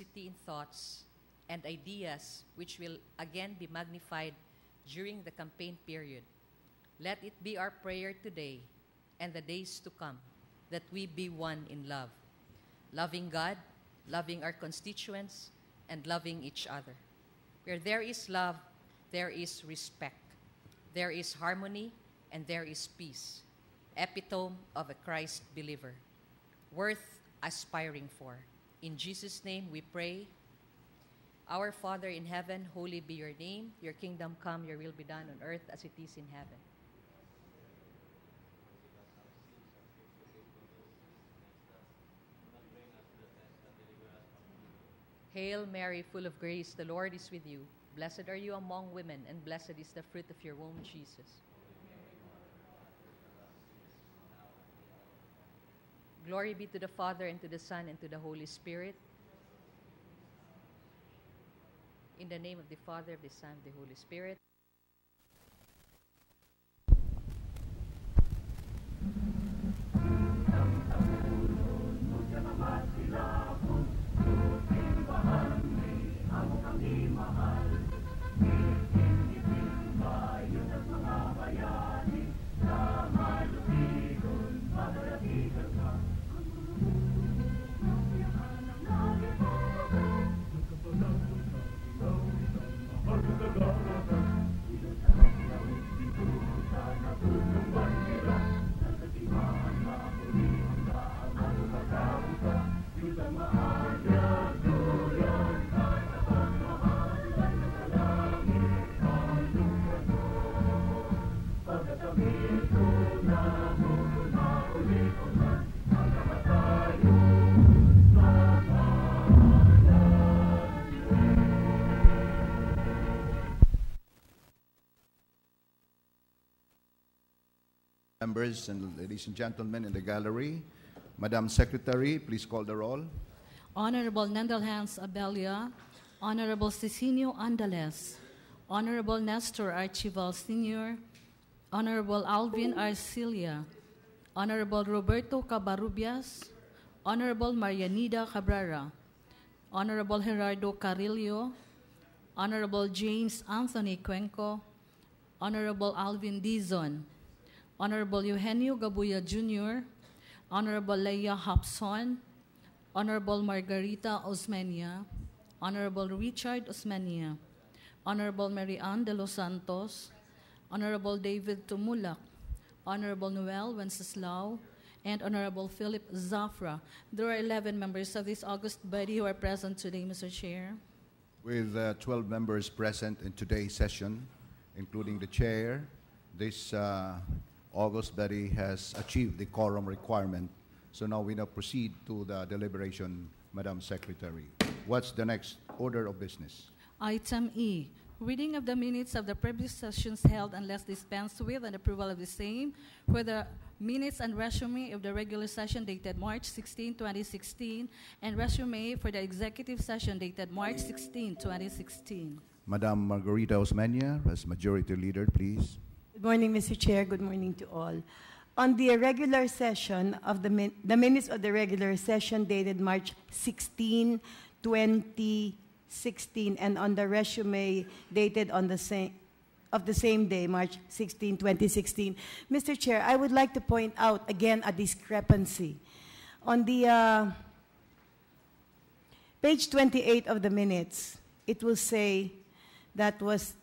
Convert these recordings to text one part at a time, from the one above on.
in thoughts and ideas which will again be magnified during the campaign period. Let it be our prayer today and the days to come that we be one in love, loving God, loving our constituents, and loving each other. Where there is love, there is respect, there is harmony, and there is peace, epitome of a Christ believer, worth aspiring for. In Jesus' name we pray. Our Father in heaven, holy be your name. Your kingdom come, your will be done on earth as it is in heaven. Hail Mary, full of grace, the Lord is with you. Blessed are you among women, and blessed is the fruit of your womb, Jesus. Glory be to the Father, and to the Son, and to the Holy Spirit. In the name of the Father, of the Son, of the Holy Spirit. Members and ladies and gentlemen in the gallery, Madam Secretary, please call the roll. Honorable Nendell Hanz Abella, Honorable Sisinio Andales, Honorable Nestor Archival Sr., Honorable Alvin Arcilla, Honorable Roberto Cabarrubias, Honorable Marianida Cabrera, Honorable Gerardo Carillo, Honorable James Anthony Cuenco, Honorable Alvin Dizon, Honorable Eugenio Gabuya Jr., Honorable Lea Japson, Honorable Margarita Osmeña, Honorable Richard Osmeña, Honorable Mary Ann de los Santos, Honorable David Tumulak, Honorable Noel Wenceslao, and Honorable Philip Zafra. There are 11 members of this august body who are present today, Mr. Chair. With uh, 12 members present in today's session, including the chair, this uh, August body has achieved the quorum requirement. So now we now proceed to the deliberation, Madam Secretary. What's the next order of business? Item E, reading of the minutes of the previous sessions held unless dispensed with and approval of the same for the minutes and resume of the regular session dated March 16, 2016, and resume for the executive session dated March 16, 2016. Madam Margarita Osmeña, as Majority Leader, please. Good morning, Mr. Chair. Good morning to all. On the regular session of the, min- the minutes of the regular session dated March 16, 2016, and on the resume dated on the same of the same day, March 16, 2016. Mr. Chair, I would like to point out again a discrepancy. On the uh, page 28 of the minutes, it will say that was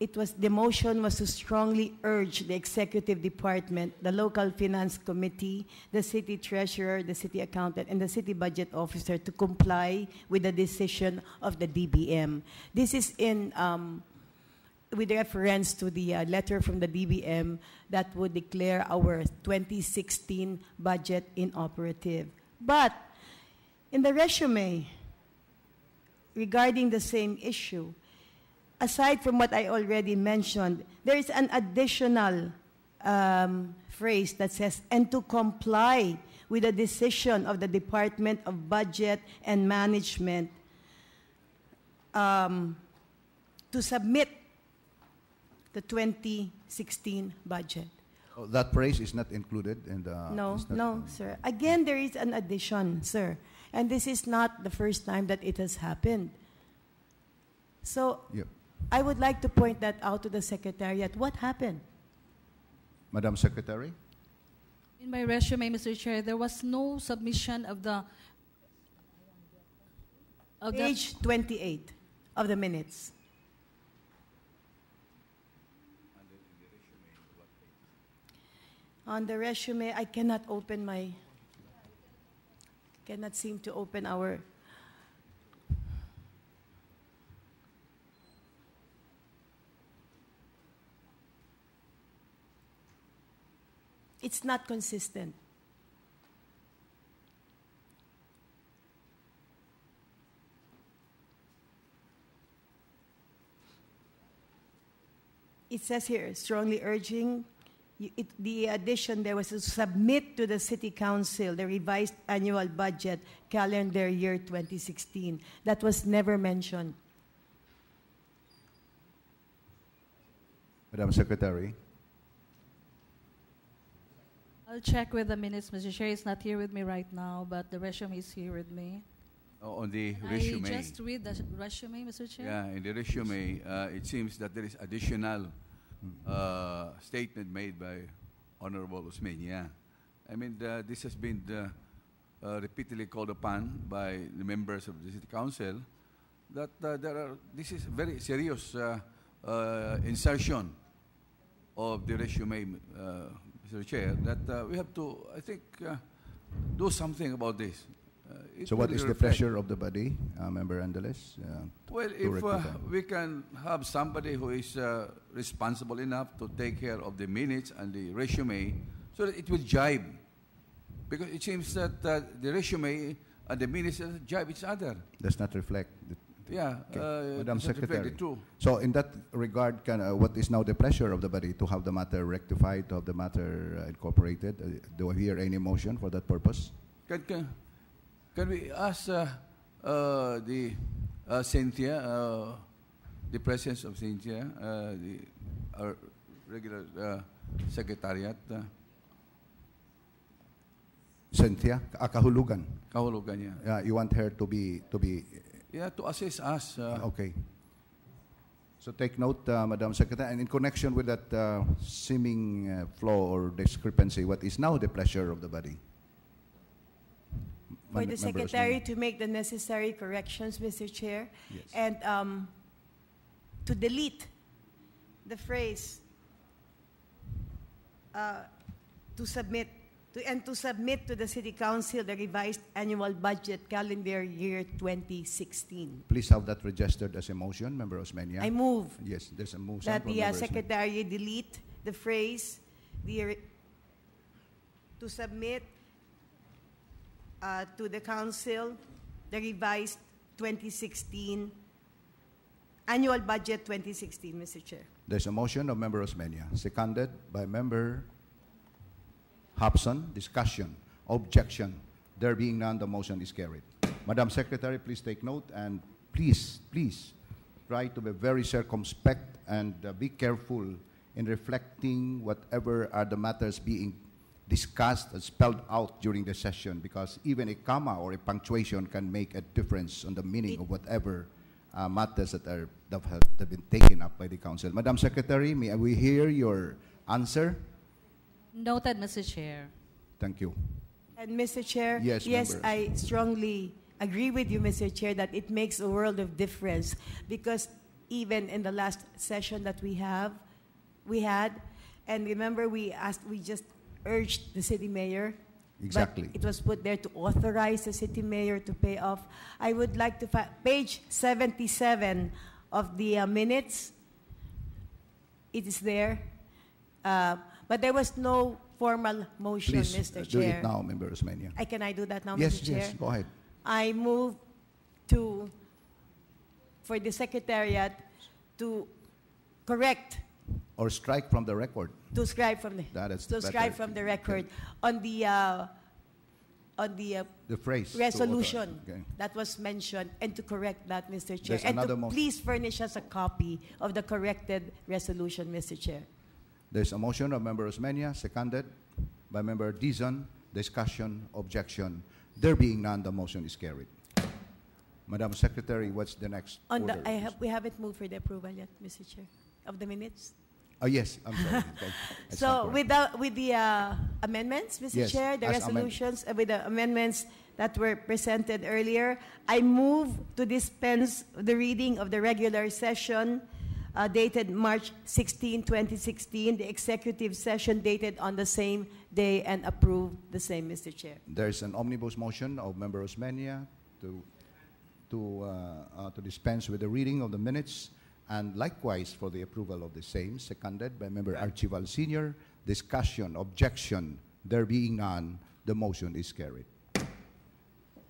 it was the motion was to strongly urge the executive department, the local finance committee, the city treasurer, the city accountant, and the city budget officer to comply with the decision of the DBM. This is in um, with reference to the uh, letter from the DBM that would declare our 2016 budget inoperative. But in the resume regarding the same issue, aside from what I already mentioned, there is an additional um, phrase that says, and to comply with the decision of the Department of Budget and Management um, to submit the 2016 budget. Oh, That phrase is not included in the... No, no, sir. Again, there is an addition, sir. And this is not the first time that it has happened. So Yep. I would like to point that out to the Secretariat. What happened? Madam Secretary? In my resume, Mr. Chair, there was no submission of the of the Page 28 of the minutes. On the resume, I cannot open my, cannot seem to open our, it's not consistent. It says here, strongly urging, it, the addition there was to submit to the City Council the revised annual budget calendar year 2016. That was never mentioned. Madam Secretary? I'll check with the minutes, Mr. Chair. is not here with me right now, but the resume is here with me. Uh, On the resume. I just read the resume, Mr. Chair. Yeah, in the resume, uh, it seems that there is additional uh, statement made by Honorable Osmeña. I mean, uh, this has been uh, uh, repeatedly called upon by the members of the City Council that uh, there are, this is very serious uh, uh, insertion of the resume, uh, Mr. Chair, that uh, we have to, I think, uh, do something about this. Uh, So what is the pressure of the body, uh, Member Angeles? Uh, Well, if uh, we can have somebody who is uh, responsible enough to take care of the minutes and the resume so that it will jibe. Because it seems that uh, the resume and the minutes jibe each other. Does not reflect. the- Yeah. Okay. uh, Madam does not reflect Secretary. So in that regard, can, uh, what is now the pleasure of the body to have the matter rectified, to have the matter uh, incorporated? Uh, Do I hear any motion for that purpose? Can, can, can we ask uh, uh, the uh, Cynthia, uh, the presence of Cynthia, uh, the, our regular uh, secretariat, uh, Cynthia, ah, kahulugan. kahulugan niya. Uh, you want her to be, to be, Yeah, to assist us. Uh, okay. So take note, uh, Madam Secretary, and in connection with that uh, seeming uh, flaw or discrepancy, what is now the pleasure of the body? For the Secretary Osmeña. to make the necessary corrections, Mr. Chair, Yes. and um, to delete the phrase uh, to submit to, and to submit to the City Council the revised annual budget calendar year 2016. Please have that registered as a motion, Member Osmeña. I move Yes, there's a motion. that the uh, Member Osmeña. Secretary delete the phrase the, re- to submit uh, to the Council the revised 2016 annual budget 2016, Mr. Chair. There's a motion of Member Osmeña, seconded by Member Japson. Discussion, objection. There being none, the motion is carried. Madam Secretary, please take note and please, please try to be very circumspect and uh, be careful in reflecting whatever are the matters being discussed and spelled out during the session because even a comma or a punctuation can make a difference on the meaning of whatever uh, matters that are that have been taken up by the council. Madam Secretary, may we hear your answer? Noted, Mr. Chair. Thank you. And Mr. Chair? Yes, Yes, member. I strongly agree with you, Mr. Chair, that it makes a world of difference because even in the last session that we have, we had, and remember we asked, we just urged the city mayor. but Exactly. it was put there to authorize the city mayor to pay off. I would like to, fi- page 77 of the uh, minutes, it is there. Uh, But there was no formal motion, Please Mr. uh, do Chair. it now, Member Osmeña. I, can I do that now, Yes, Mr. Chair? yes, yes, go ahead. I move to, for the Secretariat to correct, Or strike from the record. to scribe from the, That is to scribe better. from the record on the, uh, on the uh, The phrase. to resolution okay. that was mentioned, and to correct that, Mr. Chair. There's And to another motion. please furnish us a copy of the corrected resolution, Mr. Chair. There's a motion of Member Osmeña, seconded by Member Dizon. Discussion, objection. There being none, the motion is carried. Madam Secretary, what's the next On order? the, I have, we haven't moved for the approval yet, Mr. Chair, of the minutes. Oh, yes, I'm sorry. Okay. That's not So with the, with the uh, amendments, Mr. Yes, Chair, the resolutions, uh, with the amendments that were presented earlier, I move to dispense the reading of the regular session uh, dated March 16, 2016, the executive session dated on the same day, and approved the same, Mr. Chair. There's an omnibus motion of Member Osmeña to, to, uh, uh, to dispense with the reading of the minutes, and likewise for the approval of the same, seconded by Member Archival Senior. Discussion, objection, there being none, the motion is carried.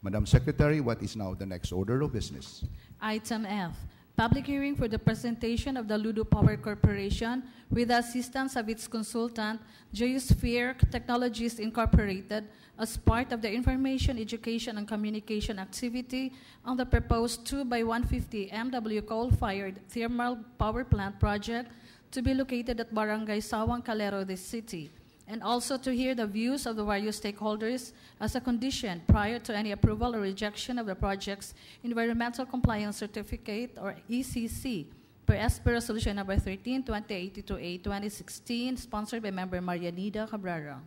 Madam Secretary, what is now the next order of business? Item F, public hearing for the presentation of the Ludo Power Corporation with the assistance of its consultant, Geosphere Technologies Incorporated, as part of the information, education, and communication activity on the proposed 2 by 150 MW coal-fired thermal power plant project to be located at Barangay Sawang Calero, this city, and also to hear the views of the various stakeholders as a condition prior to any approval or rejection of the project's Environmental Compliance Certificate, or ECC, per as per Resolution Number 13, 2082A, 2016, sponsored by Member Marianida Cabrera.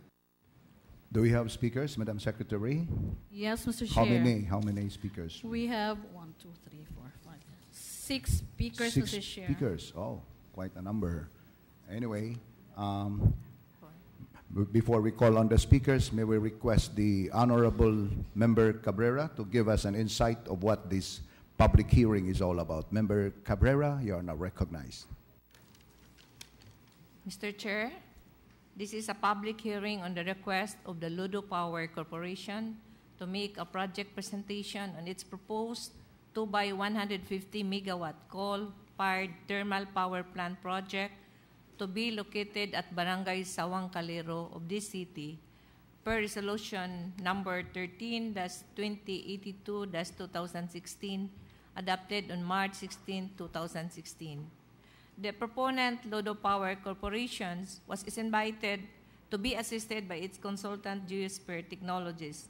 Do we have speakers, Madam Secretary? Yes, Mr. How Chair. many, how many speakers? We have one, two, three, four, five, six speakers, Six Mr. Chair. speakers. Oh, quite a number. Anyway, um, before we call on the speakers, may we request the Honorable Member Cabrera to give us an insight of what this public hearing is all about. Member Cabrera, you are now recognized. Mr. Chair, this is a public hearing on the request of the Ludo Power Corporation to make a project presentation on its proposed 2 by 150 megawatt coal-fired thermal power plant project to be located at Barangay Sawang Calero of this city per resolution number 13-2082-2016 adopted on March 16, 2016. The proponent, Lodo Power Corporations, was is invited to be assisted by its consultant, Geosphere Technologies.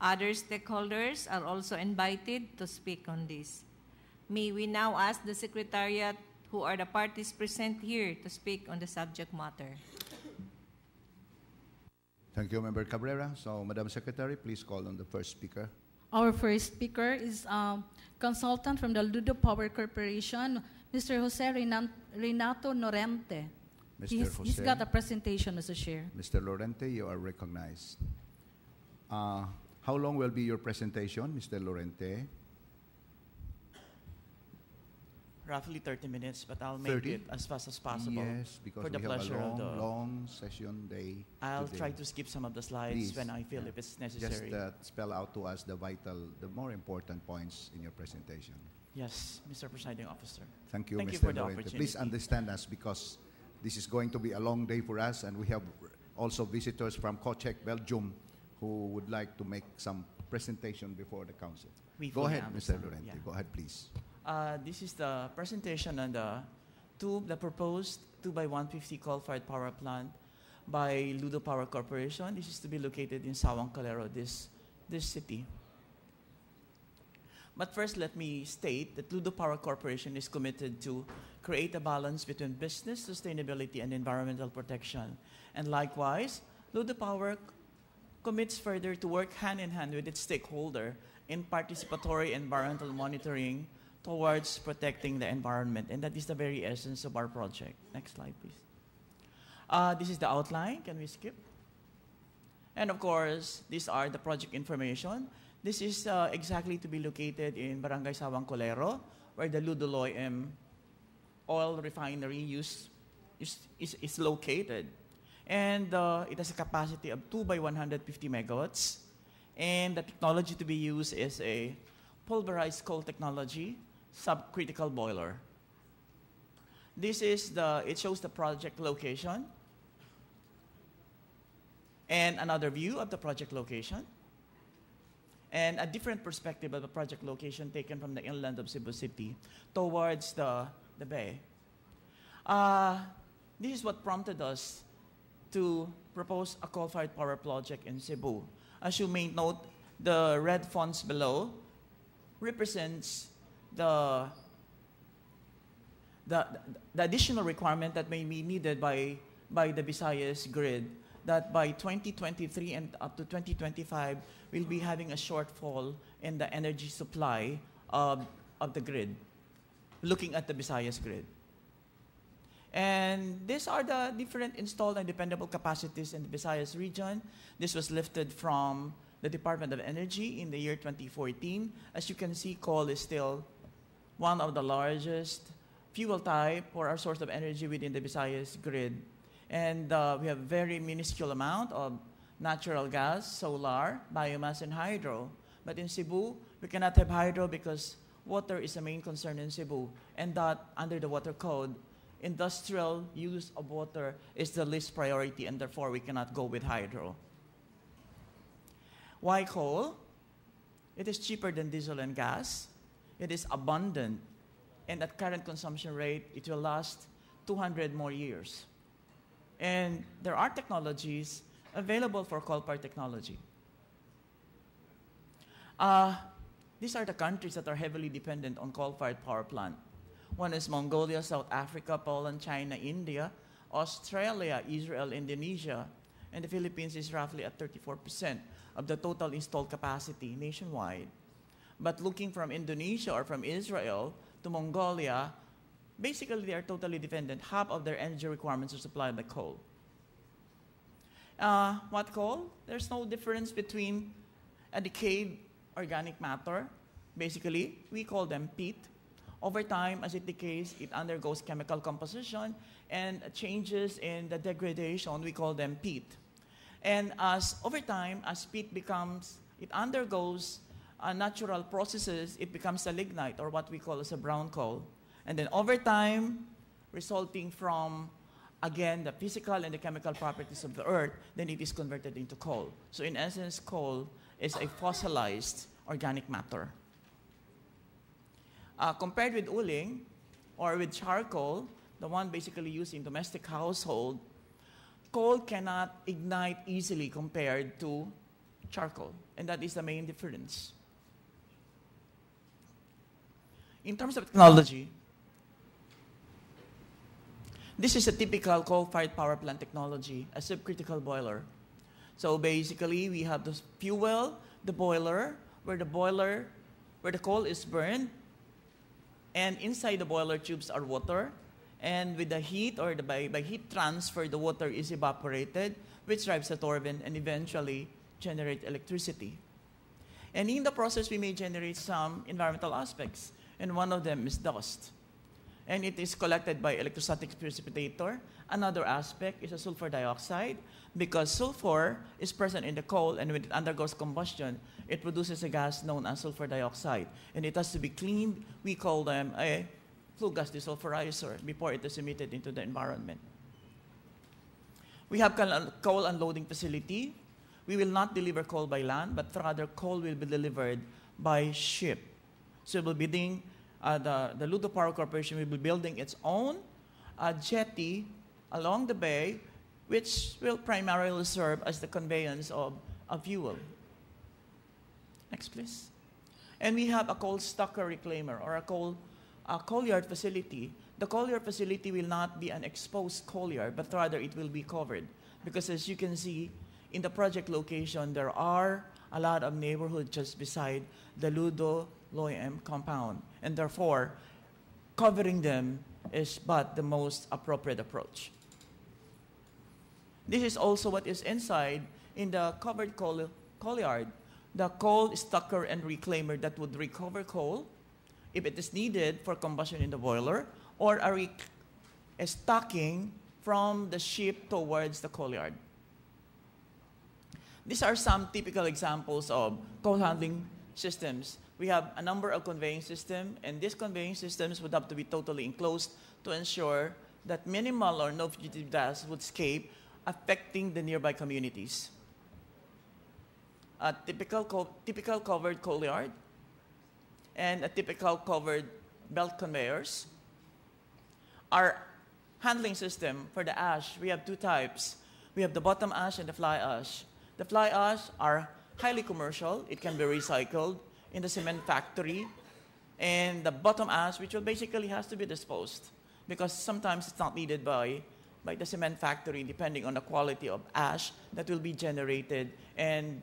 Other stakeholders are also invited to speak on this. May we now ask the Secretariat, who are the parties present here, to speak on the subject matter. Thank you, Member Cabrera. So, Madam Secretary, please call on the first speaker. Our first speaker is um, consultant from the Ludo Power Corporation, Mr. Jose Renan- Renato Lorente. Mr. He's, he's Jose. got a presentation, Mr. Chair. Mr. Lorente, you are recognized. Uh, how long will be your presentation, Mr. Lorente? Roughly 30 minutes, but I'll make 30? it as fast as possible. Yes, because for the we have a pleasure of long, the- long session day. I'll today. try to skip some of the slides Please, when I feel yeah. if it's Just necessary. uh, spell out to us the vital, the more important points in your presentation. yes, Mr. Presiding Officer. Thank you, Thank Mr. you for the Lorente. Please understand us because this is going to be a long day for us, and we have also visitors from Kocek, Belgium, who would like to make some presentation before the council. We Go ahead, Mr. Lorente. Yeah. Go ahead, please. Uh, this is the presentation on the two, the proposed 2 by 150 coal-fired power plant by Ludo Power Corporation. This is to be located in Sawang Calero, this, this city. But first, let me state that Ludo Power Corporation is committed to create a balance between business, sustainability, and environmental protection. And likewise, Ludo Power commits further to work hand in hand with its stakeholder in participatory environmental monitoring towards protecting the environment. And that is the very essence of our project. Next slide, please. Uh, this is the outline. Can we skip? And of course, these are the project information. This is uh, exactly to be located in Barangay Sawang Calero, where the Ludoloy M oil refinery use, is, is, is located. And uh, it has a capacity of 2 by 150 megawatts. And the technology to be used is a pulverized coal technology subcritical boiler. This is the, it shows the project location and another view of the project location and a different perspective of the project location taken from the inland of Cebu City towards the, the bay. Uh, this is what prompted us to propose a coal-fired power project in Cebu. As you may note, the red fonts below represents the, the, the additional requirement that may be needed by, by the Visayas grid that by 2023 and up to 2025, we'll be having a shortfall in the energy supply of, of the grid, looking at the Visayas grid. And these are the different installed and dependable capacities in the Visayas region. This was lifted from the Department of Energy in the year 2014. As you can see, coal is still one of the largest fuel type or our source of energy within the Visayas grid. And uh, we have very minuscule amount of natural gas, solar, biomass, and hydro. But in Cebu, we cannot have hydro because water is a main concern in Cebu. And that, under the water code, industrial use of water is the least priority, and therefore we cannot go with hydro. Why coal? It is cheaper than diesel and gas. It is abundant. And at current consumption rate, it will last 200 more years. And there are technologies available for coal-fired technology. Uh, these are the countries that are heavily dependent on coal-fired power plant. One is Mongolia, South Africa, Poland, China, India, Australia, Israel, Indonesia, and the Philippines is roughly at 34% of the total installed capacity nationwide. But looking from Indonesia or from Israel to Mongolia, basically they are totally dependent. Half of their energy requirements are supplied by coal. Uh, what coal? There's no difference between a decayed organic matter. Basically, we call them peat over time, as it decays, it undergoes chemical composition and changes in the degradation, we call them peat. And as over time, as peat becomes, it undergoes natural processes, it becomes a lignite, or what we call as a brown coal. And then over time, resulting from, again, the physical and the chemical properties of the earth, then it is converted into coal. So in essence, coal is a fossilized organic matter. Uh, compared with uling or with charcoal, the one basically used in domestic household, coal cannot ignite easily compared to charcoal. And that is the main difference. In terms of technology, this is a typical coal-fired power plant technology, a subcritical boiler. So basically, we have the fuel, the boiler, where the boiler, where the coal is burned, and inside the boiler tubes are water. And with the heat or the, by, by heat transfer, the water is evaporated, which drives the turbine and eventually generate electricity. And in the process, we may generate some environmental aspects. And one of them is dust. And it is collected by electrostatic precipitator. Another aspect is a sulfur dioxide, because sulfur is present in the coal, and when it undergoes combustion, it produces a gas known as sulfur dioxide. And it has to be cleaned. We call them a flue gas desulfurizer before it is emitted into the environment. We have coal unloading facility. We will not deliver coal by land, but rather coal will be delivered by ship. So we'll be uh, the, the Ludo Power Corporation will be building its own uh, jetty along the bay which will primarily serve as the conveyance of, a fuel. Next, please. And we have a coal stacker reclaimer or a coal a coal yard facility. The coal yard facility will not be an exposed coal yard, but rather it will be covered. Because as you can see, in the project location, there are a lot of neighborhoods just beside the Ludo Loy-M compound. And therefore, covering them is but the most appropriate approach. This is also what is inside in the covered coal, yard. The coal stacker and reclaimer that would recover coal if it is needed for combustion in the boiler or a, a stocking from the ship towards the coal yard. These are some typical examples of coal handling systems. We have a number of conveying systems, and these conveying systems would have to be totally enclosed to ensure that minimal or no fugitive dust would escape affecting the nearby communities. A typical, co typical covered coal yard and a typical covered belt conveyors Our handling system for the ash, we have two types. We have the bottom ash and the fly ash. The fly ash are highly commercial. It can be recycled in the cement factory. And the bottom ash, which will basically has to be disposed because sometimes it's not needed by, by the cement factory depending on the quality of ash that will be generated and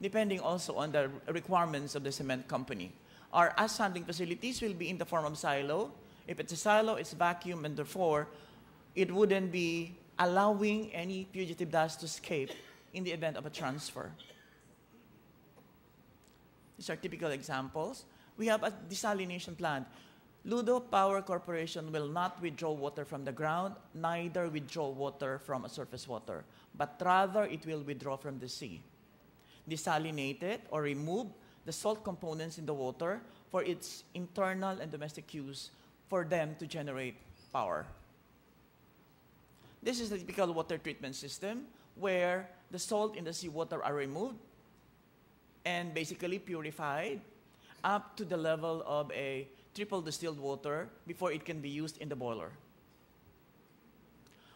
depending also on the requirements of the cement company. Our ash handling facilities will be in the form of silo. If it's a silo, it's vacuum, and therefore, it wouldn't be allowing any fugitive dust to escape in the event of a transfer. These are typical examples. We have a desalination plant. Ludo Power Corporation will not withdraw water from the ground, neither withdraw water from a surface water, but rather it will withdraw from the sea. Desalinate it or remove the salt components in the water for its internal and domestic use for them to generate power. This is the typical water treatment system where the salt in the seawater are removed and basically purified up to the level of a triple distilled water before it can be used in the boiler.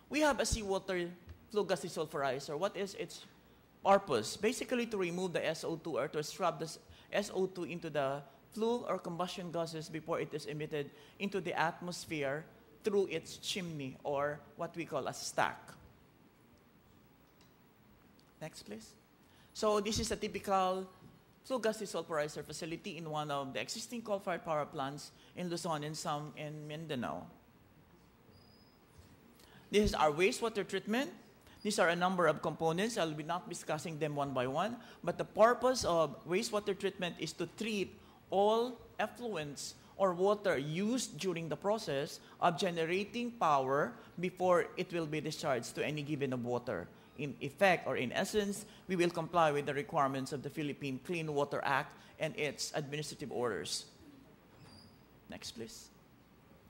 We have a seawater flue gas desulfurizer. What is its purpose? Basically to remove the SO2 or to scrub the SO2 into the flue or combustion gases before it is emitted into the atmosphere through its chimney or what we call a stack. Next, please. So this is a typical flue gas desulfurizer facility in one of the existing coal-fired power plants in Luzon and some in Mindanao. This is our wastewater treatment. These are a number of components. I'll be not discussing them one by one, but the purpose of wastewater treatment is to treat all effluents or water used during the process of generating power before it will be discharged to any given of water. In effect, or in essence, we will comply with the requirements of the Philippine Clean Water Act and its administrative orders. Next, please.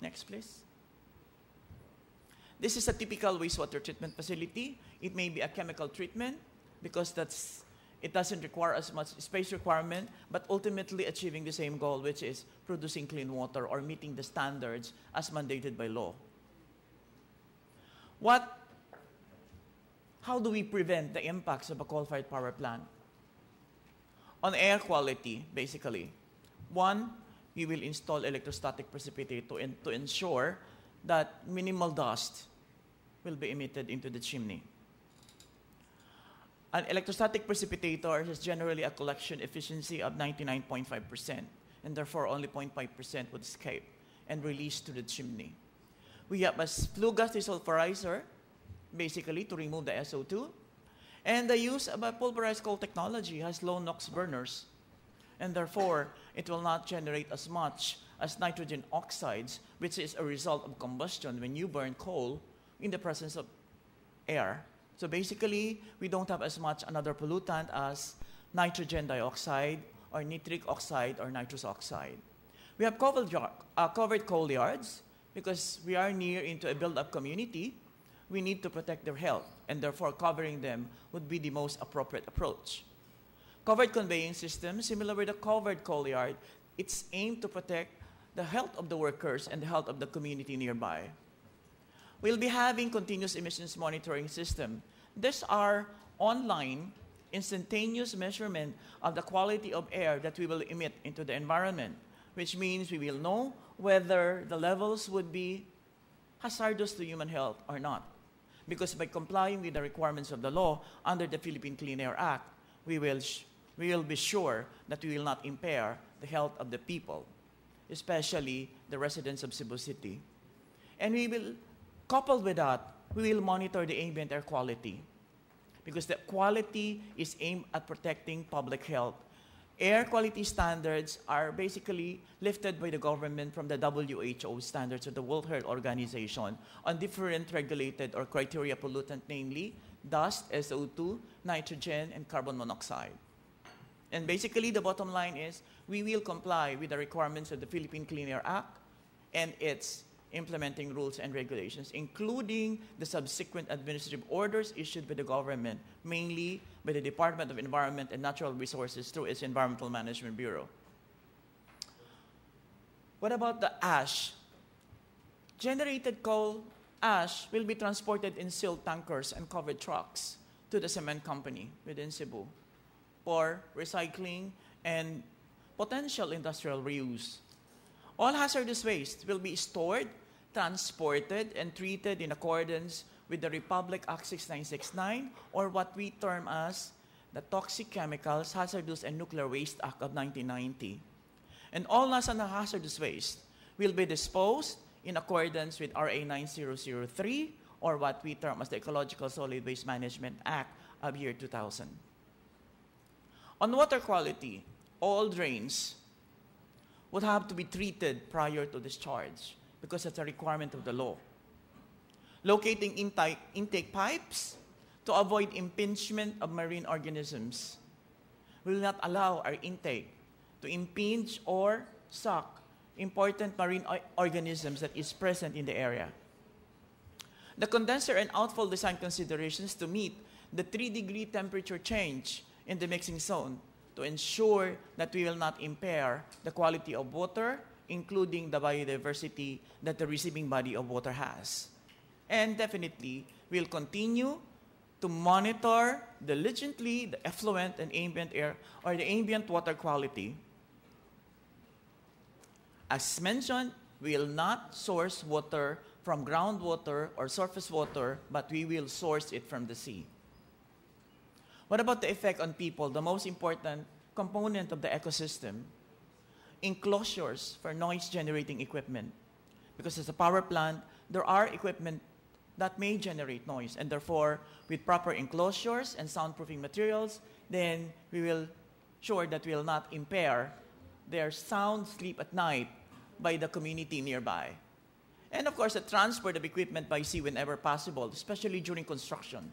Next, please. This is a typical wastewater treatment facility. It may be a chemical treatment because that's it doesn't require as much space requirement, but ultimately achieving the same goal, which is producing clean water or meeting the standards as mandated by law. What, how do we prevent the impacts of a coal-fired power plant? On air quality, basically. One, we will install electrostatic precipitator in, to ensure that minimal dust will be emitted into the chimney. An electrostatic precipitator has generally a collection efficiency of 99.5%, and therefore only 0.5% would escape and release to the chimney. We have a flue gas desulfurizer, basically to remove the SO2, and the use of a pulverized coal technology has low NOx burners, and therefore it will not generate as much as nitrogen oxides, which is a result of combustion when you burn coal in the presence of air so basically, we don't have as much another pollutant as nitrogen dioxide or nitric oxide or nitrous oxide. We have covered, uh, covered coal yards because we are near into a built-up community. We need to protect their health, and therefore covering them would be the most appropriate approach. Covered conveying system, similar with a covered coal yard, it's aimed to protect the health of the workers and the health of the community nearby. We'll be having continuous emissions monitoring system. These are online instantaneous measurement of the quality of air that we will emit into the environment, which means we will know whether the levels would be hazardous to human health or not. Because by complying with the requirements of the law under the Philippine Clean Air Act, we will, we will be sure that we will not impair the health of the people, especially the residents of Cebu City. And we will Coupled with that, we will monitor the ambient air quality because the quality is aimed at protecting public health. Air quality standards are basically lifted by the government from the WHO standards of the World Health Organization on different regulated or criteria pollutant, namely dust, SO2, nitrogen, and carbon monoxide. And basically, the bottom line is we will comply with the requirements of the Philippine Clean Air Act and its implementing rules and regulations, including the subsequent administrative orders issued by the government, mainly by the Department of Environment and Natural Resources through its Environmental Management Bureau. What about the ash? Generated coal ash will be transported in sealed tankers and covered trucks to the cement company within Cebu for recycling and potential industrial reuse. All hazardous waste will be stored, transported, and treated in accordance with the Republic Act 6969, or what we term as the Toxic Chemicals, Hazardous, and Nuclear Waste Act of 1990. And all non-hazardous waste will be disposed in accordance with RA 9003, or what we term as the Ecological Solid Waste Management Act of year 2000. On water quality, all drains would have to be treated prior to discharge because it's a requirement of the law. Locating intake, intake pipes to avoid impingement of marine organisms will not allow our intake to impinge or suck important marine organisms that is present in the area. The condenser and outfall design considerations to meet the 3 degree temperature change in the mixing zone to ensure that we will not impair the quality of water, including the biodiversity that the receiving body of water has. And definitely, we'll continue to monitor diligently the effluent and ambient air or the ambient water quality as mentioned, we will not source water from groundwater or surface water, but we will source it from the sea. What about the effect on people, the most important component of the ecosystem? Enclosures for noise generating equipment. Because as a power plant, there are equipment that may generate noise, and therefore, with proper enclosures and soundproofing materials, then we will sure that we will not impair their sound sleep at night by the community nearby. And of course, the transport of equipment by sea whenever possible, especially during construction.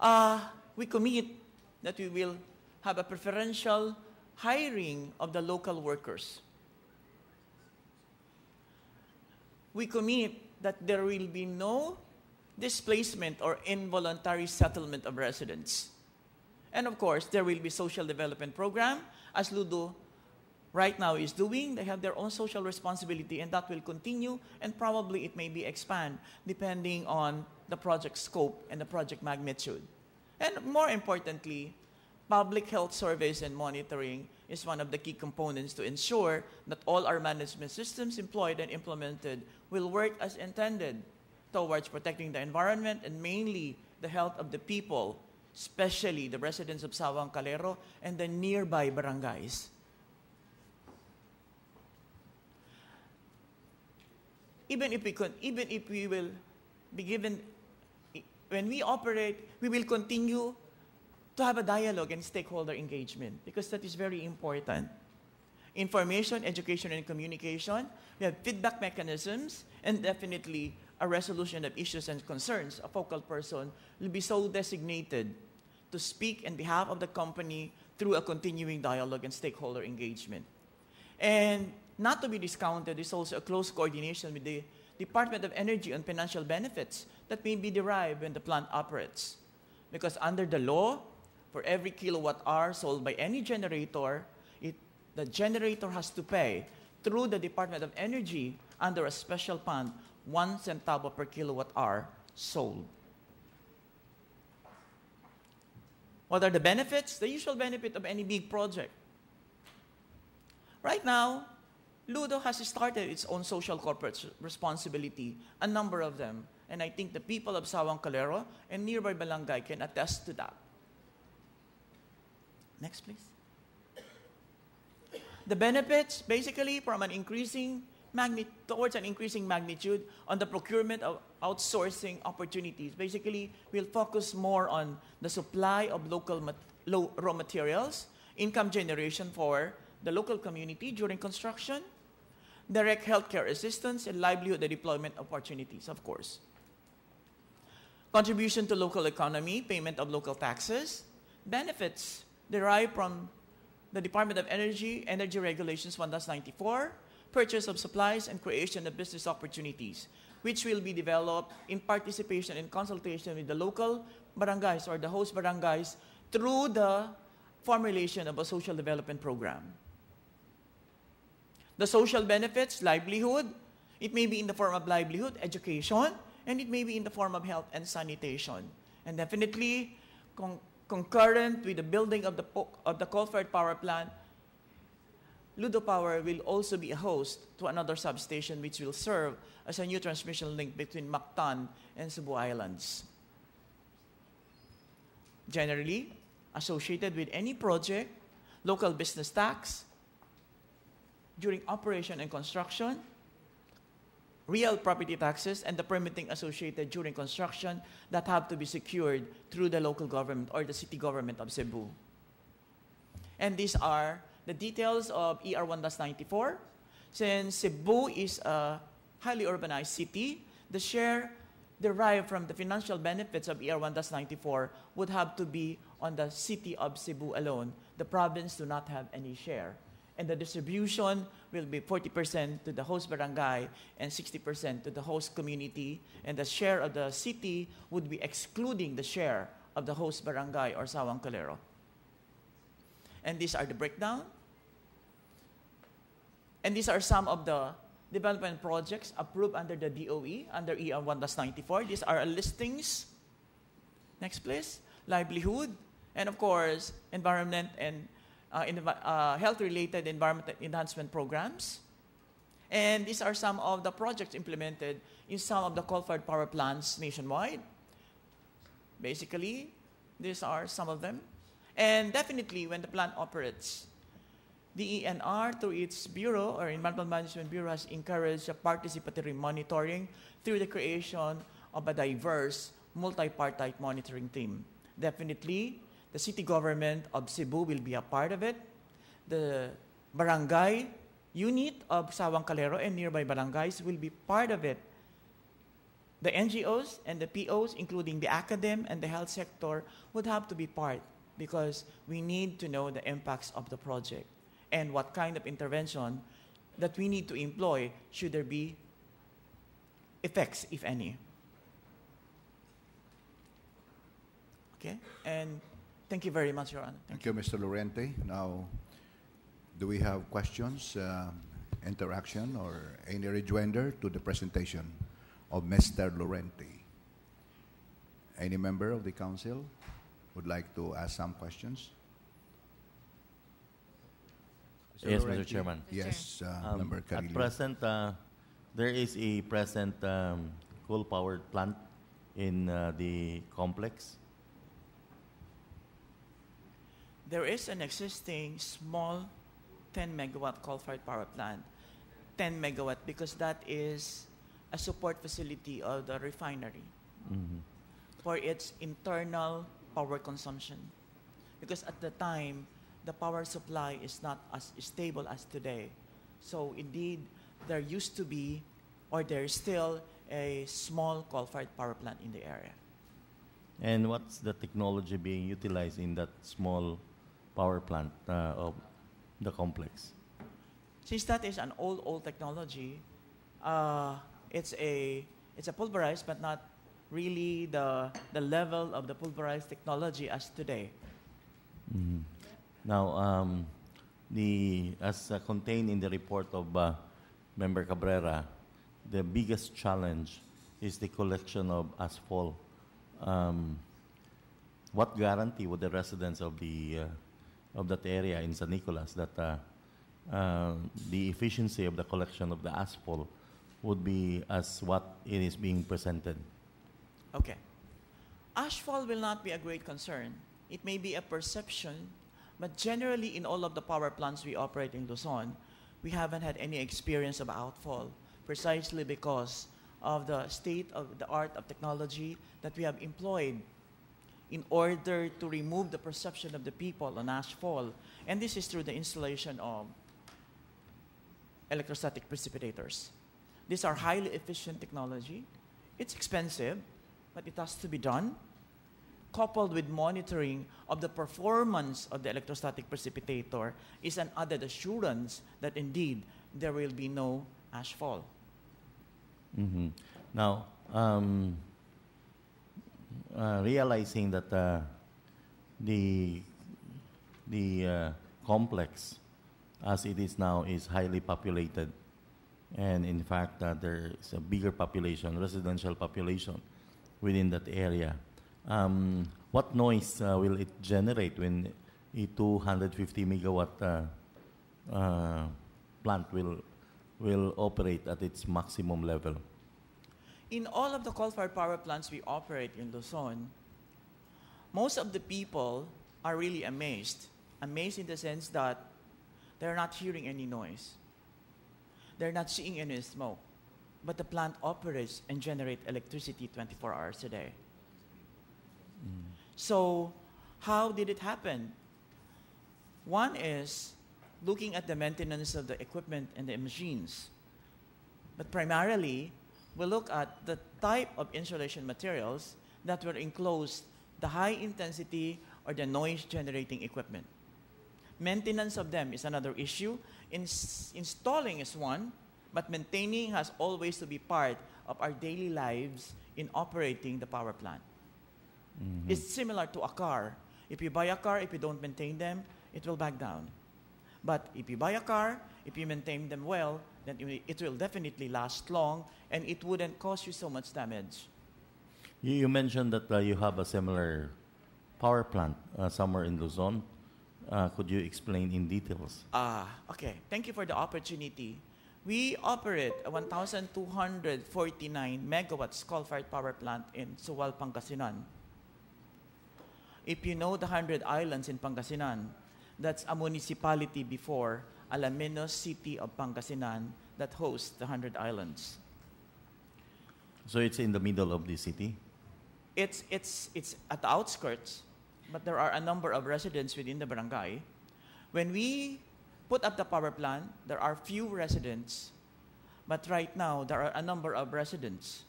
Uh, we commit that we will have a preferential hiring of the local workers. We commit that there will be no displacement or involuntary settlement of residents. And of course, there will be social development program, as Ludo right now is doing. They have their own social responsibility, and that will continue, and probably it may be expand depending on the project scope and the project magnitude. And more importantly, public health surveys and monitoring is one of the key components to ensure that all our management systems employed and implemented will work as intended towards protecting the environment and mainly the health of the people, especially the residents of Sawang Calero and the nearby barangays. even if we even if we will be given when we operate, we will continue to have a dialogue and stakeholder engagement because that is very important. Information, education, and communication. We have feedback mechanisms and definitely a resolution of issues and concerns. A focal person will be so designated to speak in behalf of the company through a continuing dialogue and stakeholder engagement. And not to be discounted is also a close coordination with the Department of Energy on financial benefits that may be derived when the plant operates. Because under the law, for every kilowatt hour sold by any generator, it, the generator has to pay through the Department of Energy under a special fund one centavo per kilowatt hour sold. What are the benefits? The usual benefit of any big project. Right now, Ludo has started its own social corporate responsibility, a number of them. And I think the people of Sawang Calero and nearby Balangay can attest to that. Next, please. The benefits, basically, from an increasing magnitude towards an increasing magnitude on the procurement of outsourcing opportunities. Basically, we'll focus more on the supply of local mat- low raw materials, income generation for the local community during construction, direct healthcare assistance, and livelihood deployment opportunities, of course. Contribution to local economy, payment of local taxes, benefits derived from the Department of Energy, Energy Regulations 194, purchase of supplies, and creation of business opportunities, which will be developed in participation and consultation with the local barangays or the host barangays through the formulation of a social development program. The social benefits, livelihood, It may be in the form of livelihood, education, and it may be in the form of health and sanitation. And definitely, con- concurrent with the building of the, of the coal-fired power plant, Ludo Power will also be a host to another substation which will serve as a new transmission link between Mactan and Cebu Islands. Generally, associated with any project, local business tax, during operation and construction, real property taxes, and the permitting associated during construction that have to be secured through the local government or the city government of Cebu. And these are the details of ER 1-94. Since Cebu is a highly urbanized city, the share derived from the financial benefits of ER 1-94 would have to be on the city of Cebu alone. The province do not have any share. And the distribution will be 40% to the host barangay and 60% to the host community. And the share of the city would be excluding the share of the host barangay or Sawang Calero. And these are the breakdown. And these are some of the development projects approved under the DOE, under ER 1-94. These are listings. Next, please. Livelihood. And of course, environment and uh, uh, health-related environment enhancement programs. And these are some of the projects implemented in some of the coal-fired power plants nationwide. Basically, these are some of them. And definitely, when the plant operates, the ENR, through its bureau or Environmental Management Bureau, has encouraged a participatory monitoring through the creation of a diverse, multi-partite monitoring team. Definitely, the city government of Cebu will be a part of it. The barangay unit of Sawang Calero and nearby barangays will be part of it. The NGOs and the POs, including the academe and the health sector, would have to be part because we need to know the impacts of the project and what kind of intervention that we need to employ should there be effects, if any. Okay? And thank you very much, Your Honor. Thank you, Mr. Lorente. Now, do we have questions, uh, interaction, or any rejoinder to the presentation of Mr. Lorente? Any member of the council would like to ask some questions? Mr. Yes, Mr. Chairman. Yes, uh, Um, Member At present, uh, there is a present um, coal-powered plant in uh, the complex. There is an existing small 10 megawatt coal-fired power plant. 10 megawatt because that is a support facility of the refinery Mhm. for its internal power consumption. Because at the time, the power supply is not as stable as today. So indeed, there used to be, or there is still, a small coal-fired power plant in the area. And what's the technology being utilized in that small power plant uh, of the complex? Since that is an old, old technology, uh, it's a it's a pulverized, but not really the the level of the pulverized technology as today. Mhm. Now, um, the as uh, contained in the report of uh, Member Cabrera, the biggest challenge is the collection of asphalt. Um, what guarantee would the residents of the uh, of that area in San Nicolas that uh, uh, the efficiency of the collection of the asphalt would be as what it is being presented? Okay. Ashfall will not be a great concern. It may be a perception, but generally in all of the power plants we operate in Luzon, we haven't had any experience of outfall precisely because of the state of the art of technology that we have employed in order to remove the perception of the people on ashfall. And this is through the installation of electrostatic precipitators. These are highly efficient technology. It's expensive, but it has to be done, coupled with monitoring of the performance of the electrostatic precipitator is an added assurance that indeed there will be no ashfall. hmm Now, um, realizing that uh, the the uh, complex, as it is now, is highly populated, and in fact, uh, there is a bigger population, residential population, within that area. Um, what noise uh, will it generate when a 250 megawatt uh, uh, plant will will operate at its maximum level? In all of the coal-fired power plants we operate in Luzon, most of the people are really amazed. Amazed in the sense that they're not hearing any noise. They're not seeing any smoke. But the plant operates and generates electricity 24 hours a day. So, how did it happen? One is looking at the maintenance of the equipment and the machines. But primarily, we look at the type of insulation materials that will enclose the high intensity or the noise generating equipment. Maintenance of them is another issue. Ins- installing is one, but maintaining has always to be part of our daily lives in operating the power plant. Mm-hmm. It's similar to a car. If you buy a car, if you don't maintain them, it will back down. But if you buy a car, if you maintain them well, then it will- definitely last long and it wouldn't cause you so much damage. You, you mentioned that uh, you have a similar power plant uh, somewhere in Luzon. Uh, could you explain in details? Ah, okay. Thank you for the opportunity. We operate a 1,249 megawatts coal-fired power plant in Sual, Pangasinan. If you know the 100 Islands in Pangasinan, that's a municipality before Alaminos City of Pangasinan that hosts the 100 Islands. So it's in the middle of the city. It's, it's, it's at the outskirts, but there are a number of residents within the barangay. When we put up the power plant, there are few residents, but right now there are a number of residents.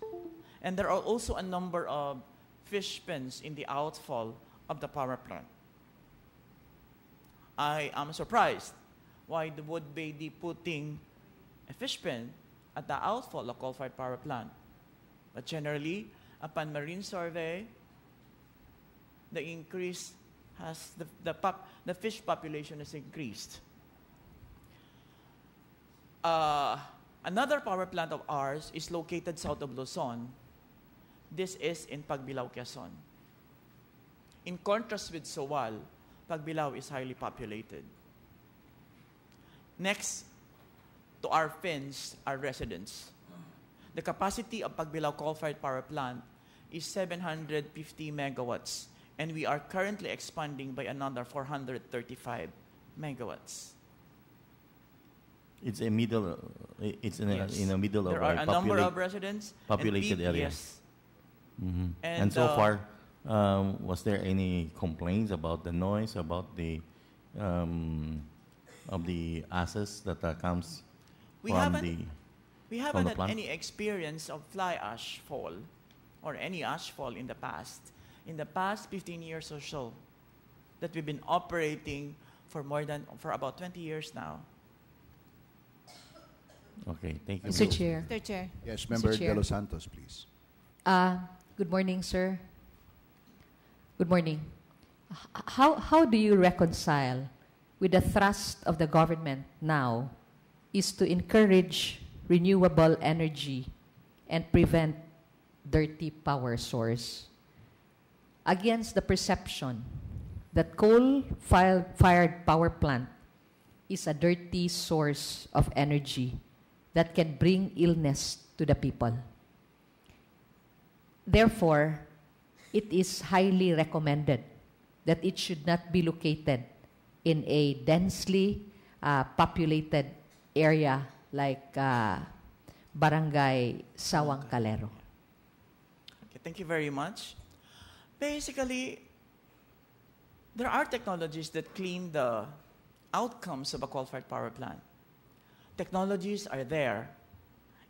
And there are also a number of fish pens in the outfall of the power plant. I am surprised why would be putting a fish pen at the outfall of coal-fired power plant. But generally, upon marine survey, the increase has the, the, pop, the fish population has increased. Uh, another power plant of ours is located south of Luzon. This is in Pagbilao, Quezon. In contrast with Sual, Pagbilao is highly populated. Next to our fins are residents. The capacity of Pagbilao coal-fired power plant is 750 megawatts, and we are currently expanding by another 435 megawatts. It's a middle. uh, It's in a, Yes. in the middle There of are a a number of residents. populated areas. Mhm. And, And, so uh, far, um, was there any complaints about the noise, about the um, of the ashes that uh, comes We from haven't, the? we haven't the had any experience of fly ash fall or any ash fall in the past. In the past 15 years or so, that we've been operating for more than, for about 20 years now. Okay, thank you. Mr. Chair. Mr. Chair. Yes, Member De Los Santos, please. Uh, good morning, sir. Good morning. H- How, how do you reconcile with the thrust of the government now is to encourage renewable energy and prevent dirty power source against the perception that coal-fired power plant is a dirty source of energy that can bring illness to the people? Therefore, it is highly recommended that it should not be located in a densely uh, populated area like uh, Barangay Sawang Calero. Okay, thank you very much. Basically, there are technologies that clean the outcomes of a coal-fired power plant. Technologies are there.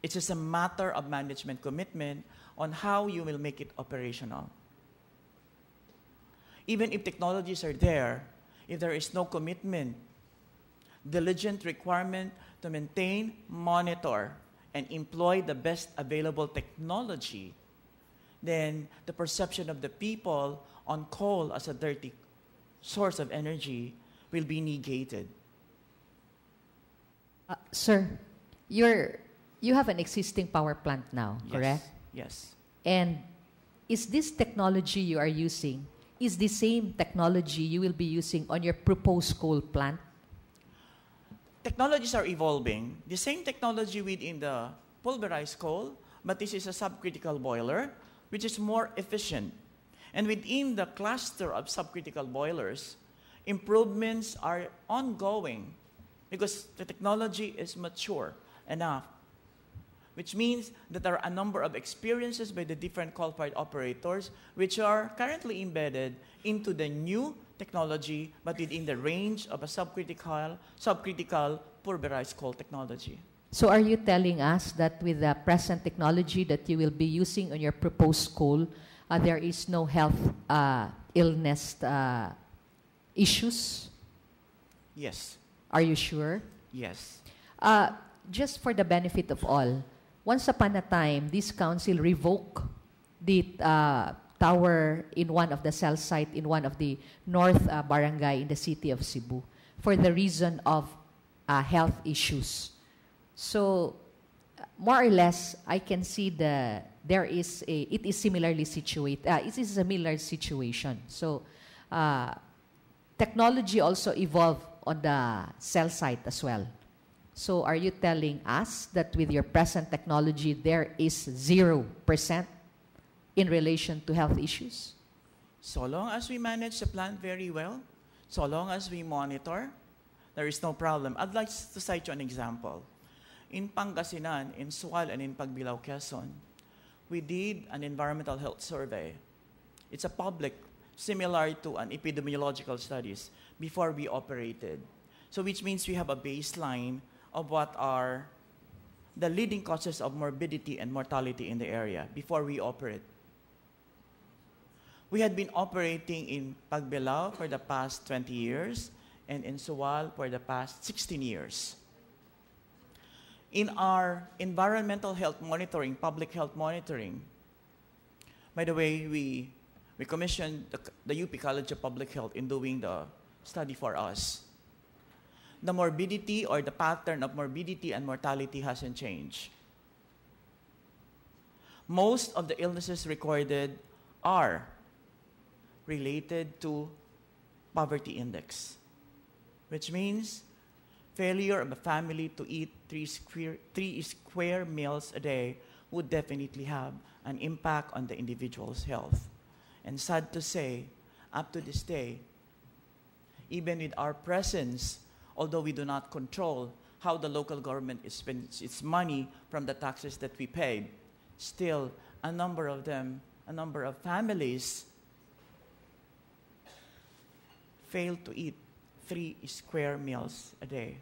It's just a matter of management commitment on how you will make it operational. Even if technologies are there, if there is no commitment, diligent requirement to maintain, monitor, and employ the best available technology, then the perception of the people on coal as a dirty source of energy will be negated. Uh, sir, your you have an existing power plant now, Yes. correct? Yes. And is this technology you are using is the same technology you will be using on your proposed coal plant? Technologies are evolving. The same technology within the pulverized coal, but this is a subcritical boiler, which is more efficient. And within the cluster of subcritical boilers, improvements are ongoing because the technology is mature enough, which means that there are a number of experiences by the different coal-fired operators which are currently embedded into the new technology, but within the range of a subcritical, subcritical pulverized coal technology. So are you telling us that with the present technology that you will be using on your proposed coal, uh, there is no health uh, illness uh, issues? Yes, Are you sure? yes. Uh, just for the benefit of all, once upon a time, this council revoked the uh, tower in one of the cell site in one of the north uh, barangay in the city of Cebu for the reason of uh, health issues. So, uh, more or less, I can see the there is a it is similarly situated. Uh, it is a similar situation. So, uh, technology also evolved on the cell site as well. So are you telling us that with your present technology, there is 0% in relation to health issues? So long as we manage the plant very well, so long as we monitor, there is no problem. I'd like to cite you an example. In Pangasinan, in Sual, and in Pagbilao, Quezon, we did an environmental health survey. It's a public, similar to an epidemiological studies, before we operated. So which means we have a baseline of what are the leading causes of morbidity and mortality in the area before we operate. We had been operating in Pagbilao for the past 20 years and in Sual for the past 16 years. In our environmental health monitoring, public health monitoring, by the way, we, we commissioned the, the UP College of Public Health in doing the study for us. The morbidity or the pattern of morbidity and mortality hasn't changed. Most of the illnesses recorded are related to poverty index, which means failure of a family to eat three square, three square meals a day would definitely have an impact on the individual's health. And sad to say, up to this day, even with our presence, although we do not control how the local government spends its money from the taxes that we pay, still a number of them, a number of families fail to eat three square meals a day.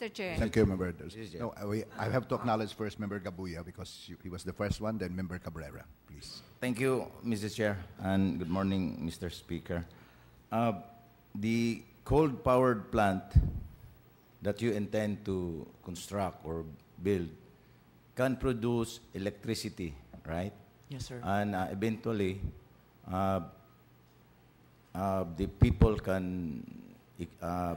Mr. Chair. Thank you, Member. Ders- Yes, yes. No, I- we- I have to acknowledge first Member Gabuya because he was the first one, then Member Cabrera, please. Thank you, Mr. Chair, and good morning, Mr. Speaker. Uh, the coal-powered plant that you intend to construct or build can produce electricity, right? Yes, sir. And uh, eventually, uh, uh, the people can uh,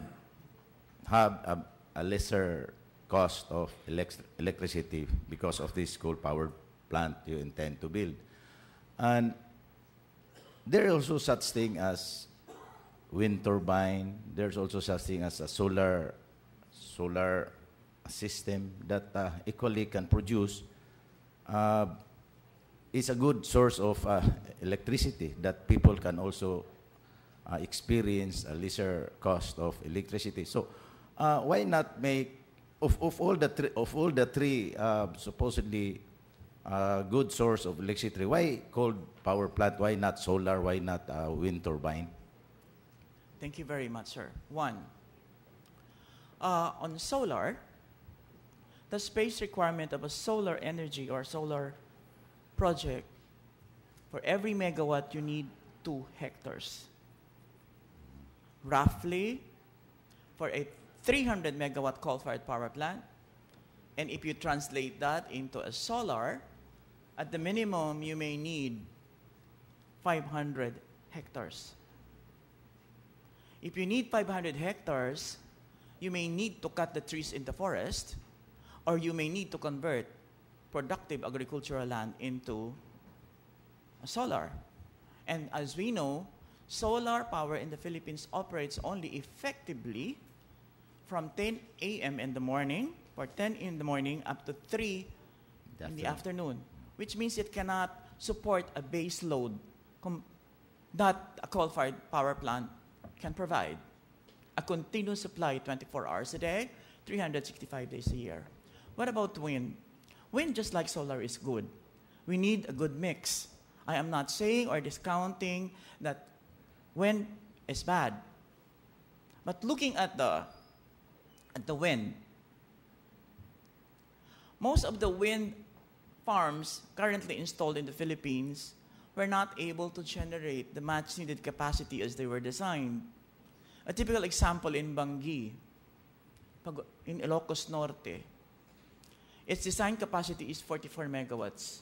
have a, a lesser cost of elect- electricity because of this coal-powered plant you intend to build. And there is also such thing as wind turbine. There's also such thing as a solar solar system that uh, equally can produce. Uh, it's a good source of uh, electricity that people can also uh, experience a lesser cost of electricity. So, uh, why not make of, of all the three, of all the three uh, supposedly good source of electricity? Why coal power plant? Why not solar? Why not wind turbine? Thank you very much, sir. One, uh, on solar, the space requirement of a solar energy or solar project, for every megawatt, you need two hectares. Roughly, for a 300 megawatt coal-fired power plant, and if you translate that into a solar, at the minimum, you may need 500 hectares. If you need 500 hectares, you may need to cut the trees in the forest, or you may need to convert productive agricultural land into solar. And as we know, solar power in the Philippines operates only effectively from 10 a.m. in the morning, or 10 in the morning up to 3 in the afternoon, which means it cannot support a base load com- that a coal-fired power plant can provide. A continuous supply 24 hours a day, 365 days a year. What about wind? Wind, just like solar, is good. We need a good mix. I am not saying or discounting that wind is bad. But looking at the, at the wind, most of the wind farms currently installed in the Philippines were not able to generate the much needed capacity as they were designed. A typical example in Bangui, pag- in Ilocos Norte, its design capacity is 44 megawatts.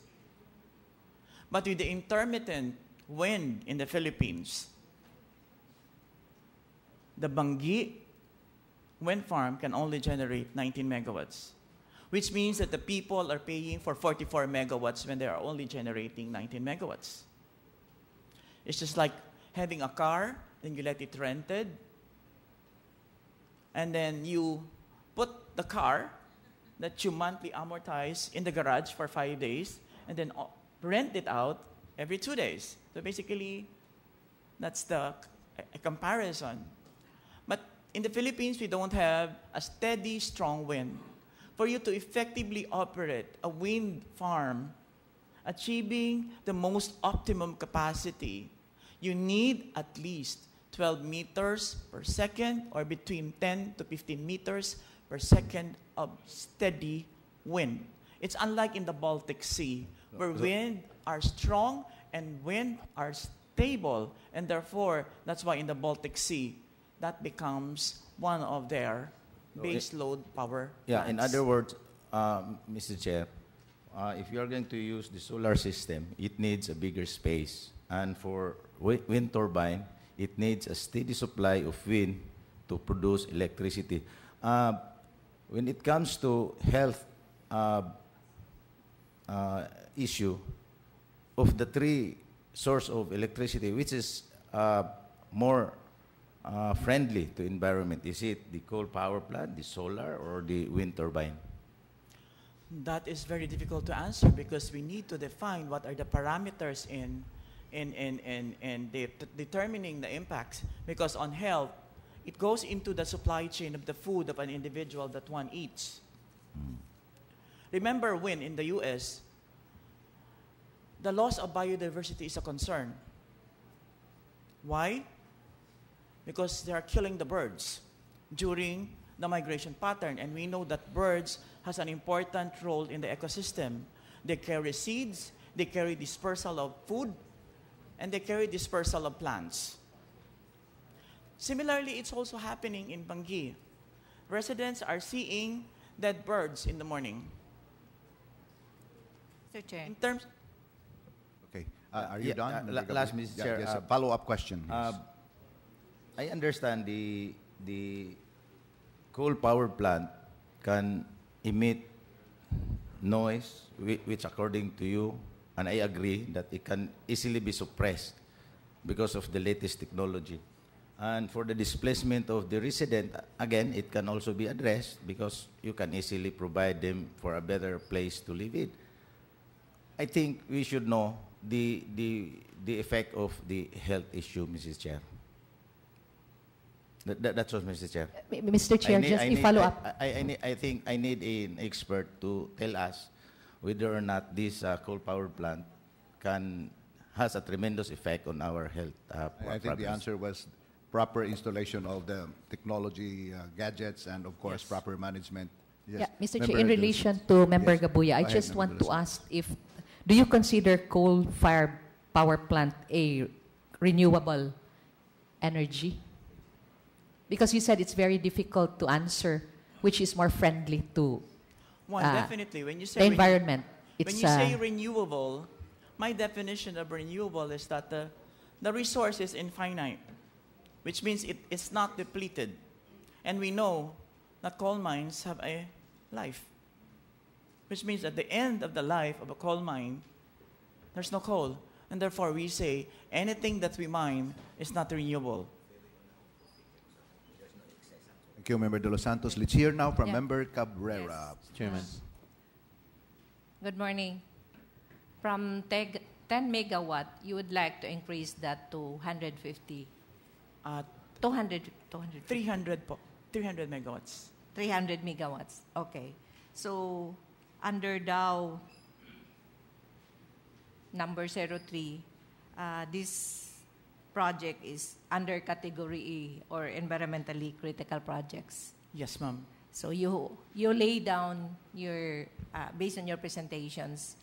But with the intermittent wind in the Philippines, the Bangui wind farm can only generate 19 megawatts, which means that the people are paying for 44 megawatts when they are only generating 19 megawatts. It's just like having a car, then you let it rented, and then you put the car that you monthly amortize in the garage for five days, and then uh, rent it out every two days. So basically, that's the a comparison. But in the Philippines, we don't have a steady, strong wind. For you to effectively operate a wind farm, achieving the most optimum capacity, you need at least 12 meters per second or between 10 to 15 meters per second of steady wind. It's unlike in the Baltic Sea, where wind are strong and wind are stable, and therefore, that's why in the Baltic Sea, that becomes one of their base load power Yeah, in other words, um, Mr. Chair, uh, if you are going to use the solar system, it needs a bigger space. And for wi- wind turbine, it needs a steady supply of wind to produce electricity. Uh, when it comes to health uh, uh, issue, of the three source of electricity, which is uh, more uh, friendly to environment? Is it the coal power plant, the solar, or the wind turbine? That is very difficult to answer because we need to define what are the parameters in, in, in, in, in de- determining the impacts. Because on health, it goes into the supply chain of the food of an individual that one eats. Hmm. Remember when in the US, the loss of biodiversity is a concern. Why? Because they are killing the birds during the migration pattern. And we know that birds has an important role in the ecosystem. They carry seeds, they carry dispersal of food, and they carry dispersal of plants. Similarly, it's also happening in Bangui. Residents are seeing dead birds in the morning. Mr. Chair. In terms, Okay. Uh, Are you Yeah, done? uh, la- last, Mr. Yeah, Chair, Yes, uh, a follow-up question. Uh, yes. I understand the the coal power plant can emit noise, which according to you, and I agree that it can easily be suppressed because of the latest technology. And for the displacement of the resident, again, it can also be addressed because you can easily provide them for a better place to live in. I think we should know the, the, the effect of the health issue, Mrs. Chair. That, that, that's all, Mr. Chair. Mr. Chair, need- just a need- follow-up. I, I, I, need, I think I need an expert to tell us whether or not this uh, coal power plant can has a tremendous effect on our health. Uh, I think the answer was proper installation of the technology uh, gadgets and, of course, Yes. proper management. Yes. Yeah, Mr. Chair, in relation to Member Yes. Gabuya, I Go just want to ask if, do you consider coal-fired power plant a renewable energy? Because you said it's very difficult to answer, which is more friendly to one, uh, definitely, when you say the environment. When you say uh, renewable, my definition of renewable is that the, the resource is infinite, which means it, it's not depleted. And we know that coal mines have a life, which means at the end of the life of a coal mine, there's no coal. And therefore, we say anything that we mine is not renewable. Thank you, Member De Los Santos. Let's hear now from Yeah. Member Cabrera. Chairman. Good morning. From 10 megawatt, you would like to increase that to 150, Uh, 200, 250, 300, po, 300 megawatts. 300 megawatts. Okay. So under DAO number 03, uh, this project is under category E or environmentally critical projects. Yes, ma'am. So you you lay down your uh, based on your presentations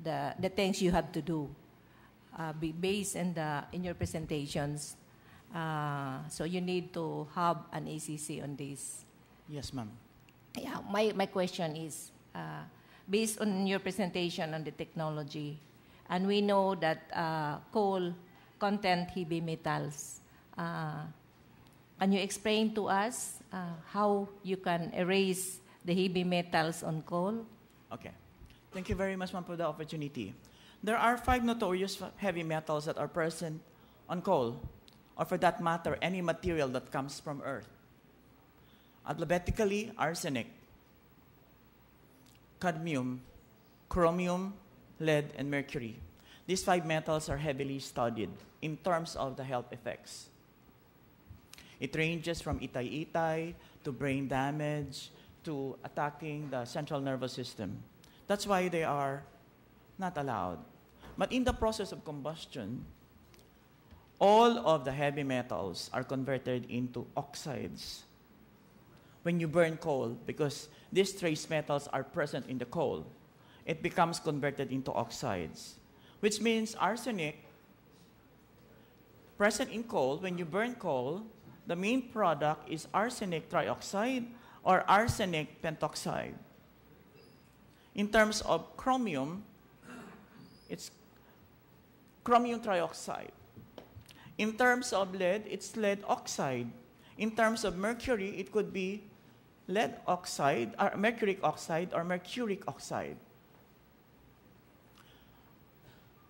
the the things you have to do uh, be based in the in your presentations. Uh, so you need to have an ECC on this. Yes, ma'am. Yeah, my, my question is uh, based on your presentation on the technology, and we know that uh, coal content heavy metals. Uh, can you explain to us uh, how you can erase the heavy metals on coal? Okay. Thank you very much, ma'am, for the opportunity. There are five notorious heavy metals that are present on coal, or for that matter, any material that comes from Earth. Alphabetically, arsenic, cadmium, chromium, lead, and mercury. These five metals are heavily studied in terms of the health effects. It ranges from itai-itai to brain damage to attacking the central nervous system. That's why they are not allowed. But in the process of combustion, all of the heavy metals are converted into oxides. When you burn coal, because these trace metals are present in the coal, it becomes converted into oxides, which means arsenic present in coal, when you burn coal, the main product is arsenic trioxide or arsenic pentoxide. In terms of chromium, it's chromium trioxide. In terms of lead, it's lead oxide. In terms of mercury, it could be lead oxide, or mercuric oxide, or mercuric oxide.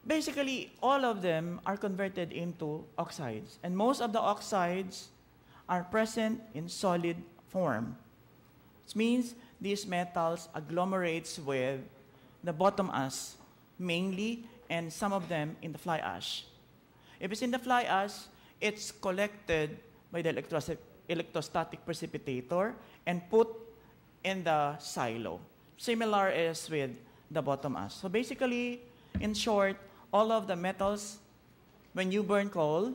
Basically, all of them are converted into oxides, and most of the oxides are present in solid form. Which means these metals agglomerates with the bottom ash mainly, and some of them in the fly ash. If it's in the fly ash, it's collected by the electrostatic precipitator and put in the silo. Similar is with the bottom ash. So basically, in short, all of the metals, when you burn coal,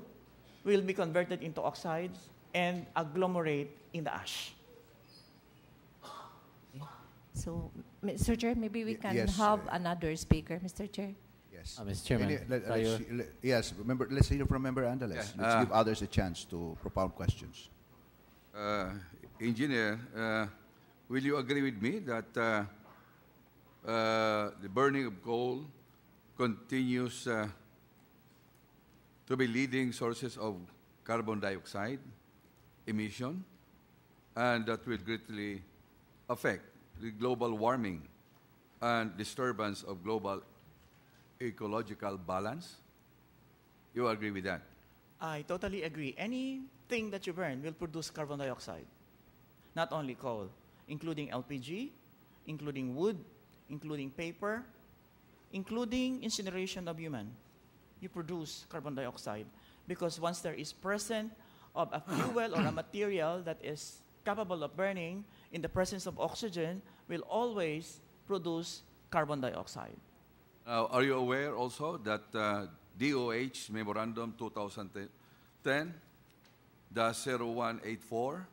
will be converted into oxides and agglomerate in the ash. So, Mr. Chair, maybe we can yes, have uh, another speaker, Mr. Chair. Yes. Uh, Mr. Chairman, Any- let- let's- let- yes, member, let's hear from Member Andales. Yeah, Let's uh, give others a chance to propound questions. Uh, engineer, uh, will you agree with me that uh, uh, the burning of coal continues uh, to be leading sources of carbon dioxide emission, and that will greatly affect the global warming and disturbance of global ecological balance? You agree with that? I totally agree. Anything that you burn will produce carbon dioxide. Not only coal, including LPG, including wood, including paper, including incineration of human. You produce carbon dioxide because once there is present of a fuel or a material that is capable of burning in the presence of oxygen will always produce carbon dioxide. Uh, are you aware also that uh, DOH Memorandum 2010, the 0184,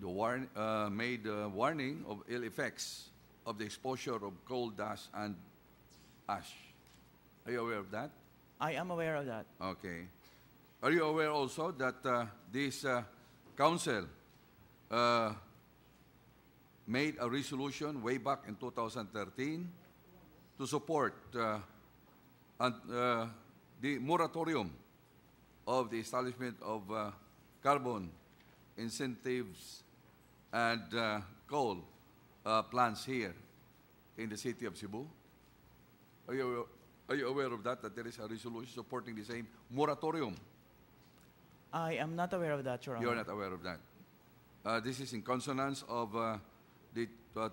the warn, uh, made a warning of ill effects of the exposure of coal dust and ash. Are you aware of that? I am aware of that. Okay. Are you aware also that uh, this uh, council uh, made a resolution way back in 2013 to support uh, and, uh, the moratorium of the establishment of uh, carbon incentives and uh, coal uh, plants here in the city of Cebu? Are you, are you aware of that, that there is a resolution supporting the same moratorium? I am not aware of that, Your Honor. You're not aware of that. Uh, this is in consonance of uh, the uh,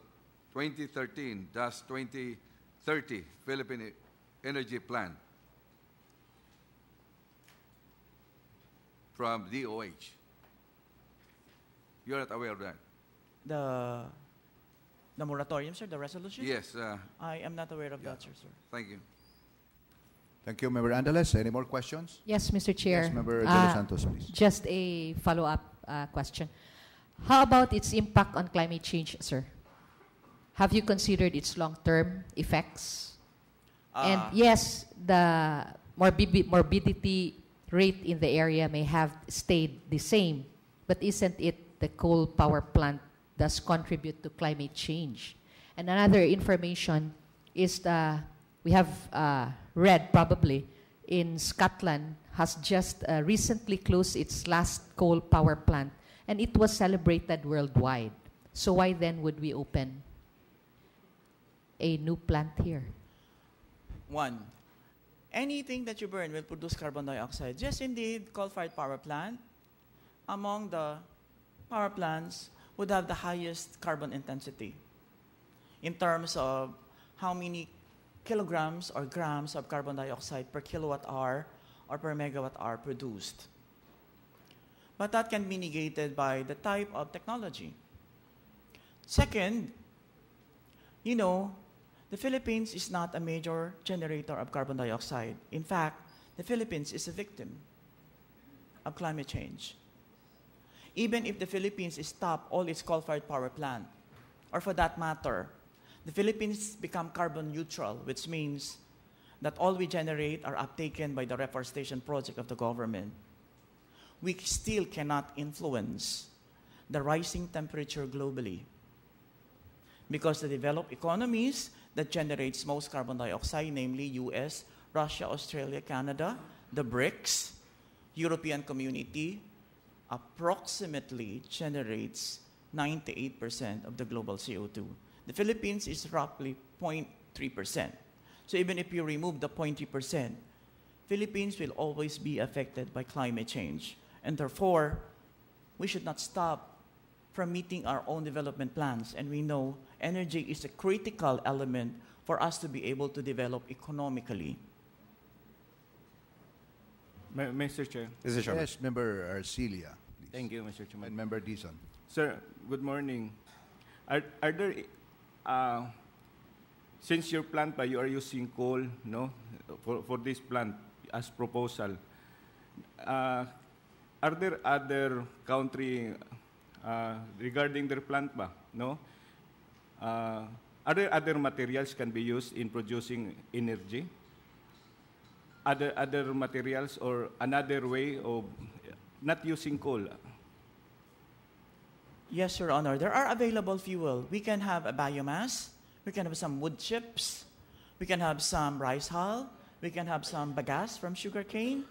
2013-2030 Philippine E- Energy Plan from DOH. You're not aware of that? The, the moratorium, sir, the resolution? Yes, uh, I am not aware of Yeah. that, sir, sir. thank you. Thank you, Member Andales. Any more questions? Yes, Mr. Chair. Yes, Member De Uh, Los Santos, please. Just a follow-up uh, question. How about its impact on climate change, sir? Have you considered its long-term effects? and Ah. yes, the morbibi- morbidity rate in the area may have stayed the same, but isn't it the coal power plant does contribute to climate change? And another information is the we have uh, read probably in Scotland has just uh, recently closed its last coal power plant, and it was celebrated worldwide. So why then would we open a new plant here? One, anything that you burn will produce carbon dioxide. Yes, indeed, coal-fired power plant, among the power plants, would have the highest carbon intensity in terms of how many kilograms or grams of carbon dioxide per kilowatt hour or per megawatt hour produced. But that can be negated by the type of technology. Second, you know, the Philippines is not a major generator of carbon dioxide. In fact, the Philippines is a victim of climate change. Even if the Philippines stop all its coal-fired power plant, or for that matter, the Philippines become carbon neutral, which means that all we generate are uptaken by the reforestation project of the government. We still cannot influence the rising temperature globally because the developed economies that generates most carbon dioxide, namely US, Russia, Australia, Canada, the BRICS, European community, approximately generates 98% of the global CO2. The Philippines is roughly 0.3%. So even if you remove the 0.3%, Philippines will always be affected by climate change. And therefore, we should not stop from meeting our own development plans. And we know energy is a critical element for us to be able to develop economically. Mr. Chair. Mr. Chairman. Yes, Member Arcilla, please. Thank you, Mr. And Chairman. Member Dizon. Sir, good morning. Are, are there, uh, since your plant pa, you are using coal, no, for, for this plant as proposal, uh, are there other country uh, regarding their plant ba, no? Uh, are there other materials can be used in producing energy? Other, other materials or another way of not using coal? Yes, Your Honor. There are available fuel. We can have a biomass. We can have some wood chips. We can have some rice hull. We can have some bagasse from sugarcane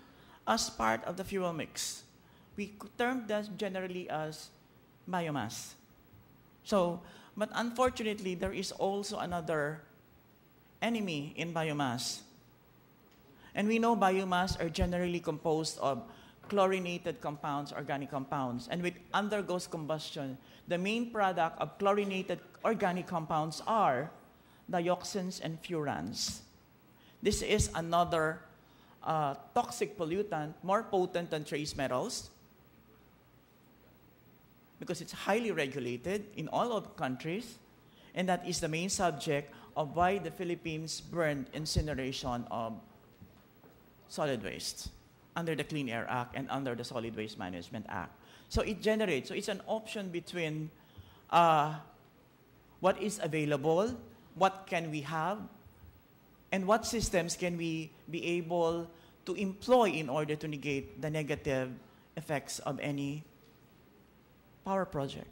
as part of the fuel mix. We term that generally as biomass. So, but unfortunately, there is also another enemy in biomass. And we know biomass are generally composed of chlorinated compounds, organic compounds. And with undergoes combustion, the main product of chlorinated organic compounds are dioxins and furans. This is another uh, toxic pollutant, more potent than trace metals, because it's highly regulated in all of the countries, and that is the main subject of why the Philippines burned incineration of solid waste under the Clean Air Act and under the Solid Waste Management Act. So it generates, so it's an option between uh, what is available, what can we have, and what systems can we be able to employ in order to negate the negative effects of any power project.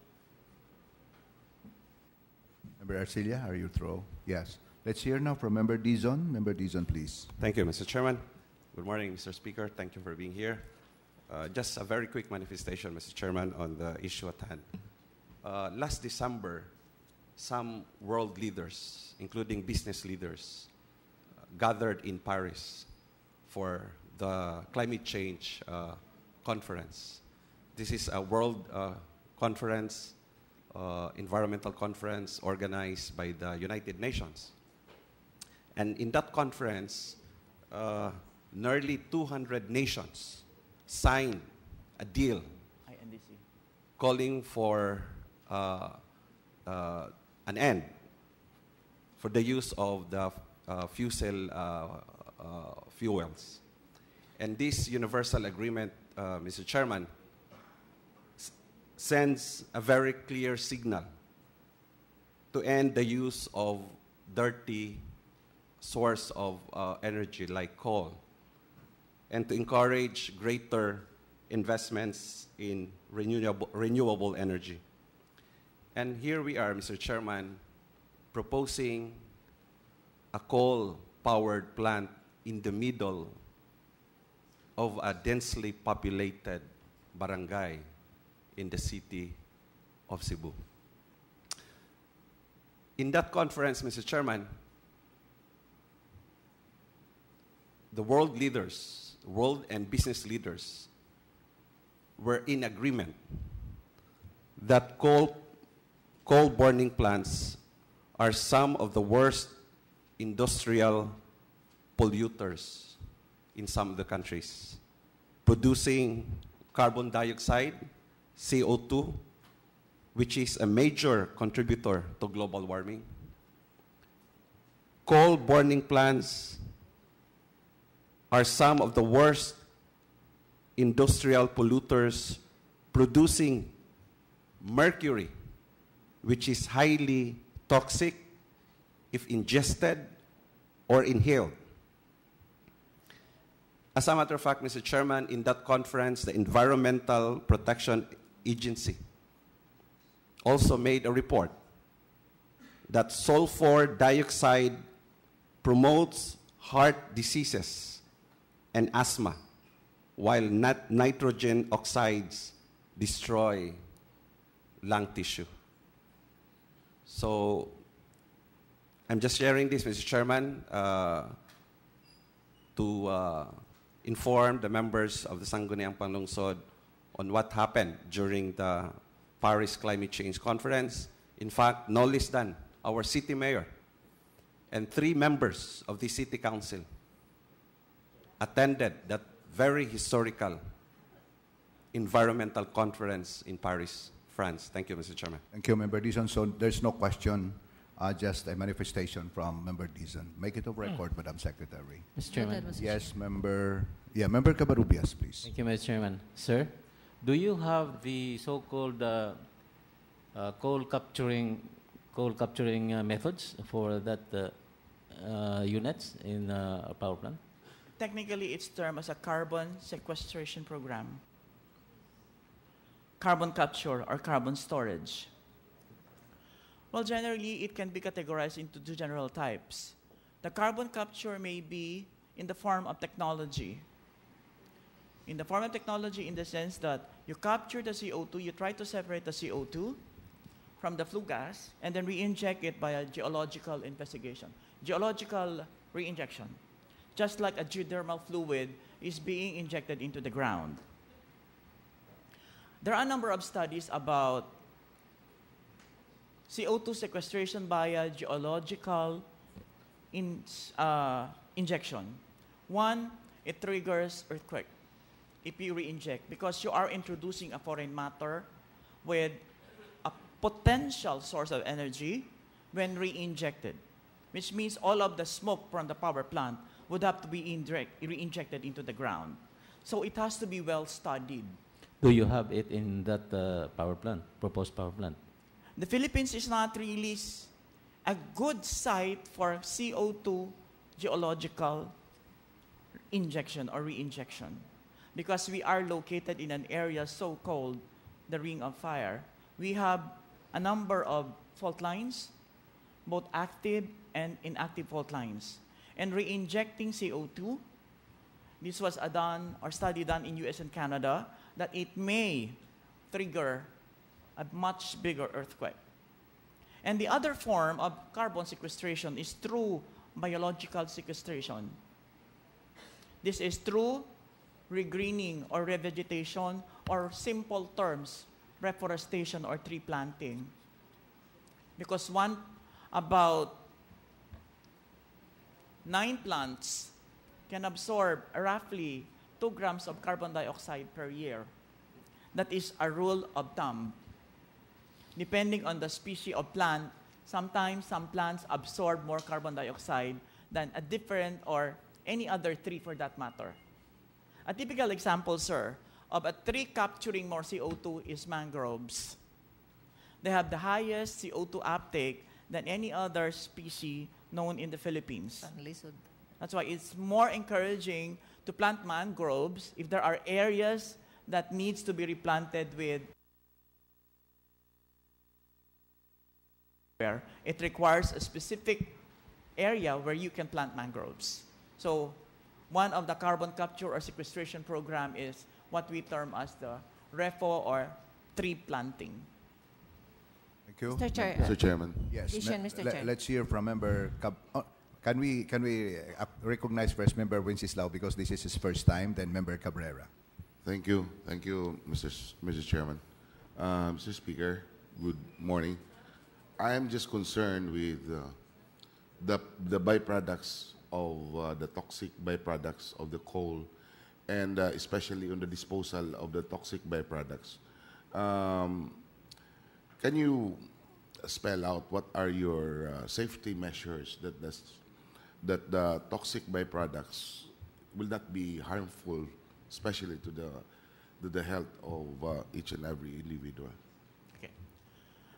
Member Arcilla, are you through? Yes. Let's hear now from Member Dizon. Member Dizon, please. Thank you, Mr. Chairman. Good morning, Mr. Speaker. Thank you for being here. Uh, just a very quick manifestation, Mr. Chairman, on the issue at hand. uh, last December, some world leaders, including business leaders, uh, gathered in Paris for the climate change uh, conference. This is a world uh, conference, uh, environmental conference organized by the United Nations. And in that conference, nearly 200 nations signed a deal INDC. calling for uh, uh, an end for the use of the uh, fossil uh, uh, fuels. And this universal agreement, uh, Mr. Chairman, s- sends a very clear signal to end the use of dirty source of uh, energy like coal and to encourage greater investments in renewable, renewable energy. And here we are, Mr. Chairman, proposing a coal powered plant in the middle of a densely populated barangay in the city of Cebu. In that conference, Mr. Chairman, the world leaders, world and business leaders, were in agreement that coal, coal burning plants are some of the worst industrial polluters in some of the countries, producing carbon dioxide, CO2, which is a major contributor to global warming. Coal burning plants are some of the worst industrial polluters producing mercury, which is highly toxic if ingested or inhaled. As a matter of fact, Mr. Chairman, in that conference, the Environmental Protection Agency also made a report that sulfur dioxide promotes heart diseases and asthma, while nat- nitrogen oxides destroy lung tissue. So, I'm just sharing this, Mr. Chairman, uh, to uh, inform the members of the Sangguniang Panlungsod on what happened during the Paris Climate Change Conference. In fact, no less than our city mayor and three members of the city council attended that very historical environmental conference in Paris, France. Thank you, Mr. Chairman. Thank you, Member Dizon. So there's no question, uh, just a manifestation from Member Dizon. Make it of record, Madam Secretary. Mr. Chairman. Yes, Member, yeah, Member Cabarrubias, please. Thank you, Mr. Chairman. Sir, do you have the so-called uh, uh, coal capturing coal capturing uh, methods for that uh, uh, units in uh, a power plant? Technically, it's termed as a carbon sequestration program, carbon capture or carbon storage. Well, generally, it can be categorized into two general types. The carbon capture may be in the form of technology. In the form of technology, in the sense that you capture the CO2, you try to separate the CO2 from the flue gas, and then re-inject it by a geological investigation, geological re-injection just like a geothermal fluid is being injected into the ground. There are a number of studies about CO2 sequestration by a geological in, uh, injection. One, it triggers earthquake if you re-inject because you are introducing a foreign matter with a potential source of energy when re-injected, which means all of the smoke from the power plant would have to be indirect, re-injected into the ground. So it has to be well studied. Do you have it in that uh, power plant, proposed power plant? The Philippines is not really a good site for CO2 geological injection or re-injection because we are located in an area so called the Ring of Fire. We have a number of fault lines, both active and inactive fault lines. And re-injecting CO2, this was a done or study done in US and Canada, that it may trigger a much bigger earthquake. And the other form of carbon sequestration is through biological sequestration. This is through regreening or revegetation, or simple terms, reforestation or tree planting. Because one, about nine plants can absorb roughly two grams of carbon dioxide per year. That is a rule of thumb. Depending on the species of plant, sometimes some plants absorb more carbon dioxide than a different or any other tree for that matter. A typical example, sir, of a tree capturing more CO2 is mangroves. They have the highest CO2 uptake than any other species known in the Philippines. Sanlisod. That's why it's more encouraging to plant mangroves if there are areas that needs to be replanted with where it requires a specific area where you can plant mangroves. So one of the carbon capture or sequestration program is what we term as the REFO or tree planting. Thank you. Mr. Chair. Mr. Chairman. Yes. Addition, Mr. le- Chair. Let's hear from member. Cab- oh, can we can we uh, recognize first member Wenceslao because this is his first time, then member Cabrera. Thank you. Thank you, Mr. S- Mr. Chairman. Uh, Mr. Speaker, good morning. I am just concerned with uh, the, the byproducts of uh, the toxic byproducts of the coal and uh, especially on the disposal of the toxic byproducts. Um, can you spell out what are your uh, safety measures that, that the toxic byproducts will not be harmful, especially to the, to the health of uh, each and every individual? Okay.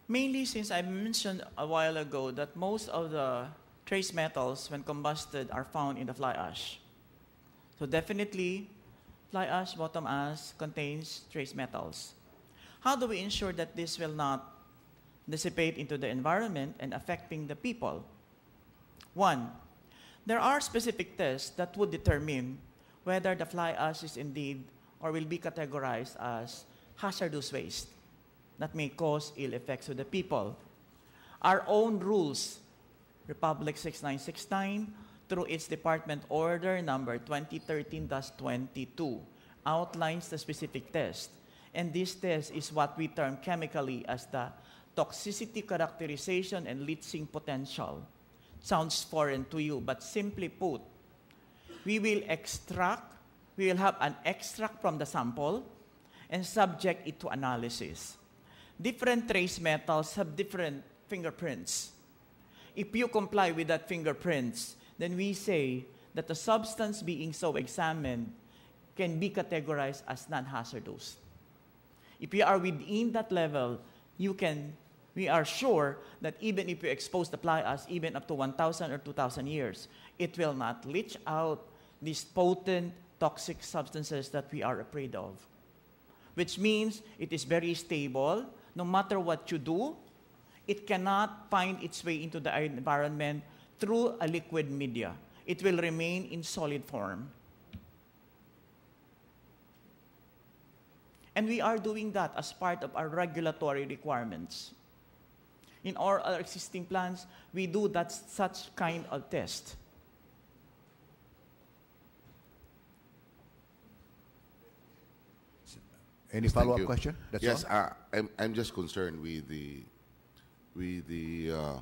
Mainly since I mentioned a while ago that most of the trace metals when combusted are found in the fly ash. So definitely fly ash, bottom ash contains trace metals. How do we ensure that this will not dissipate into the environment and affecting the people? One, there are specific tests that would determine whether the fly ash is indeed or will be categorized as hazardous waste that may cause ill effects to the people. Our own rules, Republic 6969, through its Department Order number 2013-22, outlines the specific test. And this test is what we term chemically as the toxicity characterization and leaching potential. Sounds foreign to you, but simply put, we will extract, we will have an extract from the sample and subject it to analysis. Different trace metals have different fingerprints. If you comply with that fingerprints, then we say that the substance being so examined can be categorized as non-hazardous. If you are within that level, you can, we are sure that even if you expose the fly even up to 1,000 or 2,000 years, it will not leach out these potent toxic substances that we are afraid of. Which means it is very stable. No matter what you do, it cannot find its way into the environment through a liquid media. It will remain in solid form. And we are doing that as part of our regulatory requirements. In all our existing plans, we do that such kind of test. Any Yes, follow-up you. question? That's yes, all? uh, I'm, I'm just concerned with the, with the uh,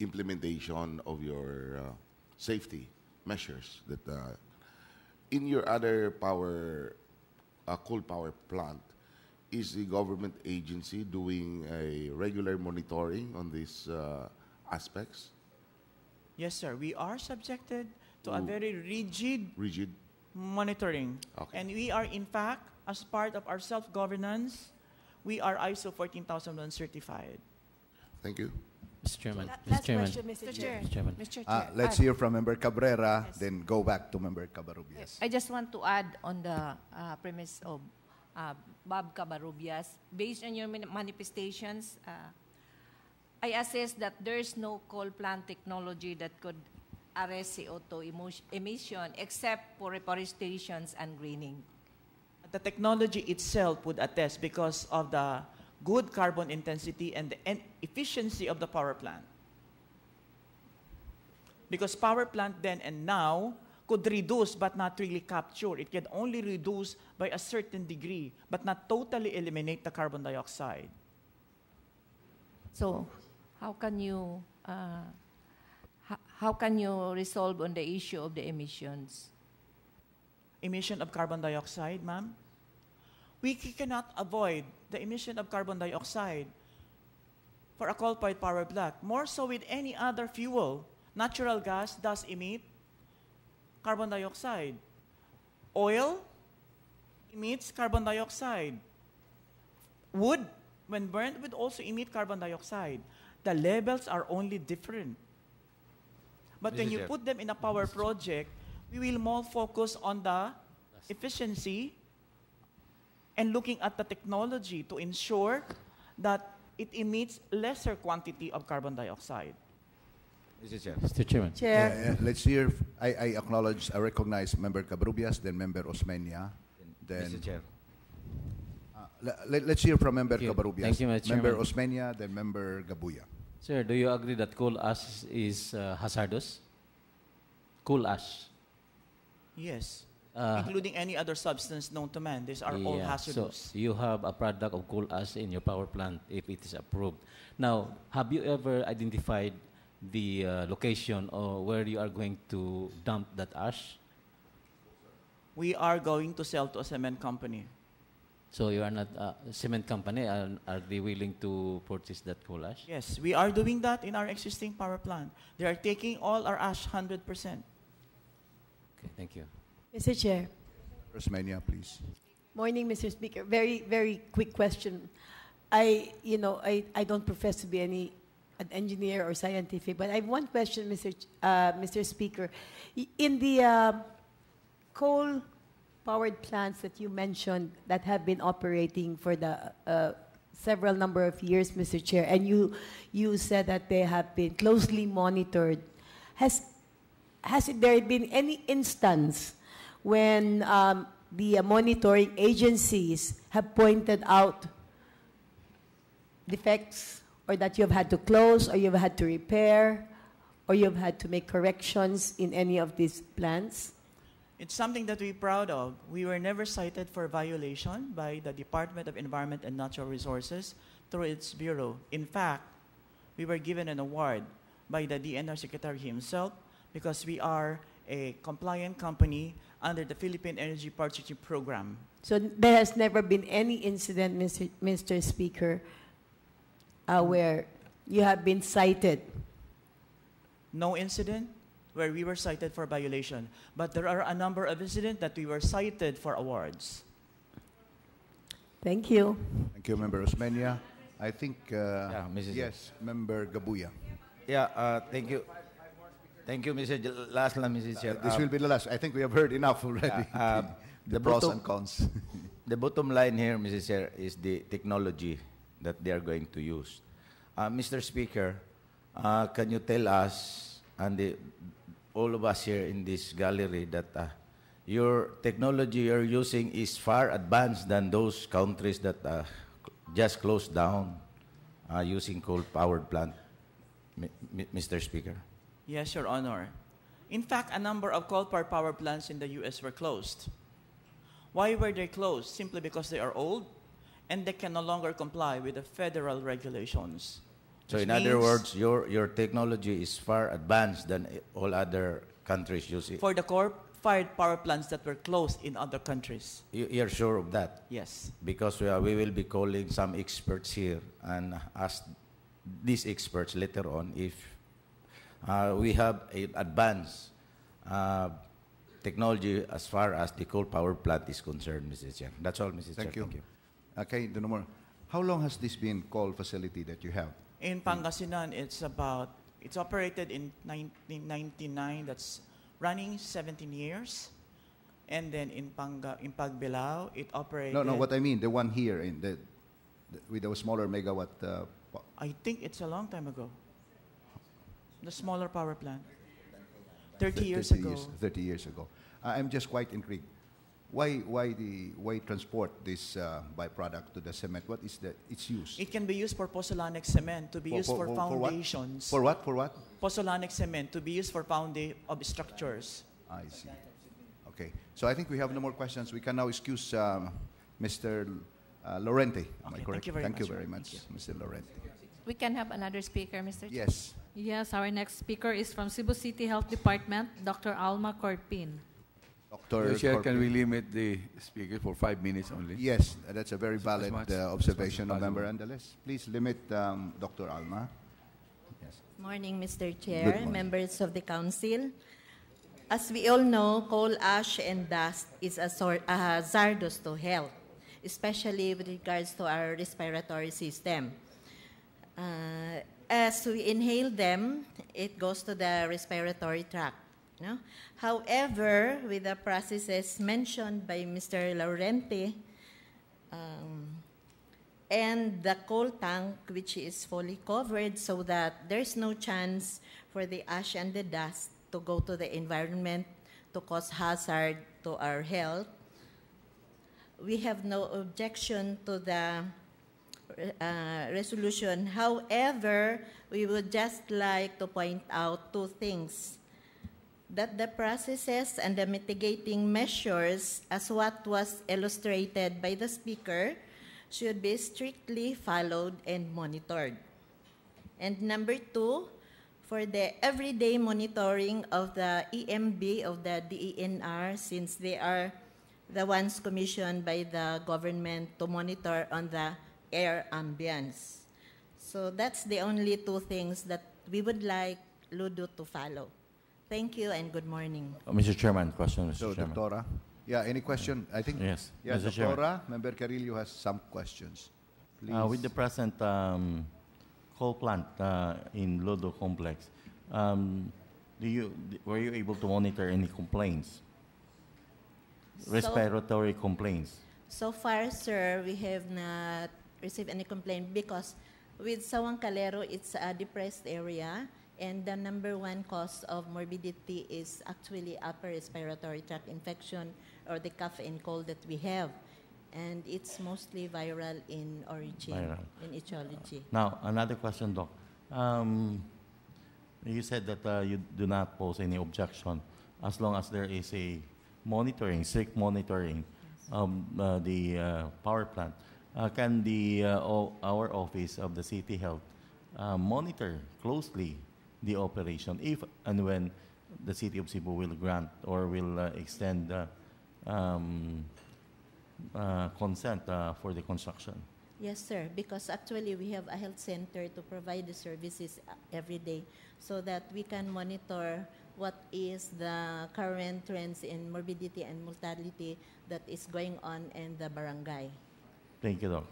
implementation of your uh, safety measures that uh, in your other power, uh, coal power plant, is the government agency doing a regular monitoring on these uh, aspects? Yes, sir. We are subjected to a very rigid Rigid? monitoring. Okay. And we are, in fact, as part of our self-governance, we are ISO 14001 certified. Thank you. Mr. Chairman. La- Mr. last Chairman. question, Mr. Chair. Mr. Chairman. Mr. Chair. Uh, let's uh, hear from member Cabrera, then go back to member Cabarrubias. I just want to add on the uh, premise of uh, Bob Cabarubias. Based on your man- manifestations, uh, I assess that there is no coal plant technology that could arrest CO2 emo- emission except for reforestations and greening. The technology itself would attest because of the good carbon intensity and the en- efficiency of the power plant. Because power plant then and now could reduce but not really capture. It can only reduce by a certain degree, but not totally eliminate the carbon dioxide. So, how can you uh, how can you resolve on the issue of the emissions? Emission of carbon dioxide, ma'am? We cannot avoid the emission of carbon dioxide for a coal-fired power plant. More so with any other fuel. Natural gas does emit carbon dioxide. Oil emits carbon dioxide. Wood, when burned, would also emit carbon dioxide. The levels are only different. But when you put them in a power project, we will more focus on the efficiency and looking at the technology to ensure that it emits lesser quantity of carbon dioxide. Mr. Chair. Mr. Chairman. Chair. Uh, let's hear, I, I acknowledge, I recognize Member Cabarrubias, then Member Osmeña, then... Mr. Chair. Uh, le- let, let's hear from Member Thank. Cabarrubias. Thank you, Mr. Member Chairman. Osmeña, then Member Gabuya. Sir, do you agree that coal ash is uh, hazardous? Coal ash. Yes. Uh, Including any other substance known to man. These are all hazardous. So you have a product of coal ash in your power plant if it is approved. Now, have you ever identified the uh, location or where you are going to dump that ash? we are going to sell to a cement company. So you are not a cement company. Are, are they willing to purchase that coal ash? Yes, we are doing that in our existing power plant. They are taking all our ash 100%. Okay, thank you. Mr. Chair. Osmeña, please. Morning, Mr. Speaker. Very, very quick question. I, you know, I, I don't profess to be any an engineer or scientific, but I have one question, Mr. Ch- Uh, Mr. Speaker. In the uh, coal-powered plants that you mentioned that have been operating for the uh, several number of years, Mr. Chair, and you you said that they have been closely monitored. Has has there been any instance when um, the uh, monitoring agencies have pointed out defects or that you've had to close or you've had to repair or you've had to make corrections in any of these plants? It's something that we're proud of. We were never cited for violation by the Department of Environment and Natural Resources through its bureau. In fact, we were given an award by the DNR Secretary himself because we are a compliant company under the Philippine Energy Partnership Program. So there has never been any incident, Mr. Mr. Speaker, uh, where you have been cited. No incident where we were cited for violation, but there are a number of incidents that we were cited for awards. Thank you. Thank you, Member Osmeña. I think, uh, Yeah, Mrs. yes, Member Gabuya. Yeah, uh, thank you. Thank you, Mr. J- Last lang, Mrs. Chair. This Uh, will be the last. I think we have heard enough already. Uh, the, the pros bottom- and cons. The bottom line here, Mrs. Chair, is the technology that they are going to use. Uh, Mr. Speaker, uh, can you tell us and the, all of us here in this gallery that uh, your technology you're using is far advanced than those countries that uh, just closed down uh, using coal-powered plant, Mi- Mi- Mr. Speaker? Yes, Your Honor. In fact, a number of coal-fired power plants in the U.S. were closed. Why were they closed? Simply because they are old and they can no longer comply with the federal regulations. So Which in other words, your, your technology is far advanced than all other countries using. For the coal-fired power plants that were closed in other countries. You, you're sure of that? Yes. Because we, are, we will be calling some experts here and ask these experts later on if uh, we have an advanced uh, technology as far as the coal power plant is concerned, Mr. Chair. That's all, Mr. Chen. Thank Chair. you. Okay, the number. How long has this been call facility that you have? In Pangasinan, it's about, it's operated in 1999, that's running 17 years. And then in, Panga, in Pagbilao, it operated... No, no, what I mean, the one here in the, the with the smaller megawatt. Uh, po- I think it's a long time ago. The smaller power plant. 30 years ago. 30 years ago. I'm just quite intrigued. Why, why, the, why transport this uh, byproduct to the cement? What is the, its use? It can be used for pozzolanic cement to be used for, what? foundations. For what? For what? Pozzolanic cement to be used for foundation of structures. I see. Okay. So I think we have no more questions. We can now excuse um, Mr. Uh, Lorente. Am I correct? thank you very much, very ma'am. much, Mr. Lorente. We can have another speaker, Mr. Chair. Yes. Yes, our next speaker is from Cebu City Health Department, Dr. Alma Corpin. Dr. Mr. Chair, can we limit the speaker for five minutes only? Yes, that's a very As- as valid much- uh, observation as of Member possible. Andales. Please limit um, Dr. Alma. Yes. Morning, Mr. Chair, morning. members of the council. As we all know, coal ash and dust is a sor- a hazardous to health, especially with regards to our respiratory system. Uh, as we inhale them, it goes to the respiratory tract. No? However, with the processes mentioned by Mr. Lorente, um, and the coal tank, which is fully covered so that there's no chance for the ash and the dust to go to the environment to cause hazard to our health. We have no objection to the uh, resolution. However, we would just like to point out two things. That the processes and the mitigating measures, as what was illustrated by the speaker, should be strictly followed and monitored. And number two, for the everyday monitoring of the EMB of the DENR, since they are the ones commissioned by the government to monitor on the air ambience. So that's the only two things that we would like Ludo to follow. Thank you and good morning. Uh, Mr. Chairman, question, Mr. So, Chairman. Doctora. Yeah, any question? I think. Yes, Yeah, Mr. Chairman. Doctora, Member Carillo has some questions. Please. Uh, with the present um, coal plant uh, in Ludo complex, um, do you were you able to monitor any complaints? So- Respiratory complaints. So far, sir, we have not received any complaint because with Sawang Calero, it's a depressed area, and the number one cause of morbidity is actually upper respiratory tract infection or the cough and cold that we have. And it's mostly viral in origin, Viral. in etiology. Now, another question, Doc. Um, you said that uh, you do not pose any objection as long as there is a monitoring, strict monitoring of uh, the uh, power plant. Uh, can the uh, our office of the city health uh, monitor closely the operation if and when the city of Cebu will grant or will uh, extend uh, um, uh, consent uh, for the construction? Yes, sir, because actually we have a health center to provide the services uh, every day so that we can monitor what is the current trends in morbidity and mortality that is going on in the barangay. Thank you, Doc.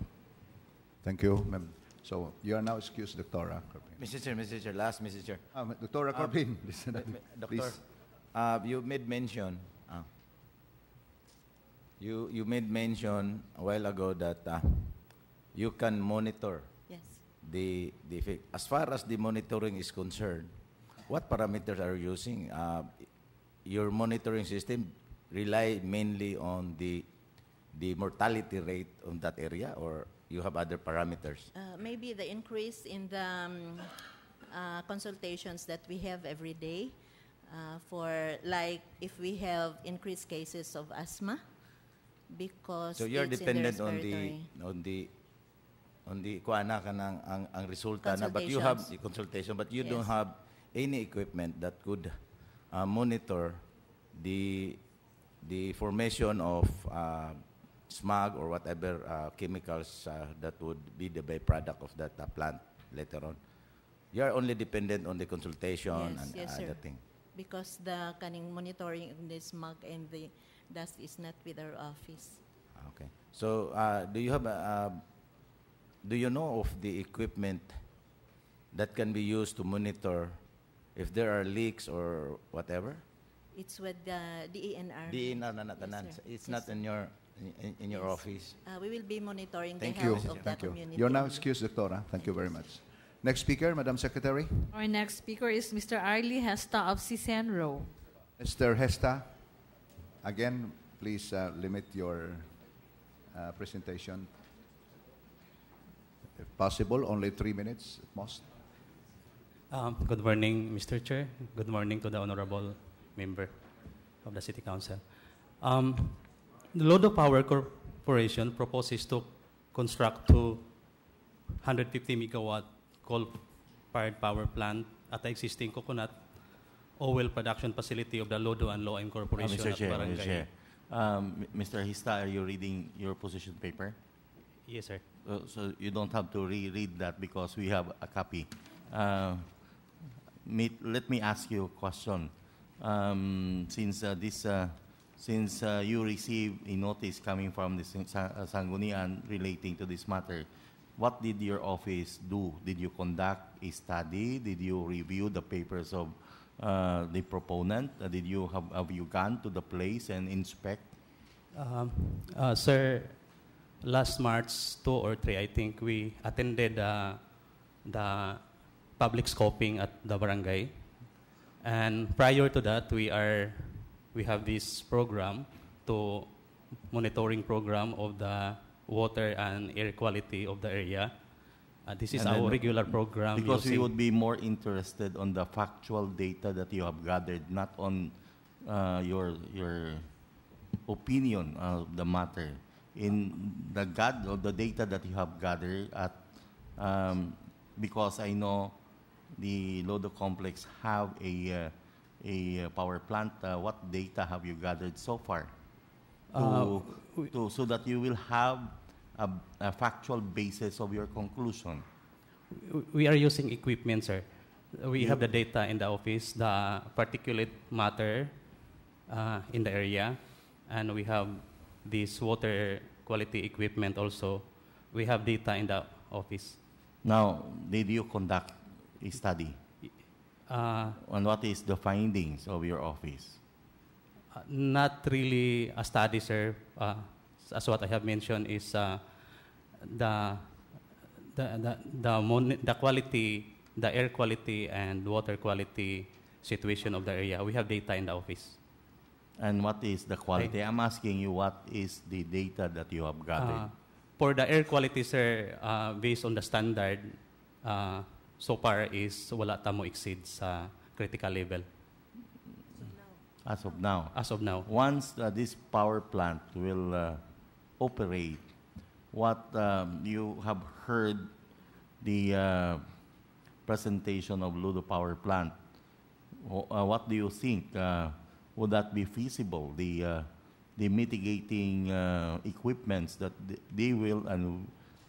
Thank you. Mem- So you are now excused, Doctora. Corpin. Mr. Chair, Mr. Chair, last, Mr. Chair. Um, Doctora Uh, Corpin, listen, m- m- Doctor, please. uh, you made mention, uh, you, you made mention a while ago that uh, you can monitor Yes. the, the effect. As far as the monitoring is concerned, what parameters are you using? Uh, your monitoring system rely mainly on the, the mortality rate on that area or you have other parameters? Uh, maybe the increase in the um, uh, consultations that we have every day uh, for like if we have increased cases of asthma because So you're it's in the dependent on the on the on the kuana ka ng ang, ang resulta na but you have the consultation but you don't have any equipment that could uh, monitor the the formation of uh, smog or whatever uh, chemicals uh, that would be the byproduct of that uh, plant later on. You are only dependent on the consultation Yes, and yes, other sir. thing. Because the kaning monitoring of the smog and the dust is not with our office. Okay. So, uh, do you have, a, uh, do you know of the equipment that can be used to monitor if there are leaks or whatever? It's with the DENR. DENR na Yes, natanan. It's Yes, not in your, in, in your Yes. office. Uh, we will be monitoring Thank the you. health of Thank the you. community. You're now excused, Doctora. Thank you very much. Next speaker, Madam Secretary. Our next speaker is Mr. Arlie Hesta of CISENRO. Mr. Hesta, again, please uh, limit your uh, presentation. If possible, only three minutes at most. Um, good morning, Mr. Chair. Good morning to the honorable member of the City Council. Um, the Ludo Power Corporation proposes to construct two 150 megawatt coal-fired power plant at the existing coconut oil production facility of the Ludo and Luym Uh, Corporation Mr. at Chair, Mr. Chair. Um, Mr. Hista, are you reading your position paper? Yes, sir. Uh, so you don't have to reread that because we have a copy. Uh, me, let me ask you a question. Um, since uh, this, uh, since uh, you received a notice coming from the uh, Sangguniang relating to this matter, what did your office do? Did you conduct a study? Did you review the papers of uh, the proponent? Uh, did you have, have you gone to the place and inspect? Um, uh, sir, last March 2 or 3, I think, we attended uh, the public scoping at the barangay. And prior to that, we are we have this program to monitoring program of the water and air quality of the area. Uh, this is And our regular program. Because we would be more interested on the factual data that you have gathered, not on uh, your your opinion of the matter. In the gad or the data that you have gathered at, um, because I know the Ludo complex have a uh, a uh, power plant. Uh, what data have you gathered so far? To, Uh, to, so that you will have a, a factual basis of your conclusion. we are using equipment, sir. We have the data in the office, the particulate matter uh, in the area, and we have this water quality equipment also. We have data in the office. Now, did you conduct a study? Uh, and what is the findings of your office? Uh, not really a study, sir. Uh, as what I have mentioned is uh, the the the the, mon- the quality, the air quality and water quality situation of the area. We have data in the office. And what is the quality? I'm asking you what is the data that you have gathered? Uh, for the air quality, sir, uh, based on the standard, so far is wala tamo exceed sa critical level. As of now. As of now. Once uh, this power plant will uh, operate, what um, you have heard the uh, presentation of Ludo Power Plant. Uh, what do you think? Uh, would that be feasible? The uh, the mitigating uh, equipments that they will and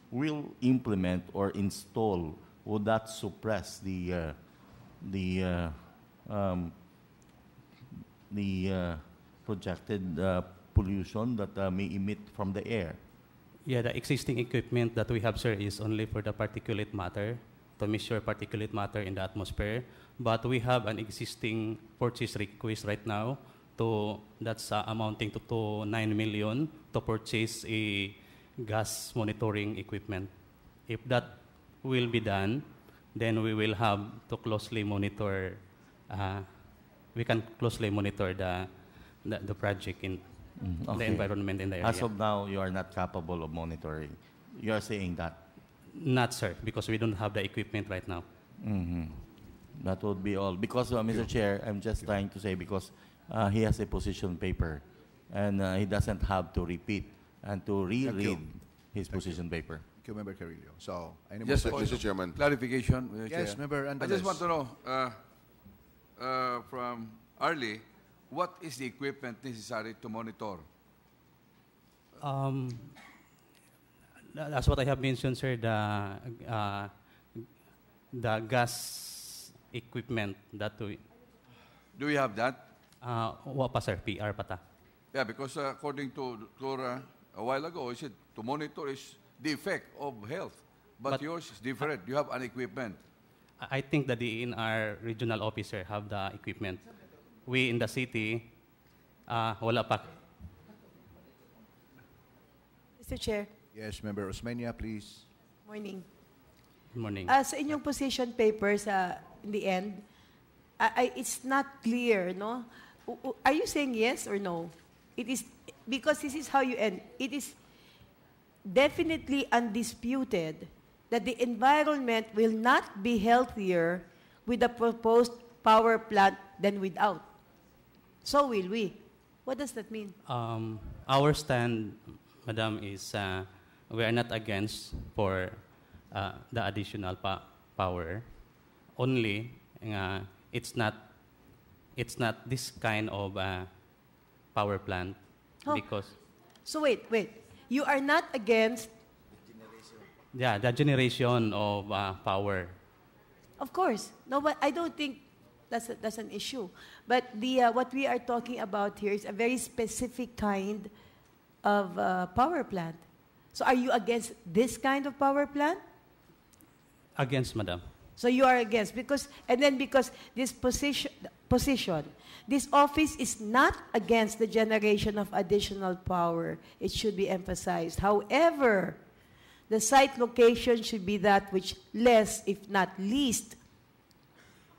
will implement or install would that suppress the uh, the uh, um, the uh, projected uh, pollution that uh, may emit from the air. Yeah, the existing equipment that we have, sir, is only for the particulate matter, to measure particulate matter in the atmosphere. But we have an existing purchase request right now to, that's uh, amounting to, to 9 million to purchase a gas monitoring equipment. If that will be done, then we will have to closely monitor, uh, we can closely monitor the, the, the project in Mm, the okay. environment in the area. As of now, you are not capable of monitoring. You are saying that. Not, sir, because we don't have the equipment right now. Mhm. That would be all. Because, uh, Mr. Chair, I'm just trying to say because uh, he has a position paper and uh, he doesn't have to repeat and to you. reread his position paper. Thank you, Member Carrillo. So, any Just more a questions? point of Clarification. Mr. Yes, Chair. Member I just want to know uh, uh, from Arlie, what is the equipment necessary to monitor? Um, tha- that's what I have mentioned, sir, the, uh, the gas equipment that we... Do we have that? Uh, wa pa, sir, PR pa ta. Yeah, because uh, according to Cora a while ago, he said to monitor is the effect of health. But, But- yours is different. You have an equipment. I think that the DNR regional officer have the equipment. We in the city, uh, wala pa. Mr. Chair, Yes, Member Osmeña, please. morning. Good morning. Uh, sa inyong position papers, uh, in the end, I, I, it's not clear, no? Are you saying yes or no? It is because this is how you end. It is definitely undisputed that the environment will not be healthier with the proposed power plant than without. So will we. What does that mean? Um, our stand, Madam, is uh, we are not against for uh, the additional pa- power. Only, uh, it's not it's not this kind of uh, power plant Oh. because So wait, wait. You are not against, yeah, the generation of uh, power. of course. No, but I don't think that's, a, that's an issue. But the, uh, what we are talking about here is a very specific kind of uh, power plant. So are you against this kind of power plant? Against, Madam. So you are against because and then because this position position this office is not against the generation of additional power. It should be emphasized. However, the site location should be that which less, if not least,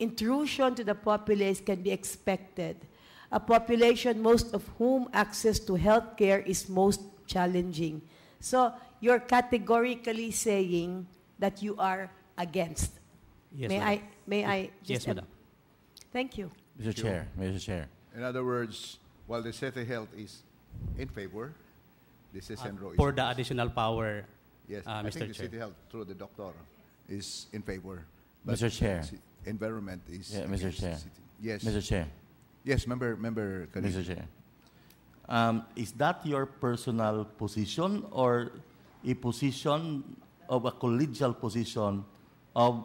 intrusion to the populace can be expected. A population most of whom access to health care is most challenging. So you're categorically saying that you are against. Yes, may madam. I may I just Yes, madam. Thank you. Mr. Chair, Mr. Chair. In other words, while the City Health is in favor, the CSNRO is for the opposed. additional power, Yes, uh, I Mr. think the Chair. City Health, through the doctor, is in favor. Mr. Chair. ci- Environment is. Yeah, Mr. against the Chair. city. Yes. Mr. Chair. Yes, member, member. Khalid. Mr. Chair. Um, is that your personal position or a position of a collegial position of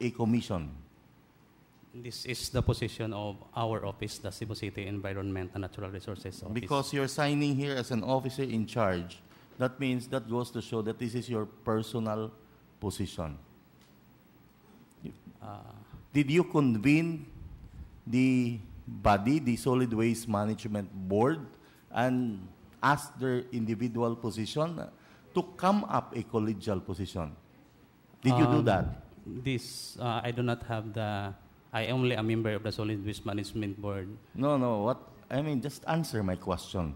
a commission? This is the position of our office, the Cebu City Environment and Natural Resources Office. Because you're signing here as an officer in charge, that means that goes to show that this is your personal position. Uh, Did you convene the body, the Solid Waste Management Board, and ask their individual position to come up a collegial position? Did you do um, that? This, uh, I do not have the, I only a member of the Solid Waste Management Board. No, no. What I mean, just answer my question.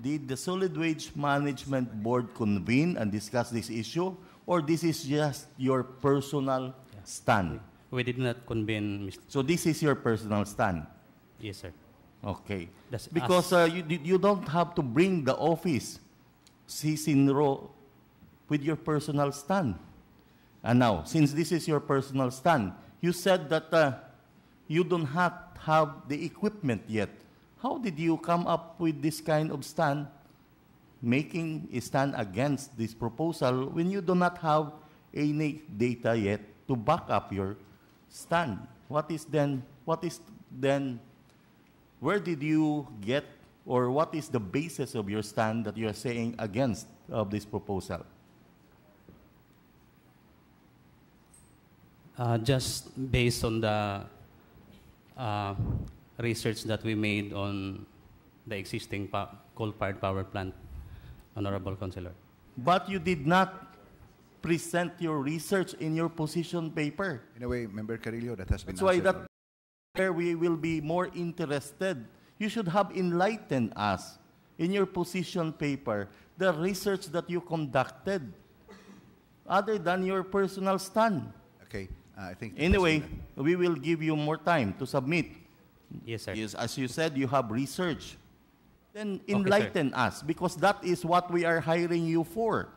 Did the Solid Waste Management Board convene and discuss this issue, or this is just your personal stand? We did not convene, Mr. So this is your personal stand. Yes, sir. Okay. That's Because uh, you, you don't have to bring the office, CISINRO, with your personal stand. And now, since this is your personal stand, you said that uh, you don't have, have the equipment yet. How did you come up with this kind of stand, making a stand against this proposal when you do not have any data yet to back up your stand? What is then, what is then where did you get or what is the basis of your stand that you are saying against of this proposal? Uh, just based on the uh, research that we made on the existing pa- coal-fired power plant, Honorable Councilor. But you did not present your research in your position paper. In a way, Member Carillo, that has been That's why that already. where we will be more interested. You should have enlightened us in your position paper the research that you conducted other than your personal stand. Okay, I think. Anyway, President- we will give you more time to submit. Yes, sir. Yes, as you said, you have research. Then sir. enlighten us because that is what we are hiring you for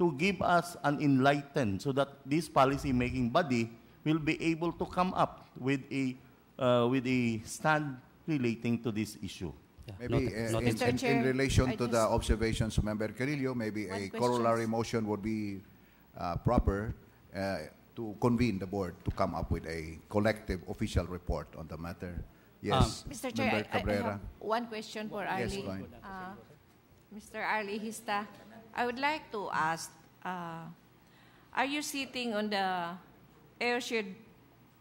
to give us an enlighten so that this policy making body will be able to come up with a uh, with a stand relating to this issue. Maybe uh, in, in- in Chair, relation I to the observations of Member Carillo, maybe a question. corollary motion would be uh, proper uh, to convene the board to come up with a collective official report on the matter. Yes, Mr. Chair, Member I, I- I Cabrera. have one question for Yes, Arlie. go ahead. Uh, Mr. Arlie Hista, I would like to ask, uh, are you sitting on the airshed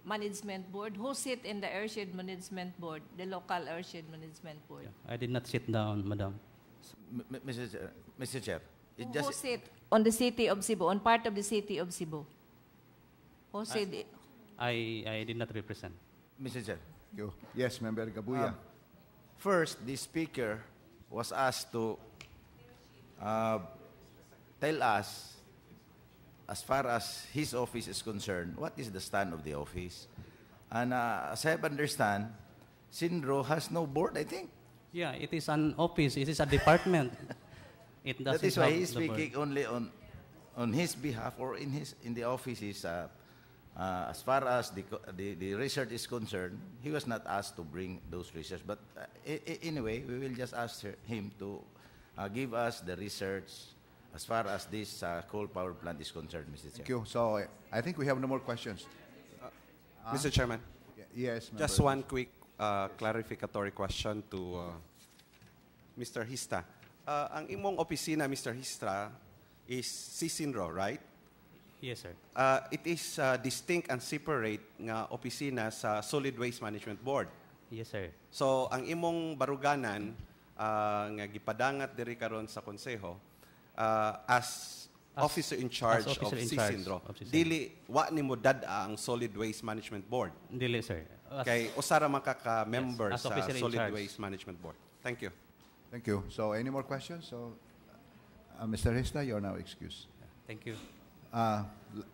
management board? Who sit in the airshed management board, the local airshed management board? I did not sit down, Madam. M- M- Mr. Chair, Mr. Chair, it Who, just who sit on the city of Cebu, on part of the city of Cebu? Who sit? i- I, I did not represent. Mr. Chair. You. Yes, Member Gabuya. Um, first, the speaker was asked to uh, tell us, as far as his office is concerned, what is the stand of the office. And uh, as I have understand, Sinro has no board, I think. Yeah, it is an office. It is a department. It doesn't That is why have he's the board. speaking only on on his behalf or in his in the office. Is uh, uh, as far as the, the the research is concerned, he was not asked to bring those research. But uh, i- i- anyway, we will just ask her, him to uh, give us the research as far as this uh, coal power plant is concerned, Mr. Chair. Thank you. So I- I think we have no more questions. Ah? Mr. Chairman. Y- yes, Just one quick uh, clarificatory question to uh, Mr. Hista. Uh, ang imong opisina, Mr. Hista, is Sisinro, right? Yes, sir. Uh, it is uh, distinct and separate nga opisina sa Solid Waste Management Board. Yes, sir. So, ang imong baruganan uh, nga gipadangat diri karon sa konseho uh, as, As- officer in charge as of officer of Sisinro. Dili wa nimo dada ang Solid Waste Management Board. Dili, sir. As- Kay usara man ka ka member Yes, sa Solid charge. Waste Management Board. Thank you. Thank you. So any more questions? So, uh, Mr. Hista, you are now excused. Thank you. Uh,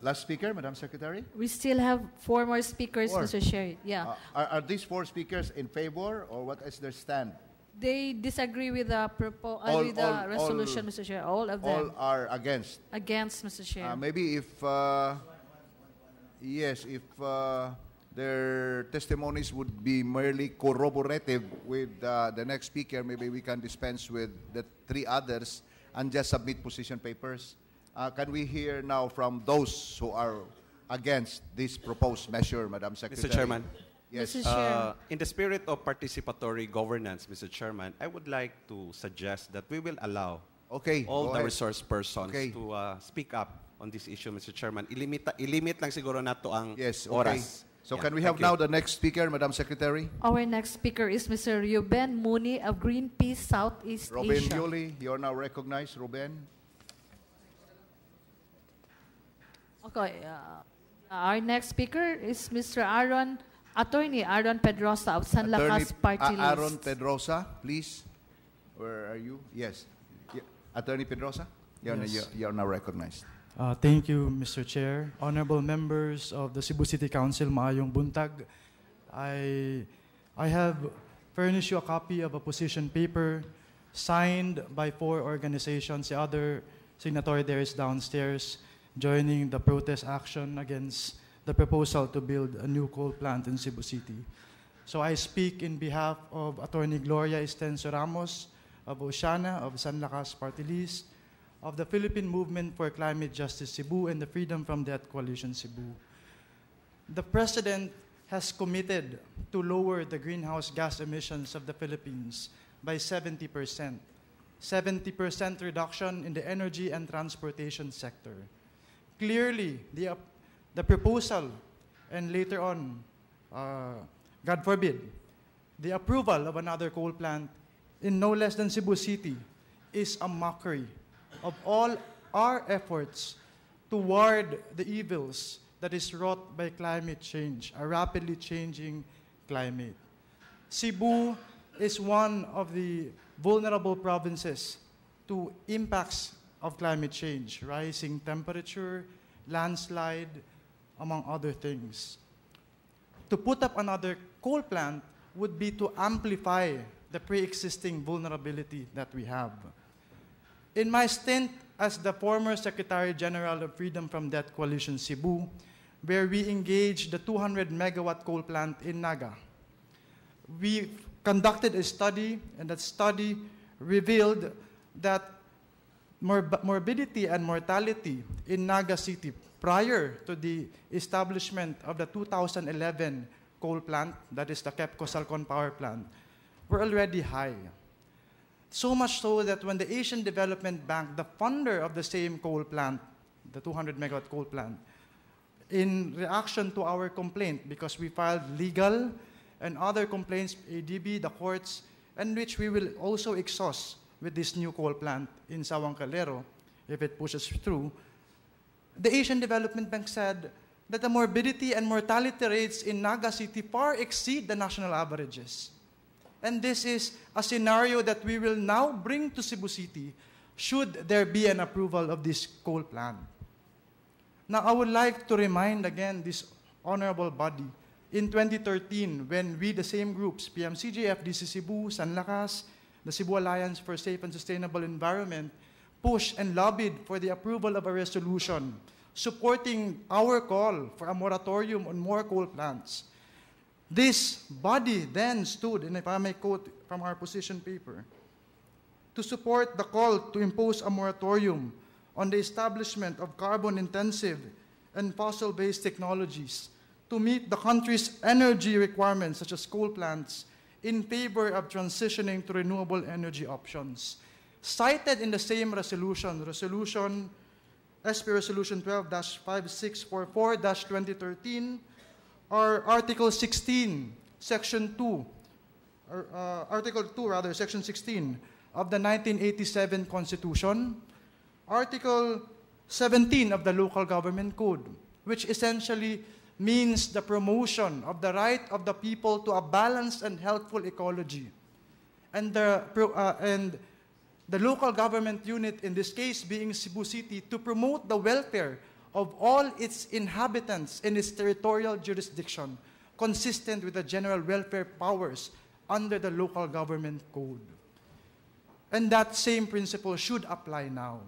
last speaker, Madam Secretary. We still have four more speakers, Four. Mr. Chair. Yeah. Uh, are, are these four speakers in favor, or what is their stand? they disagree with the propo- uh, All- with the all- resolution, all- Mr. Chair. All of All them are against. against, Mr. Chair. Uh, maybe if, uh, yes, if uh, their testimonies would be merely corroborative with uh, the next speaker, maybe we can dispense with the three others and just submit position papers. Uh, can we hear now from those who are against this proposed measure, Madam Secretary? Mr. Chairman. Yes. Uh, in the spirit of participatory governance, Mr. Chairman, I would like to suggest that we will allow Okay, all the ahead. resource persons Okay. to uh, speak up on this issue, Mr. Chairman. Ilimita, ilimit lang siguro nato ang Yes, okay. oras. So Yeah, can we have you. now the next speaker, Madam Secretary? Our next speaker is Mr. Ruben Mooney of Greenpeace Southeast Robin Asia. Yuli, you're now recognized. Ruben. Okay. Uh, our next speaker is Mr. Aaron, Attorney Aaron Pedrosa of Sanlakas Party A- Aaron List. Pedrosa, please. Where are you? Yes. Y- Attorney Pedrosa, you're, Yes. you're, you're now recognized. Uh, thank you, Mr. Chair. Honorable members of the Cebu City Council, maayong buntag. I, I have furnished you a copy of a position paper signed by four organizations. The other signatory there is downstairs, joining the protest action against the proposal to build a new coal plant in Cebu City. So I speak in behalf of Attorney Gloria Estenzo Ramos of Oceana of Sanlakas Party of the Philippine Movement for Climate Justice Cebu and the Freedom from Debt Coalition Cebu. The President has committed to lower the greenhouse gas emissions of the Philippines by 70%. 70% reduction in the energy and transportation sector. Clearly, the, the proposal and later on, uh, God forbid, the approval of another coal plant in no less than Cebu City is a mockery of all our efforts toward the evils that is wrought by climate change, a rapidly changing climate. Cebu is one of the vulnerable provinces to impacts of climate change, rising temperature, landslide, among other things. To put up another coal plant would be to amplify the pre-existing vulnerability that we have. In my stint as the former Secretary General of Freedom from Debt Coalition Cebu, where we engaged the 200 megawatt coal plant in Naga, we conducted a study, and that study revealed that morb- morbidity and mortality in Naga City prior to the establishment of the 2011 coal plant, that is the KEPCO Salcon power plant, were already high. So much so that when the Asian Development Bank, the funder of the same coal plant, the 200 megawatt coal plant, in reaction to our complaint, because we filed legal and other complaints, ADB, the courts, and which we will also exhaust with this new coal plant in Sawang Calero, if it pushes through, the Asian Development Bank said that the morbidity and mortality rates in Naga City far exceed the national averages. And this is a scenario that we will now bring to Cebu City should there be an approval of this coal plant. Now, I would like to remind again this honorable body in 2013 when we, the same groups, PMCJ, FDC Cebu, San the Cebu Alliance for Safe and Sustainable Environment, pushed and lobbied for the approval of a resolution supporting our call for a moratorium on more coal plants. This body then stood, and if I may quote from our position paper, to support the call to impose a moratorium on the establishment of carbon intensive and fossil based technologies to meet the country's energy requirements, such as coal plants, in favor of transitioning to renewable energy options. Cited in the same resolution, Resolution SP Resolution 12-5644 2013, or Article 16, Section 2, or, uh, Article 2, rather, Section 16 of the 1987 Constitution, Article 17 of the Local Government Code, which essentially means the promotion of the right of the people to a balanced and healthful ecology. And the, uh, and the local government unit, in this case being Cebu City, to promote the welfare of all its inhabitants in its territorial jurisdiction, consistent with the general welfare powers under the local government code. And that same principle should apply now.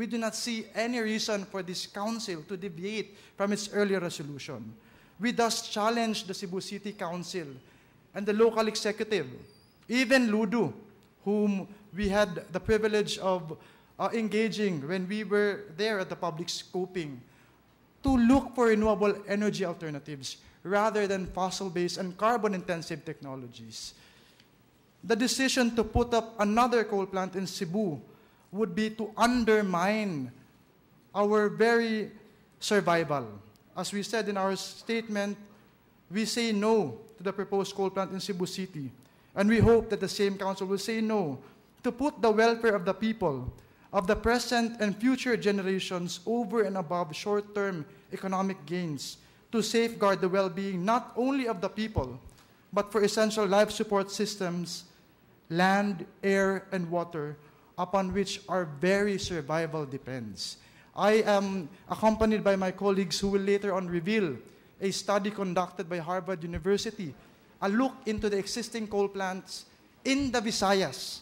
We do not see any reason for this council to deviate from its earlier resolution. We thus challenge the Cebu City Council and the local executive, even Ludo, whom we had the privilege of uh, engaging when we were there at the public scoping, to look for renewable energy alternatives rather than fossil-based and carbon-intensive technologies. The decision to put up another coal plant in Cebu would be to undermine our very survival. As we said in our statement, we say no to the proposed coal plant in Cebu City. And we hope that the same council will say no to put the welfare of the people, of the present and future generations over and above short term economic gains, to safeguard the well being not only of the people, but for essential life support systems, land, air, and water, upon which our very survival depends. I am accompanied by my colleagues who will later on reveal a study conducted by Harvard University, a look into the existing coal plants in the Visayas.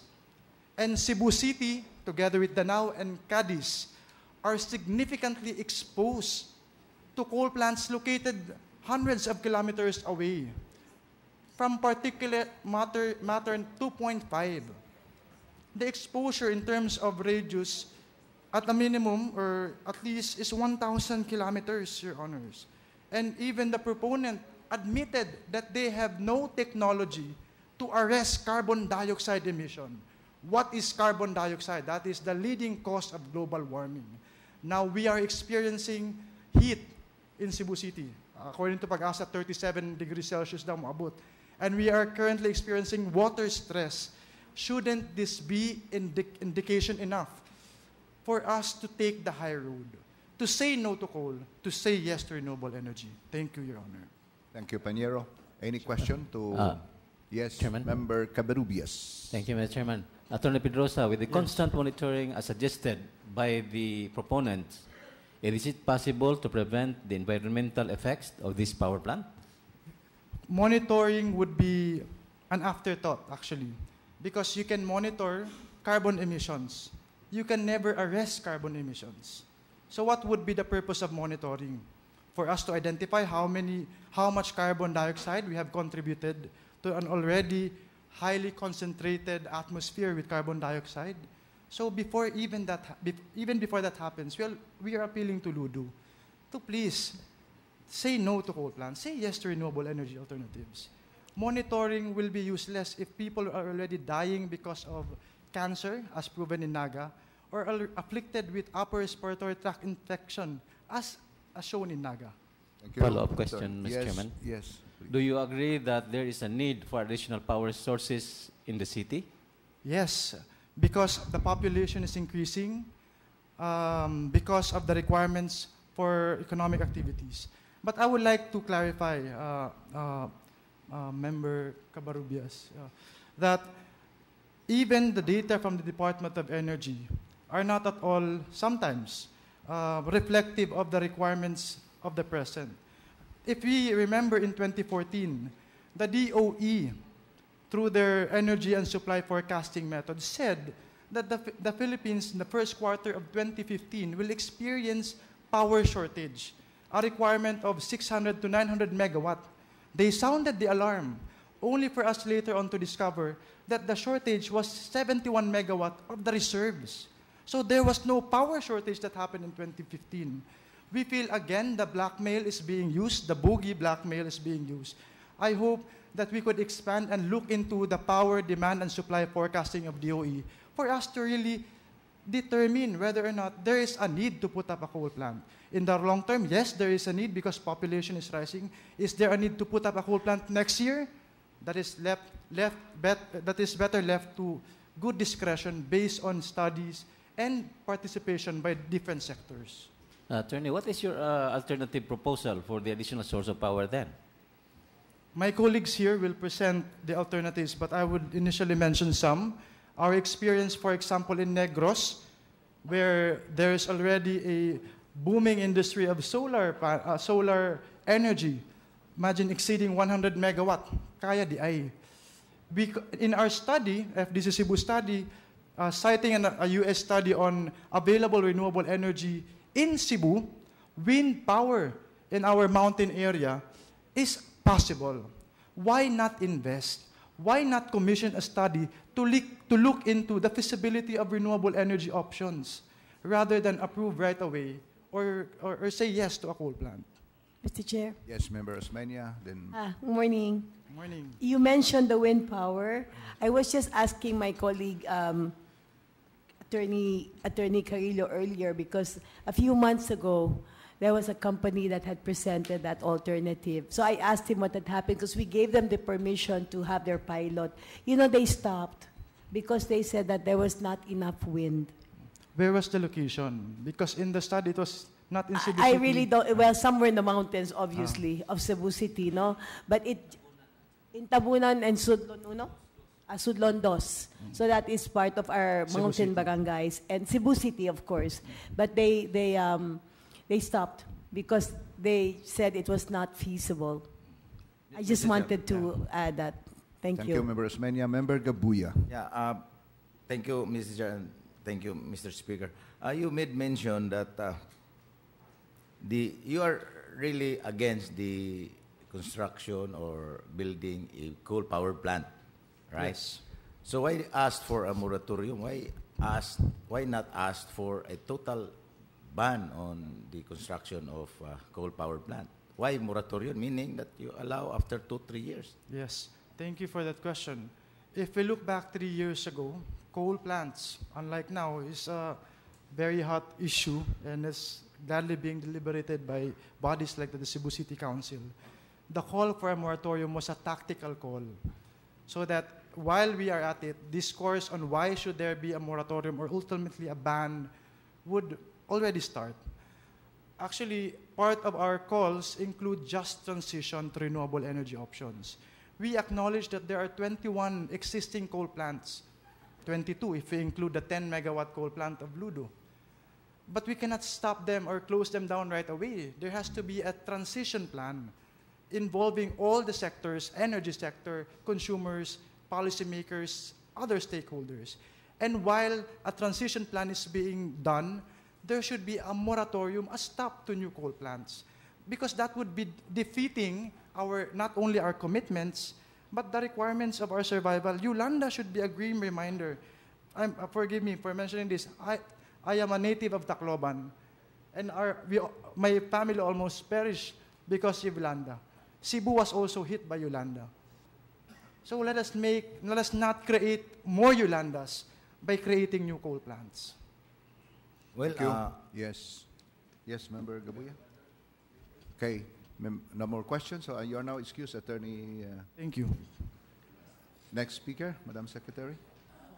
And Cebu City, together with Danao and Cadiz, are significantly exposed to coal plants located hundreds of kilometers away from particulate matter, matter 2.5. The exposure in terms of radius at a minimum or at least is 1,000 kilometers, Your Honors. And even the proponent admitted that they have no technology to arrest carbon dioxide emission. What is carbon dioxide? That is the leading cause of global warming. Now we are experiencing heat in Cebu City. According to Pag-asa, 37 degrees Celsius daw maabot. And we are currently experiencing water stress. Shouldn't this be indi indication enough for us to take the high road, to say no to coal, to say yes to renewable energy? Thank you, Your Honor. Thank you, Paniero. Any question to... Uh, yes, Chairman. Member Cabarrubias. Thank you, Mr. Chairman. Attorney Pedrosa, with the constant monitoring as suggested by the proponents, is it possible to prevent the environmental effects of this power plant? monitoring would be an afterthought, actually, because you can monitor carbon emissions. You can never arrest carbon emissions. So what would be the purpose of monitoring? For us to identify how many, how much carbon dioxide we have contributed to an already highly concentrated atmosphere with carbon dioxide. So before even that, even before that happens, well, we are appealing to Ludo to please say no to coal plants, say yes to renewable energy alternatives. Monitoring will be useless if people are already dying because of cancer, as proven in Naga, or are afflicted with upper respiratory tract infection, as, as shown in Naga. Thank you. Follow-up question, Mr. Yes, Chairman. Yes. Do you agree that there is a need for additional power sources in the city? Yes, because the population is increasing, um, because of the requirements for economic activities. But I would like to clarify, uh, uh, uh, Member Cabarubias, uh, that even the data from the Department of Energy are not at all sometimes uh, reflective of the requirements of the present. If we remember in 2014, the DOE, through their energy and supply forecasting method, said that the, the Philippines in the first quarter of 2015 will experience power shortage, a requirement of 600 to 900 megawatt. They sounded the alarm, only for us later on to discover that the shortage was 71 megawatt of the reserves. So there was no power shortage that happened in 2015. We feel again the blackmail is being used, the boogie blackmail is being used. I hope that we could expand and look into the power, demand, and supply forecasting of DOE for us to really determine whether or not there is a need to put up a coal plant. In the long term, yes, there is a need because population is rising. Is there a need to put up a coal plant next year? That is left, left bet, that is better left to good discretion based on studies and participation by different sectors. Attorney, what is your uh, alternative proposal for the additional source of power then? My colleagues here will present the alternatives, but I would initially mention some. Our experience, for example, in Negros, where there is already a booming industry of solar, uh, solar energy. Imagine exceeding 100 megawatt. Kaya di ay. In our study, FDC Cebu study, uh, citing an, a US study on available renewable energy in Cebu, wind power in our mountain area is possible. Why not invest? Why not commission a study to, leak, to look into the feasibility of renewable energy options rather than approve right away or, or, or say yes to a coal plant? Mr. Chair. Yes, Member Osmeña, then Ah, good morning. Morning. You mentioned the wind power. I was just asking my colleague, um, Attorney, Attorney Carillo earlier, because a few months ago, there was a company that had presented that alternative. So I asked him what had happened, because we gave them the permission to have their pilot. You know, they stopped because they said that there was not enough wind. Where was the location? Because in the study, it was not in Cebu I City. really don't, well, somewhere in the mountains, obviously, of Cebu City, no? But it, in Tabunan and Sudlon, no? Uh, Sudlon Dos. So that is part of our Cebu mountain City. barangays. And Cebu City, of course. But they, they, um, they stopped because they said it was not feasible. I just wanted to add that. Thank, Thank you, Member Osmeña. Member Gabuya. Yeah, uh, thank you, Mrs. Chair, and thank you, Mr. Speaker. Uh, you made mention that uh, the you are really against the construction or building a coal power plant, right? Yes. So why ask for a moratorium? Why ask? Why not ask for a total ban on the construction of uh, coal power plant? Why moratorium? Meaning that you allow after two, three years. Yes, thank you for that question. If we look back three years ago, coal plants, unlike now, is a very hot issue and is gladly being deliberated by bodies like the Cebu City Council. The call for a moratorium was a tactical call, so that while we are at it, discourse on why should there be a moratorium or ultimately a ban would already start. Actually, part of our calls include just transition to renewable energy options. We acknowledge that there are 21 existing coal plants, 22 if we include the 10 megawatt coal plant of Ludo. But we cannot stop them or close them down right away. There has to be a transition plan involving all the sectors, energy sector, consumers, policymakers, other stakeholders. And while a transition plan is being done, there should be a moratorium, a stop to new coal plants. Because that would be defeating our, not only our commitments, but the requirements of our survival. Yolanda should be a grim reminder. I'm, uh, forgive me for mentioning this. I, I am a native of Tacloban, and our, we, my family almost perished because of Yolanda. Cebu was also hit by Yolanda. So let us make, let us not create more Yolandas by creating new coal plants. Well, Thank you. uh, yes. Yes, Member Gabuya. Okay. No more questions. So uh, you are now excused, Attorney. Uh, Thank you. next speaker, Madam Secretary.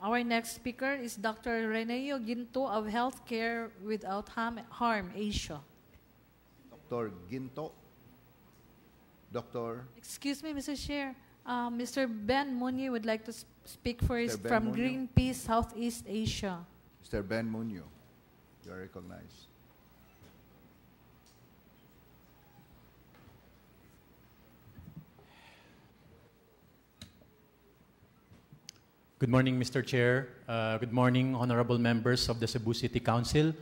Our next speaker is Dr. Renzo Guinto of Healthcare Without Harm, Harm Asia. Dr. Guinto. Dr. Excuse me, Mr. Chair. Uh, Mr. Ben Muni would like to s- speak first from Munyo. Greenpeace Southeast Asia. Mr. Ben Munyo, you are recognized. Good morning, Mr. Chair. Uh, good morning, honorable members of the Cebu City Council.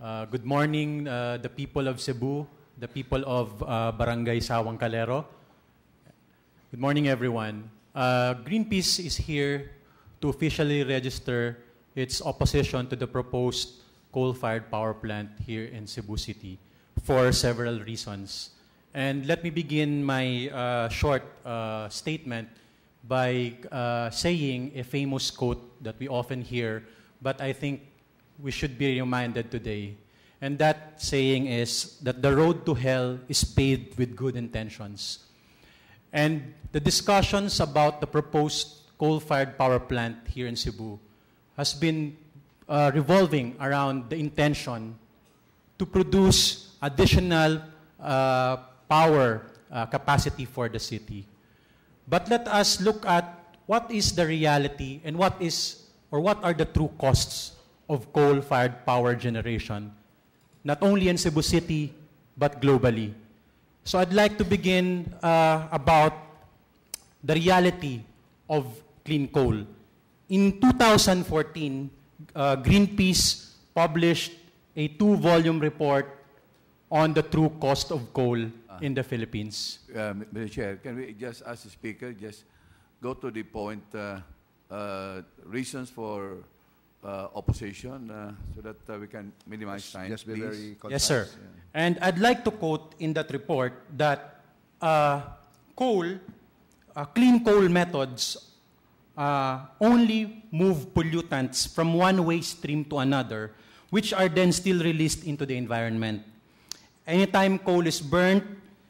Uh, good morning, uh, the people of Cebu, the people of uh, Barangay Sawang Calero. Good morning, everyone. Uh, Greenpeace is here to officially register its opposition to the proposed coal-fired power plant here in Cebu City for several reasons. And let me begin my uh, short uh, statement by uh, saying a famous quote that we often hear, but I think we should be reminded today. And that saying is that the road to hell is paved with good intentions. And the discussions about the proposed coal-fired power plant here in Cebu has been uh, revolving around the intention to produce additional uh, power uh, capacity for the city. But let us look at what is the reality and what is or what are the true costs of coal-fired power generation, not only in Cebu City but globally. So I'd like to begin uh, about the reality of clean coal. In 2014, uh, Greenpeace published a two-volume report on the true cost of coal in the Philippines. Uh, Mr. Chair, can we just ask the speaker, just go to the point, uh, uh, reasons for uh, opposition, uh, so that uh, we can minimize time, just be please? very Yes, sir. And I'd like to quote in that report that uh, coal, uh, clean coal methods uh, only move pollutants from one waste stream to another, which are then still released into the environment. Anytime coal is burnt,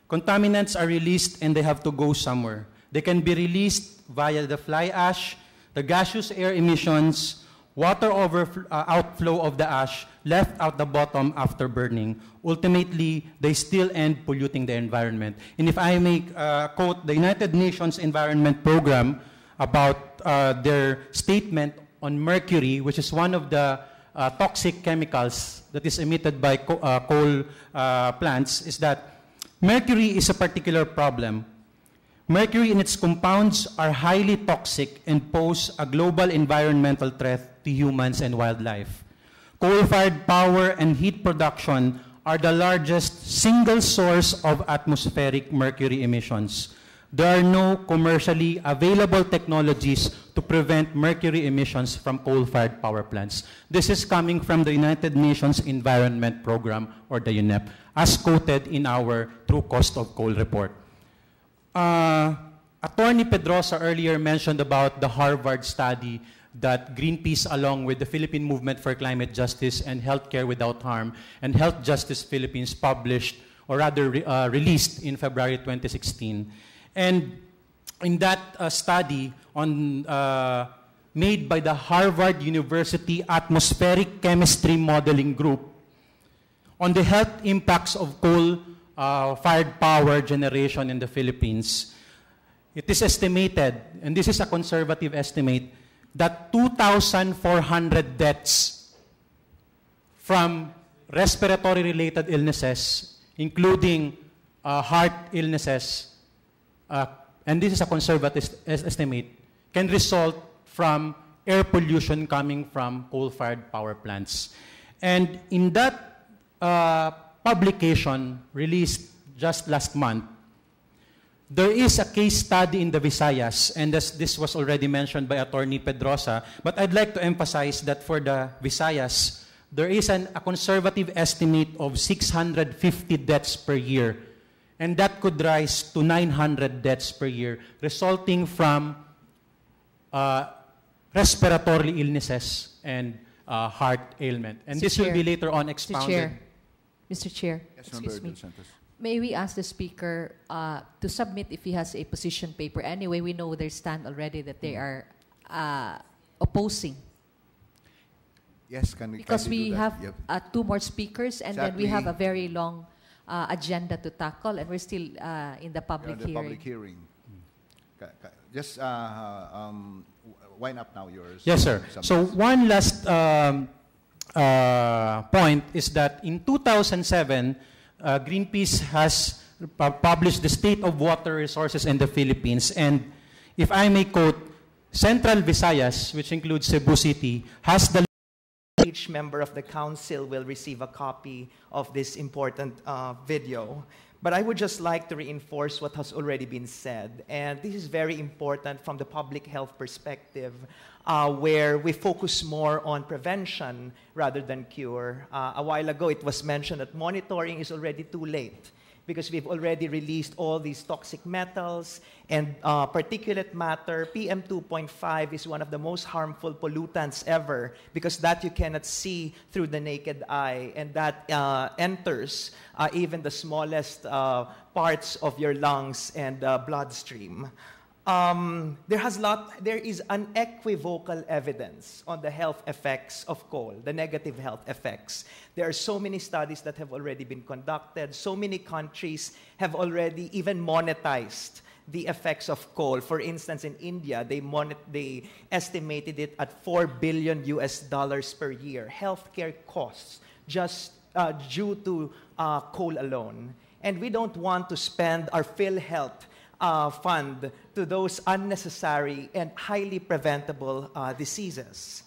contaminants are released and they have to go somewhere. They can be released via the fly ash, the gaseous air emissions, water overfl- uh, outflow of the ash left out the bottom after burning. Ultimately, they still end polluting the environment. And if I may uh, quote the United Nations Environment Program about uh, their statement on mercury, which is one of the uh, toxic chemicals that is emitted by co- uh, coal uh, plants, is that mercury is a particular problem. Mercury and its compounds are highly toxic and pose a global environmental threat to humans and wildlife. Coal-fired power and heat production are the largest single source of atmospheric mercury emissions. There are no commercially available technologies to prevent mercury emissions from coal-fired power plants. This is coming from the United Nations Environment Program, or the UNEP, as quoted in our True Cost of Coal report. Uh, Attorney Pedrosa earlier mentioned about the Harvard study that Greenpeace, along with the Philippine Movement for Climate Justice and Healthcare Without Harm and Health Justice Philippines published, or rather re- uh, released in February 2016. And in that uh, study on, uh, made by the Harvard University Atmospheric Chemistry Modeling Group, on the health impacts of coal-fired power generation in the Philippines, it is estimated, and this is a conservative estimate, that 2,400 deaths from respiratory-related illnesses, including uh, heart illnesses, uh, and this is a conservative es- estimate, can result from air pollution coming from coal-fired power plants. And in that uh, publication released just last month, there is a case study in the Visayas, and this, this was already mentioned by Attorney Pedrosa, but I'd like to emphasize that for the Visayas, there is an, a conservative estimate of 650 deaths per year, and that could rise to 900 deaths per year, resulting from uh, respiratory illnesses and uh, heart ailment. And Mr. this will be later on expounded. Mr. Chair. Mr. Chair, Yes, excuse me. May we ask the speaker uh, to submit if he has a position paper? Anyway, we know their stand already that they are uh, opposing. Yes, can we Because kindly we do that? have Yep. uh, two more speakers and then we have a very long uh, agenda to tackle and we're still uh, in the We're public the hearing. public hearing. Ka- ka- Just uh, um, wind up now yours. Yes, sir. So one last um, uh, point is that in 2007, uh, Greenpeace has published the state of water resources in the Philippines, and if I may quote, Central Visayas, which includes Cebu City, has the Each member of the council will receive a copy of this important uh, video. But I would just like to reinforce what has already been said. And this is very important from the public health perspective, uh, where we focus more on prevention rather than cure. Uh, a while ago, it was mentioned that monitoring is already too late because we've already released all these toxic metals and uh, particulate matter. PM2.5 is one of the most harmful pollutants ever because that you cannot see through the naked eye and that uh, enters uh, even the smallest uh, parts of your lungs and uh, bloodstream. Um, there, has lot, there is unequivocal evidence on the health effects of coal, the negative health effects. There are so many studies that have already been conducted. So many countries have already even monetized the effects of coal. For instance, in India, they, monet- they estimated it at 4 billion US dollars per year. Healthcare costs just uh, due to uh, coal alone. And we don't want to spend our PhilHealth uh, fund to those unnecessary and highly preventable uh, diseases.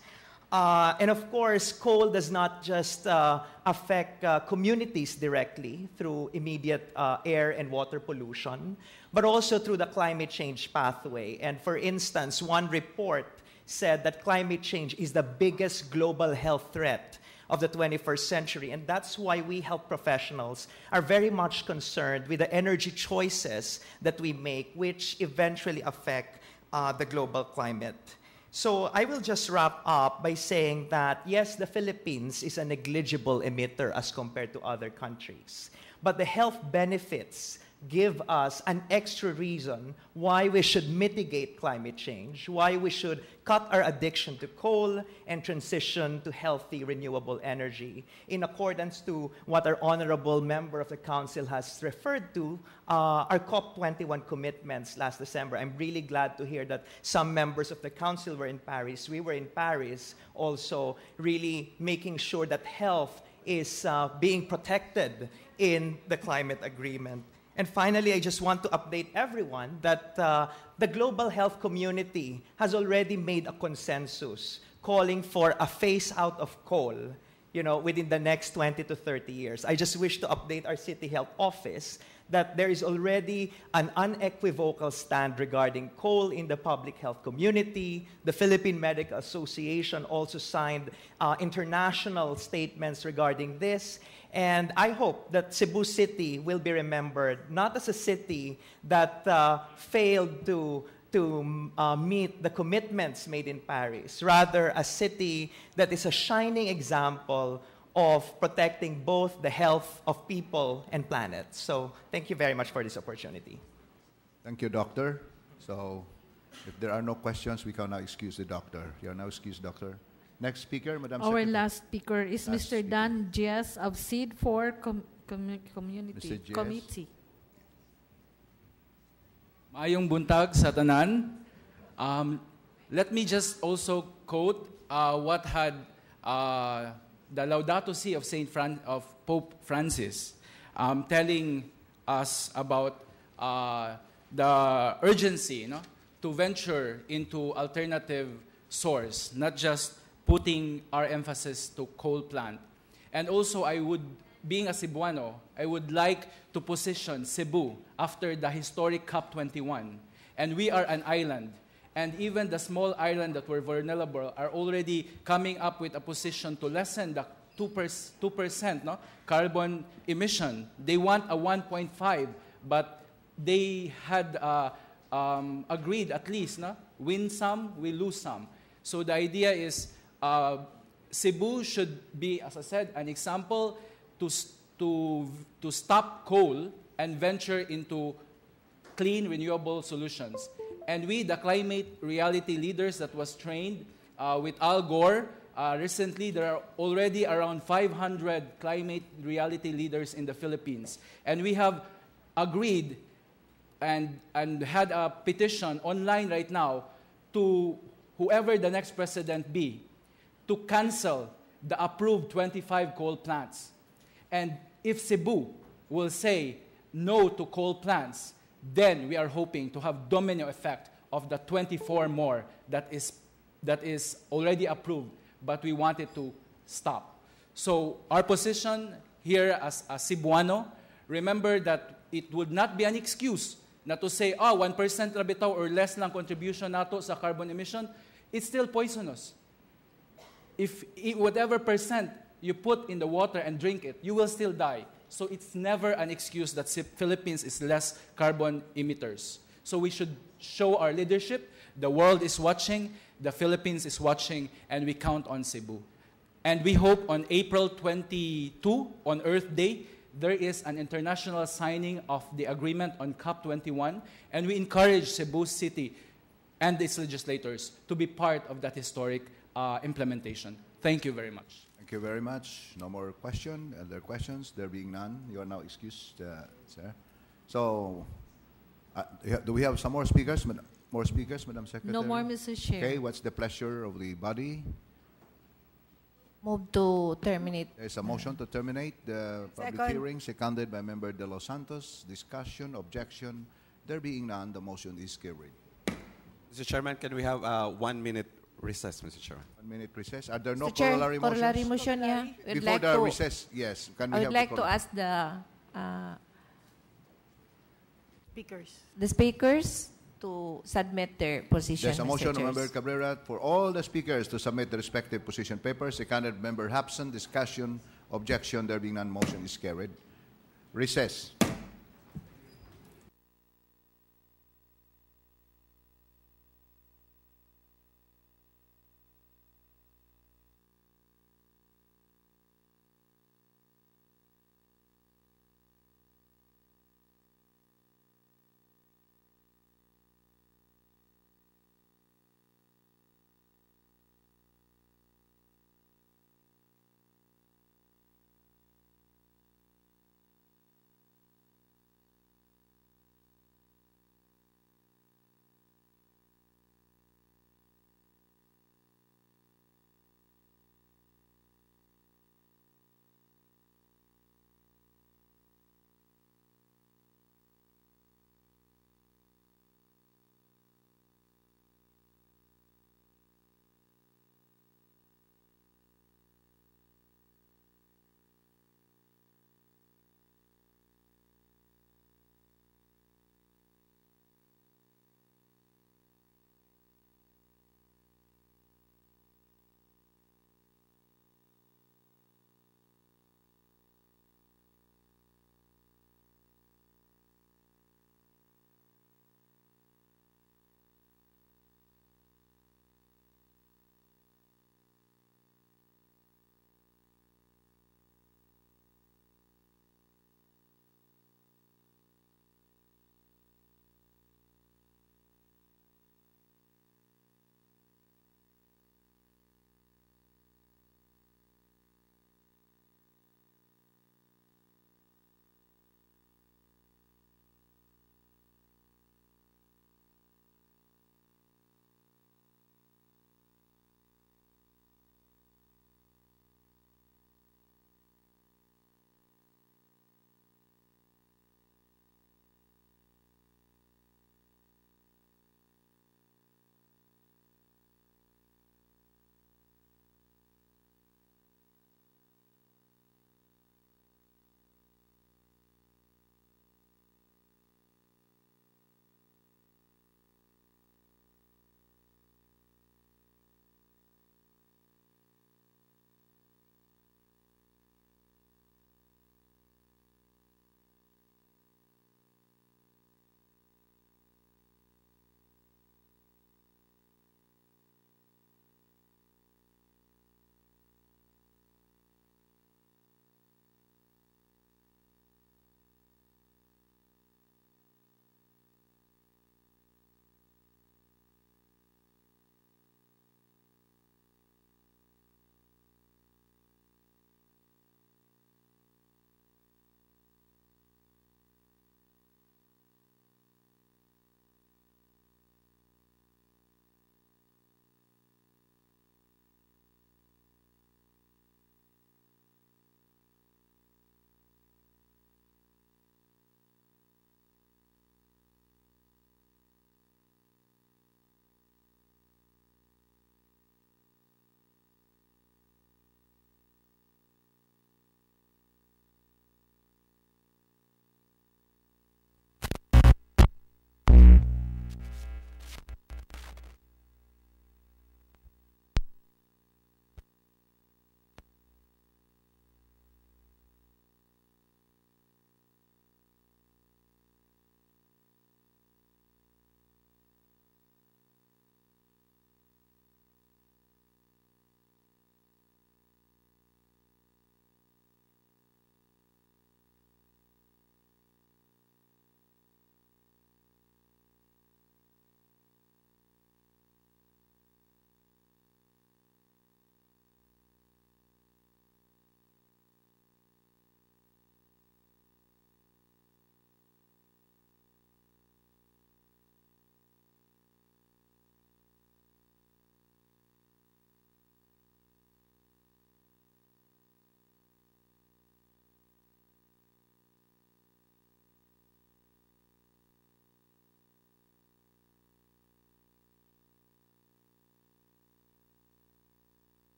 Uh, and of course, coal does not just uh, affect uh, communities directly through immediate uh, air and water pollution, but also through the climate change pathway. And for instance, one report said that climate change is the biggest global health threat of the 21st century. And that's why we health professionals are very much concerned with the energy choices that we make, which eventually affect uh, the global climate. So I will just wrap up by saying that yes, the Philippines is a negligible emitter as compared to other countries. But the health benefits give us an extra reason why we should mitigate climate change, why we should cut our addiction to coal and transition to healthy renewable energy. In accordance to what our honorable member of the council has referred to, uh, our COP21 commitments last December. I'm really glad to hear that some members of the council were in Paris. We were in Paris also, really making sure that health is uh, being protected in the climate agreement. And finally, I just want to update everyone that uh, the global health community has already made a consensus calling for a phase out of coal you know, within the next 20 to 30 years. I just wish to update our City Health Office that there is already an unequivocal stand regarding coal in the public health community. The Philippine Medical Association also signed uh, international statements regarding this. And I hope that Cebu City will be remembered not as a city that uh, failed to, to uh, meet the commitments made in Paris, rather, a city that is a shining example of protecting both the health of people and planet. So, thank you very much for this opportunity. Thank you, Doctor. So, if there are no questions, we can now excuse the doctor. You are now excused, Doctor. Next speaker, Madam Our Secretary. last speaker is Last Mr. Dan Gies of Seed for Com- Com- Community Committee. Maayong buntag sa tanan. Um, let me just also quote uh, what had uh, the Laudato Si of Saint Fran- of Pope Francis, um, telling us about uh, the urgency, no, to venture into alternative source, not just putting our emphasis to coal plant. And also, I would, being a Cebuano, I would like to position Cebu after the historic COP21. And we are an island. And even the small island that were vulnerable are already coming up with a position to lessen the 2%, 2% no, carbon emission. They want a 1.5, but they had uh, um, agreed at least, no? win some, we lose some. So the idea is uh, Cebu should be, as I said, an example to, to, to stop coal and venture into clean, renewable solutions. And we, the climate reality leaders that was trained uh, with Al Gore, uh, recently there are already around 500 climate reality leaders in the Philippines. And we have agreed and, and had a petition online right now to whoever the next president be to cancel the approved 25 coal plants. And if Cebu will say no to coal plants, then we are hoping to have domino effect of the 24 more that is, that is already approved, but we want it to stop. So our position here as a Cebuano, remember that it would not be an excuse not to say, oh, 1% ra or less lang contribution nato sa carbon emission, it's still poisonous. If i- whatever percent you put in the water and drink it, you will still die. So it's never an excuse that Philippines is less carbon emitters. So we should show our leadership. The world is watching, the Philippines is watching, and we count on Cebu. And we hope on April 22, on Earth Day, there is an international signing of the agreement on COP21, and we encourage Cebu City and its legislators to be part of that historic uh, implementation. Thank you very much. Thank you very much. No more question. Other questions? There being none, you are now excused, uh, sir. So, uh, do we have some more speakers? More speakers, Madam Secretary? No more, Mr. Chair. Okay, what's the pleasure of the body? Move to terminate. There's a motion to terminate the public Second. hearing, seconded by Member De Los Santos. Discussion, objection. There being none, the motion is carried. Mr. Chairman, can we have uh, one minute recess, Mr. Chairman? One minute recess. Are there no Mr. Chair, corollary motions? corollary motion, yeah. We'd Before like the to- recess, yes. Can we I would like to ask the, uh, Speakers. the speakers to submit their position, There's a motion of. Member Cabrera for all the speakers to submit the respective position papers. Seconded Member Hapson. Discussion, objection, there being none, motion is carried. Recess.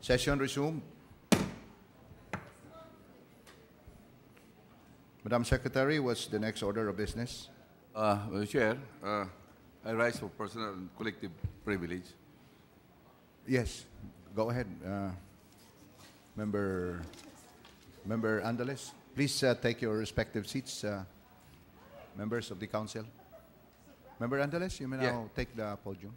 Session resumed. Madam Secretary, what's the next order of business? Uh. Chair, uh, I rise for personal and collective privilege. Yes, go ahead. Uh, Member, Member Andales, please uh, take your respective seats, uh, members of the council. Member Andales, you may now take the podium.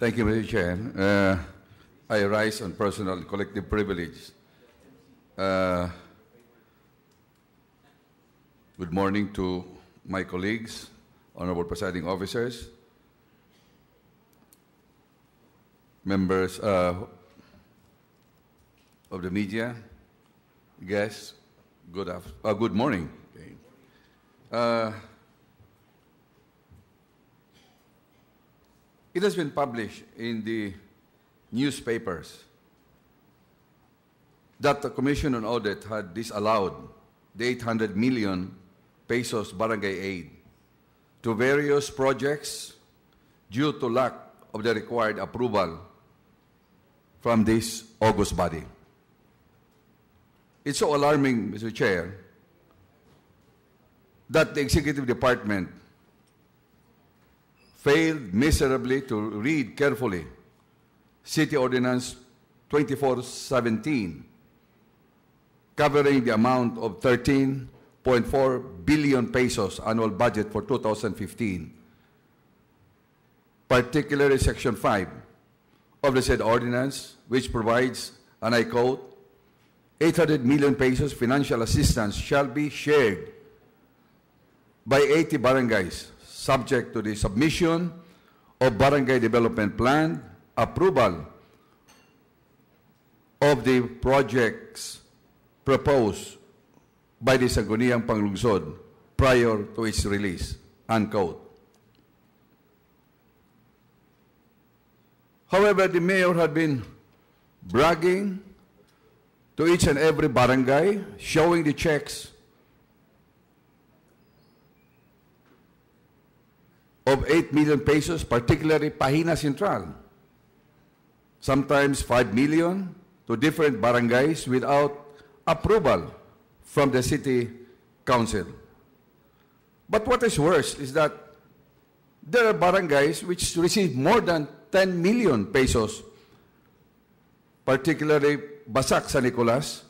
Thank you, Mr. Chair. Uh, I rise on personal and collective privilege. Uh, good morning to my colleagues, honorable presiding officers, members uh, of the media, guests. Good uh, good morning. Okay. It has been published in the newspapers that the Commission on Audit had disallowed the 800 million pesos barangay aid to various projects due to lack of the required approval from this August body. It's so alarming, Mr. Chair, that the Executive Department failed miserably to read carefully City Ordinance 2417, covering the amount of 13.4 billion pesos annual budget for 2015, particularly Section 5 of the said ordinance, which provides, and I quote, 800 million pesos financial assistance shall be shared by 80 barangays, subject to the submission of barangay development plan, approval of the projects proposed by the Sangguniang Panglungsod prior to its release, unquote. However, the mayor had been bragging to each and every barangay, showing the checks of 8 million pesos, particularly Pahina Central. Sometimes 5 million to different barangays without approval from the city council. But what is worse is that there are barangays which receive more than 10 million pesos, particularly Basak San Nicolas,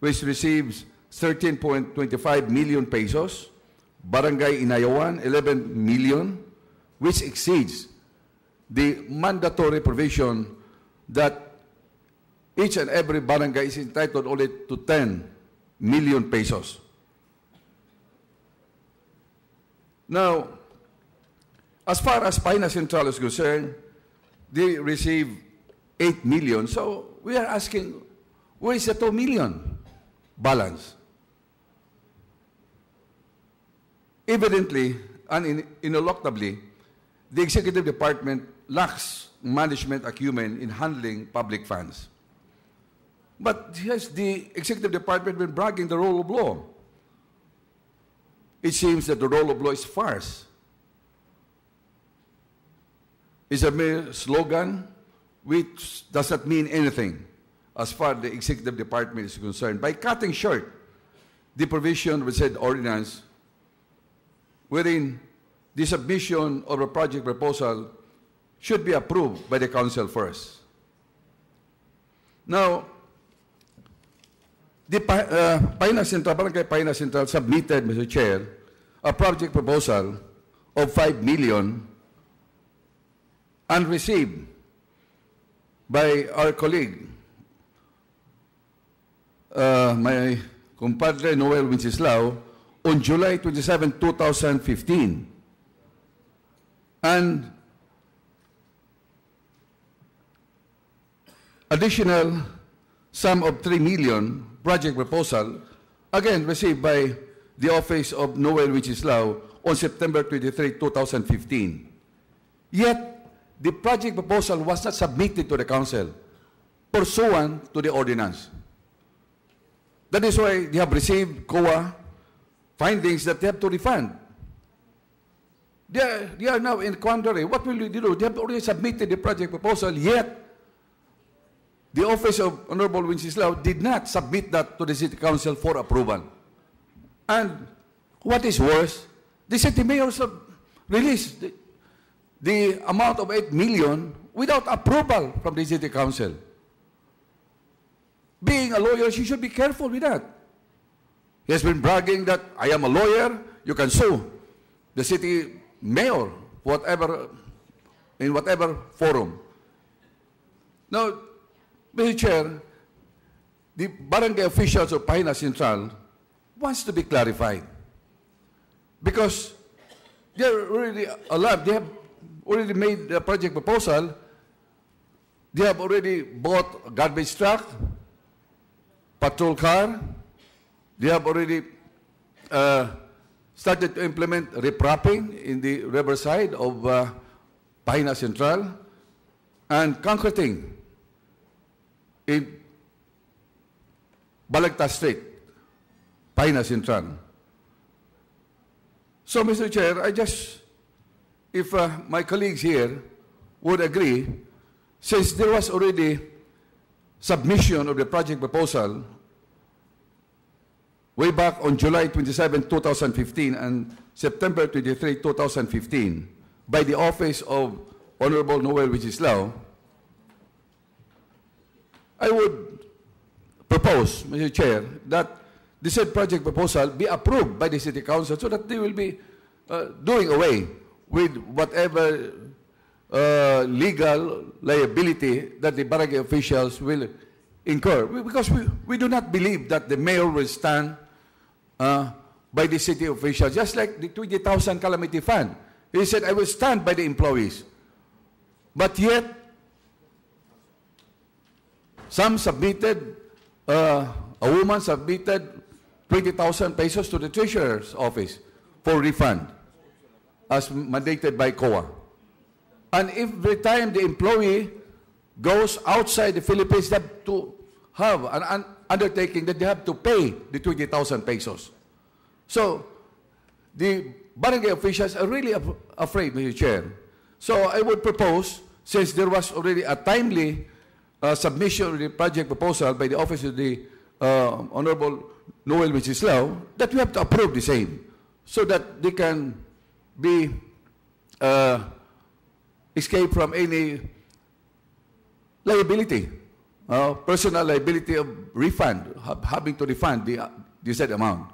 which receives 13.25 million pesos, Barangay Inayawan, 11 million, which exceeds the mandatory provision that each and every barangay is entitled only to 10 million pesos. Now, as far as Paina Central is concerned, they receive 8 million. So we are asking, where is the 2 million balance? Evidently and ineluctably, the executive department lacks management acumen in handling public funds. But has the executive department been bragging the role of law? It seems that the role of law is farce. It's a mere slogan which does not mean anything as far as the executive department is concerned. By cutting short the provision of said ordinance wherein the submission of a project proposal should be approved by the council first. Now, the uh, Paina Central, Barangay Paina Central submitted, Mr. Chair, a project proposal of 5 million and received by our colleague, uh, my compadre Noel Winceslao, on July 27, 2015. And additional sum of 3 million project proposal, again received by the office of Noel Wenceslao on September 23, 2015. Yet, the project proposal was not submitted to the council pursuant to the ordinance. That is why they have received COA findings that they have to refund. They are, they are now in quandary. What will we do? They have already submitted the project proposal, yet the office of Honorable Wenceslao did not submit that to the City Council for approval. And what is worse, the city mayor sub- released the, the amount of 8 million without approval from the City Council. Being a lawyer, she should be careful with that. He has been bragging that I am a lawyer, you can sue the city mayor, whatever, in whatever forum. Now, Mr. Chair, the barangay officials of Pahina Central wants to be clarified. Because they're already alive. They have already made the project proposal. They have already bought a garbage truck, patrol car. They have already uh, started to implement riprapping in the riverside of uh, Pahina Central and concreting in Balagta Street, Pahina Central. So, Mr. Chair, I just, if uh, my colleagues here would agree, since there was already submission of the project proposal way back on July 27, 2015 and September 23, 2015 by the office of Honorable Noel Wenceslao, I would propose, Mr. Chair, that the said project proposal be approved by the City Council so that they will be uh, doing away with whatever uh, legal liability that the barangay officials will incur. Because we, we do not believe that the mayor will stand uh, by the city officials, just like the 20,000 calamity fund. He said, I will stand by the employees. But yet, some submitted, uh, a woman submitted 20,000 pesos to the treasurer's office for refund, as mandated by COA. And every time the employee goes outside the Philippines, to have an, an undertaking that they have to pay the 20,000 pesos. So, the barangay officials are really af- afraid, Mr. Chair. So I would propose, since there was already a timely uh, submission of the project proposal by the office of the uh, Honorable Noel Wenceslao, that we have to approve the same so that they can be uh, escape from any liability, uh, personal liability of refund, having to refund the, the said amount.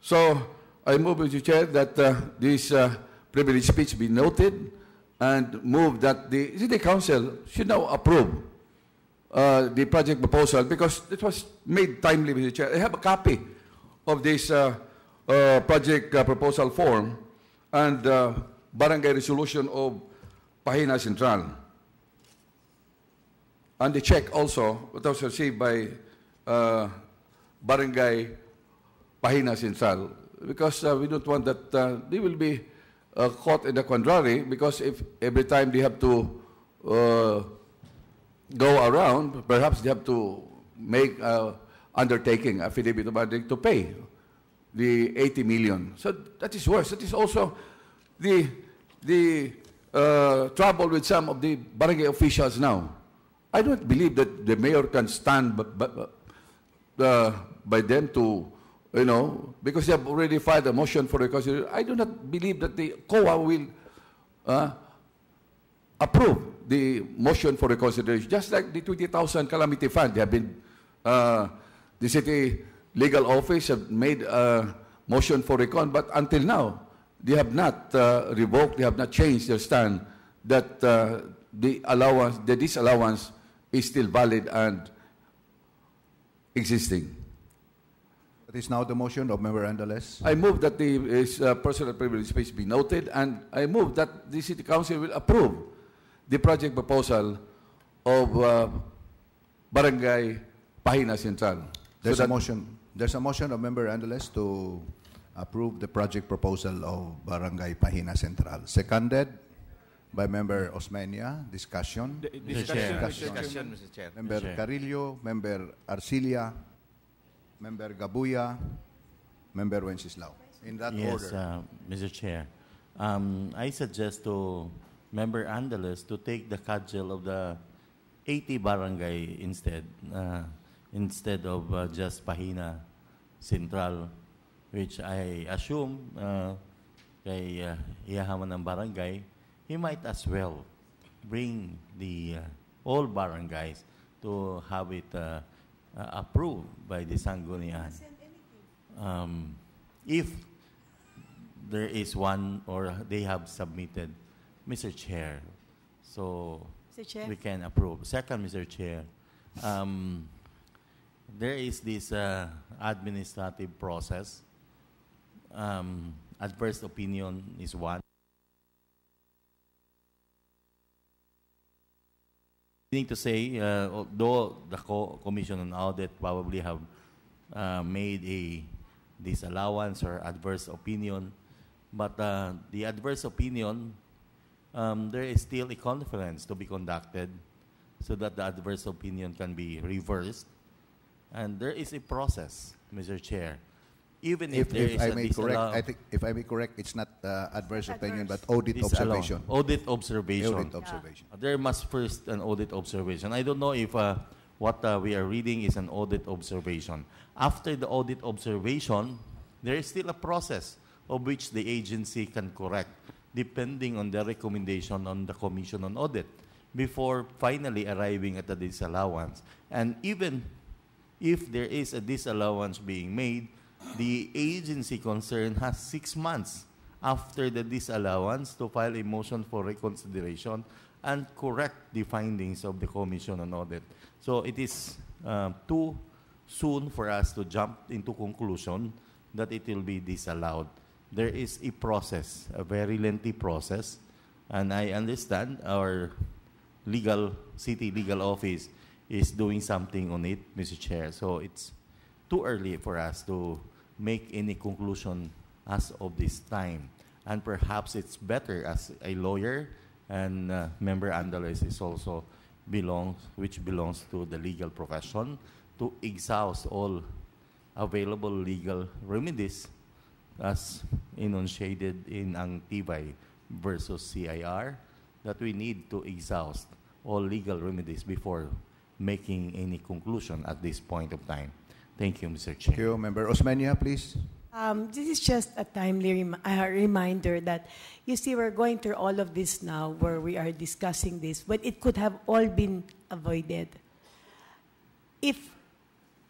So I move, Mr. Chair, that uh, this uh, privilege speech be noted and move that the City Council should now approve uh, the project proposal because it was made timely, Mr. Chair. I have a copy of this uh, uh, project uh, proposal form and barangay resolution of Pahina Central. And the check also, that was received by uh, barangay Pahina Central because uh, we don't want that uh, they will be uh, caught in the quandary because if every time they have to uh, go around, perhaps they have to make uh, undertaking, affidavit of undertaking to pay the 80 million. So that is worse. That is also the, the uh, trouble with some of the barangay officials now. I don't believe that the mayor can stand uh, by them to, you know, because they have already filed a motion for reconsideration. I do not believe that the COA will uh, approve the motion for reconsideration. Just like the 20,000 calamity fund, they have been, uh, the city legal office have made a motion for recon, but until now, they have not uh, revoked, they have not changed their stand that uh, the allowance, the disallowance is still valid and existing. That is now the motion of Member Andales. I move that the is, uh, personal privilege speech be noted, and I move that the City Council will approve the project proposal of uh, Barangay Pahina Central. There's So a motion, there's a motion of Member Andales to approve the project proposal of Barangay Pahina Central. Seconded by Member Osmeña. Discussion. The- Mr. Chair. Discussion, Mr. Chair. Member Mr. Chair. Carillo, Member Arcilia, Member Gabuya, Member Wenceslao. In that yes, order. uh, Mr. Chair. Um, I suggest to Member Angeles to take the cudgel of the 80 barangay instead, uh, instead of uh, just Pahina Central, which I assume uh, kay uh, iyahaman ng barangay, he might as well bring the uh, all barangays to have it uh, uh, approved by the Sangguniang. Um, if there is one or they have submitted, Mr. Chair, so Mr. Chair. we can approve. Second, Mr. Chair, um, there is this uh, administrative process. Um, adverse opinion is one. Meaning to say, uh, the co- Commission on Audit probably have uh, made a disallowance or adverse opinion, but uh, the adverse opinion, um, there is still a conference to be conducted so that the adverse opinion can be reversed. And there is a process, Mr. Chair. Even if, if, there if is I a may correct, disallow- I think if I may correct, it's not uh, adverse opinion, but audit Disallow. observation. Audit observation. Audit observation. There must first an audit observation. I don't know if uh, what uh, we are reading is an audit observation. After the audit observation, there is still a process of which the agency can correct, depending on the recommendation on the Commission on Audit, before finally arriving at the disallowance. And even if there is a disallowance being made, the agency concerned has six months after the disallowance to file a motion for reconsideration and correct the findings of the Commission on Audit. So it is uh, too soon for us to jump into conclusion that it will be disallowed. There is a process, a very lengthy process, and I understand our legal city legal office is doing something on it, Mr. Chair. So it's too early for us to make any conclusion as of this time. And perhaps it's better as a lawyer and uh, member Andales is also belongs, which belongs to the legal profession, to exhaust all available legal remedies as enunciated in ang Tibay versus CIR, that we need to exhaust all legal remedies before making any conclusion at this point of time. Thank you, Mr. Chair. Thank you. Member Osmeña, please. Um, this is just a timely rem- a reminder that you see we're going through all of this now where we are discussing this, but it could have all been avoided. If,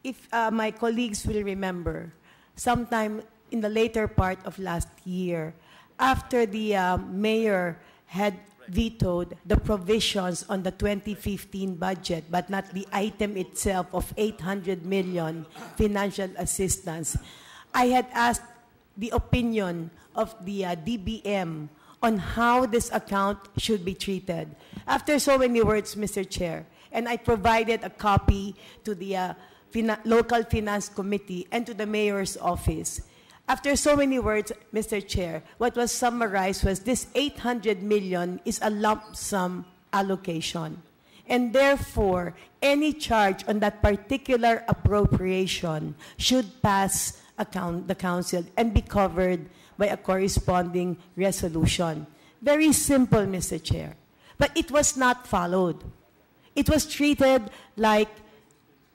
if uh, my colleagues will remember, sometime in the later part of last year, after the uh, mayor had vetoed the provisions on the 2015 budget, but not the item itself of 800 million financial assistance, I had asked the opinion of the uh, DBM on how this account should be treated. After so many words, Mr. Chair, and I provided a copy to the uh, local finance committee and to the mayor's office. After so many words, Mr. Chair, what was summarized was this 800 million is a lump sum allocation. And therefore, any charge on that particular appropriation should pass account, the council and be covered by a corresponding resolution. Very simple, Mr. Chair. But it was not followed. It was treated like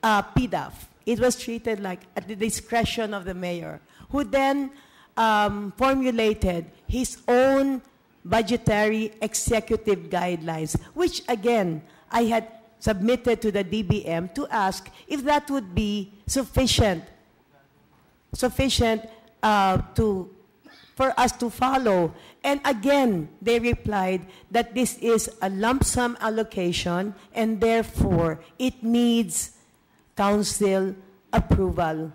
uh, PDAF. It was treated like at the discretion of the mayor, who then um, formulated his own budgetary executive guidelines, which again I had submitted to the DBM to ask if that would be sufficient, sufficient uh, to for us to follow. And again, they replied that this is a lump sum allocation and therefore it needs council approval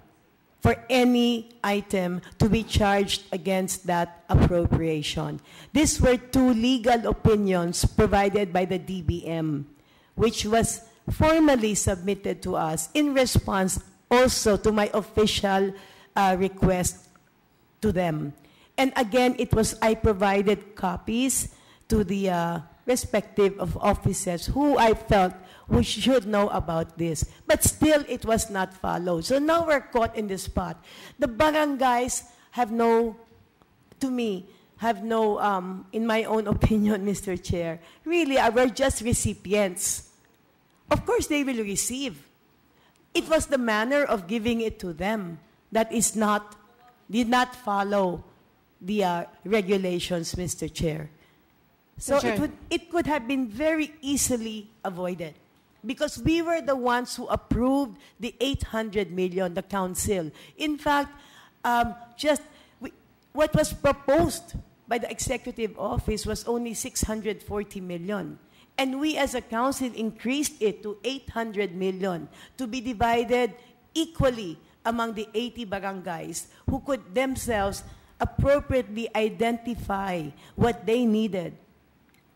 for any item to be charged against that appropriation. These were two legal opinions provided by the DBM, which was formally submitted to us in response also to my official uh, request to them. And again, it was I provided copies to the uh, respective of officers who I felt we should know about this. But still, it was not followed. So now we're caught in this spot. The barangays have no, to me, have no, um, in my own opinion, Mr. Chair, really, uh, we're just recipients. Of course, they will receive. It was the manner of giving it to them that is not, did not follow the uh, regulations, Mr. Chair. So Chair. it, would, it could have been very easily avoided because we were the ones who approved the 800 million, the council. In fact, um, just we, what was proposed by the executive office was only 640 million. And we as a council increased it to 800 million to be divided equally among the 80 barangays who could themselves appropriately identify what they needed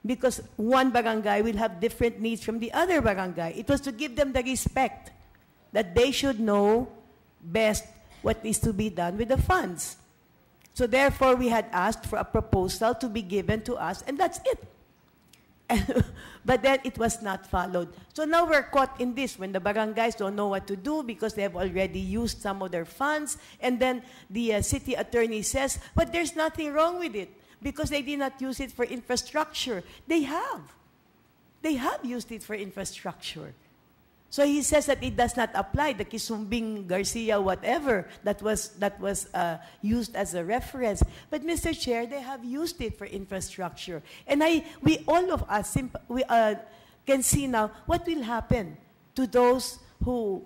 because one barangay will have different needs from the other barangay. It was to give them the respect that they should know best what is to be done with the funds. So therefore, we had asked for a proposal to be given to us, and that's it. but then it was not followed. So now we're caught in this when the barangays don't know what to do because they have already used some of their funds, and then the uh, city attorney says, but there's nothing wrong with it because they did not use it for infrastructure. They have. They have used it for infrastructure. So he says that it does not apply, the Quisumbing Garcia, whatever, that was, that was uh, used as a reference. But Mr. Chair, they have used it for infrastructure. And I, we, all of us, we, uh, can see now what will happen to those who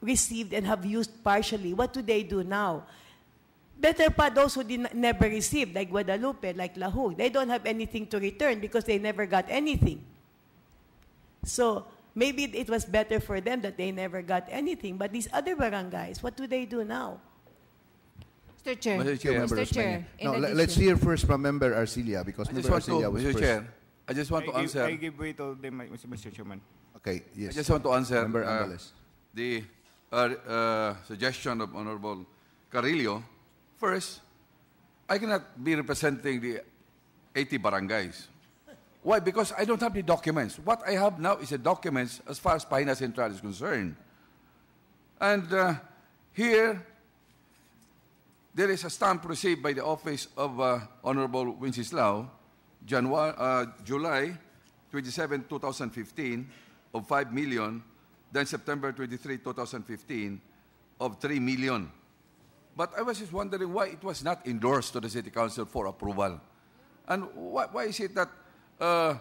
received and have used partially. What do they do now? Better pa those who did never received, like Guadalupe, like Lahug. They don't have anything to return because they never got anything. So maybe it was better for them that they never got anything. But these other barangays, what do they do now? Mr. Chair. Mr. Chair, Mr. Chair, No, le- let's hear first from Member Arcilla because I Member just want to, was Mr. first. Chair, I just want I to give- answer. I give way to them, Mr. Mr. Chairman. Okay, yes. I just want to answer Member uh, the uh, uh, suggestion of Honorable Carrillo. First, I cannot be representing the 80 barangays. Why? Because I don't have the documents. What I have now is the documents as far as Pahina Central is concerned. And uh, here, there is a stamp received by the office of uh, Honorable Wenceslao, January, uh, July 27, 2015, of 5 million, then September 23, 2015, of 3 million. But I was just wondering why it was not endorsed to the City Council for approval. And why, why is it that uh,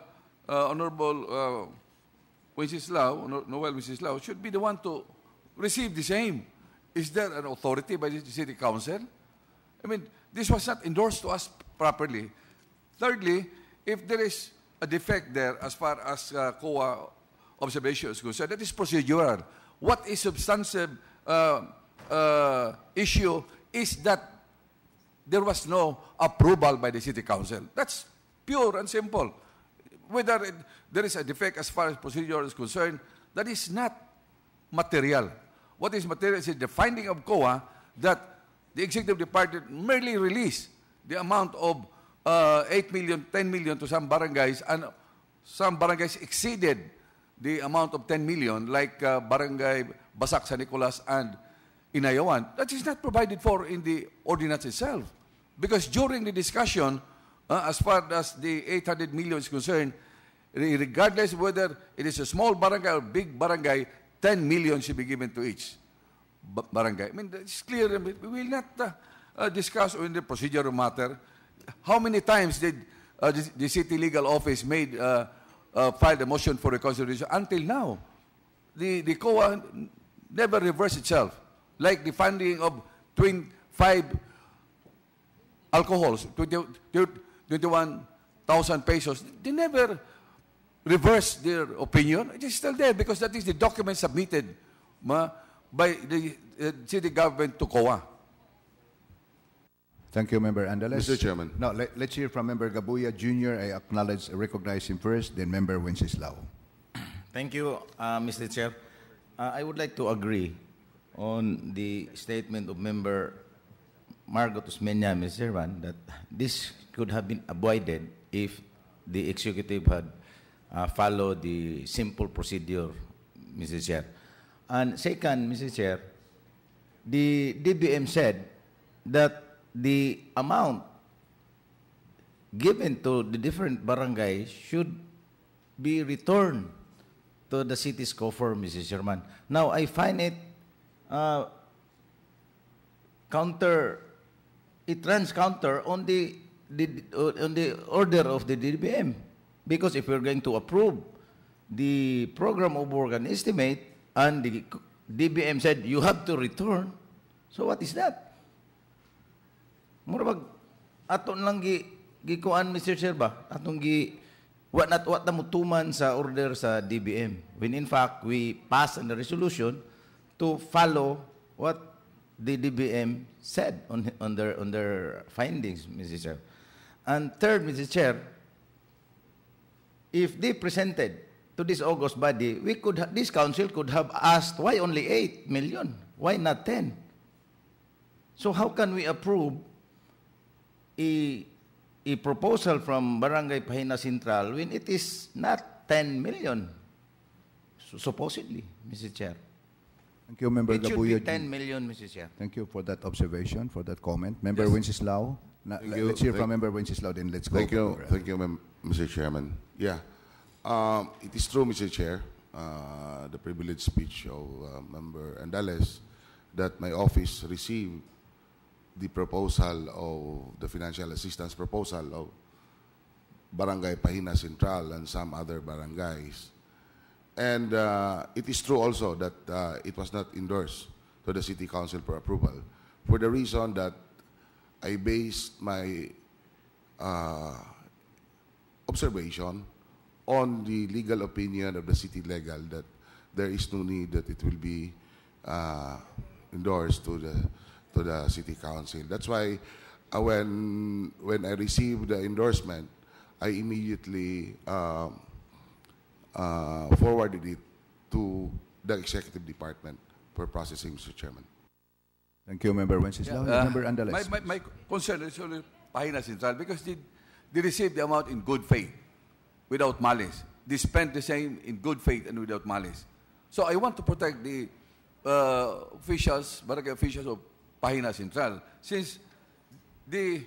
uh, Honorable uh, Wenceslao, No- Noel Wenceslao, should be the one to receive the same? Is there an authority by the City Council? I mean, this was not endorsed to us properly. Thirdly, if there is a defect there as far as uh, COA observation is concerned, that is procedural. What is substantive uh, uh, issue is that there was no approval by the City Council. That's pure and simple. Whether it, there is a defect as far as procedure is concerned, that is not material. What is material is the finding of COA that the executive department merely released the amount of uh, 8 million, 10 million to some barangays, and some barangays exceeded the amount of 10 million, like uh, Barangay Basak San Nicolas and Inayawan. That is not provided for in the ordinance itself. Because during the discussion, uh, as far as the 800 million is concerned, regardless whether it is a small barangay or big barangay, 10 million should be given to each barangay. I mean, it's clear. We will not uh, uh, discuss on the procedural matter. How many times did uh, the, the city legal office made uh, uh, filed a motion for reconsideration? Until now, the the COA never reversed itself. Like the funding of 25 alcohols, 21,000 pesos, they never reversed their opinion. It is still there because that is the document submitted ma, by the uh, city government to COA. Thank you, Member Andales. Mr. Chairman. Now, let, let's hear from Member Gabuya Jr. I acknowledge, recognize him first, then Member Wenceslao. Thank you, uh, Mr. Chair. Uh, I would like to agree on the statement of Member Margot Osmeña. Chairman, that this could have been avoided if the executive had uh, followed the simple procedure, Mr. Chair. And second, Mr. Chair, the DBM said that the amount given to the different barangays should be returned to the city's coffer, Mr. Chairman. Now, I find it uh, counter, it runs counter on the, the, on the order of the DBM. Because if we're going to approve the program of work and estimate, and the DBM said you have to return, so what is that? Mura bag aton lang gi gikuan Mr. Chair ba? Atong gi what not what na mutuman sa order sa DBM. When in fact we passed the resolution to follow what the DBM said on on their on their findings, Mr. Chair. And third, Mr. Chair, if they presented to this August body, we could ha- this council could have asked why only 8 million? Why not 10? So how can we approve a, a proposal from Barangay Pahina Central when it is not 10 million? Supposedly, Mr. Chair. Thank you, Member It should Gabuyo. be 10 million, Mr. Chair. Thank you for that observation, for that comment. Member Yes. Wenceslao. Na, Thank you. let's hear Thank- from Member Wenceslao, then let's go. Thank you, Member- thank you, Mr. Chairman. Yeah, um, it is true, Mr. Chair, uh, the privileged speech of uh, Member Andales, that my office received the proposal of the financial assistance proposal of Barangay Pahina Central and some other barangays. And uh, it is true also that uh, it was not endorsed to the City Council for approval for the reason that I based my uh, observation on the legal opinion of the city legal that there is no need that it will be uh, endorsed to the to the city council. That's why uh, when when I received the endorsement, I immediately um, uh, forwarded it to the executive department for processing, Mr. Chairman. Thank you, Member Wenceslao. Uh, Member Andales. My, my, my concern is only Pahina Central because they, they received the amount in good faith, without malice. They spent the same in good faith and without malice. So I want to protect the uh, officials, barangay officials of Pahina Central, since the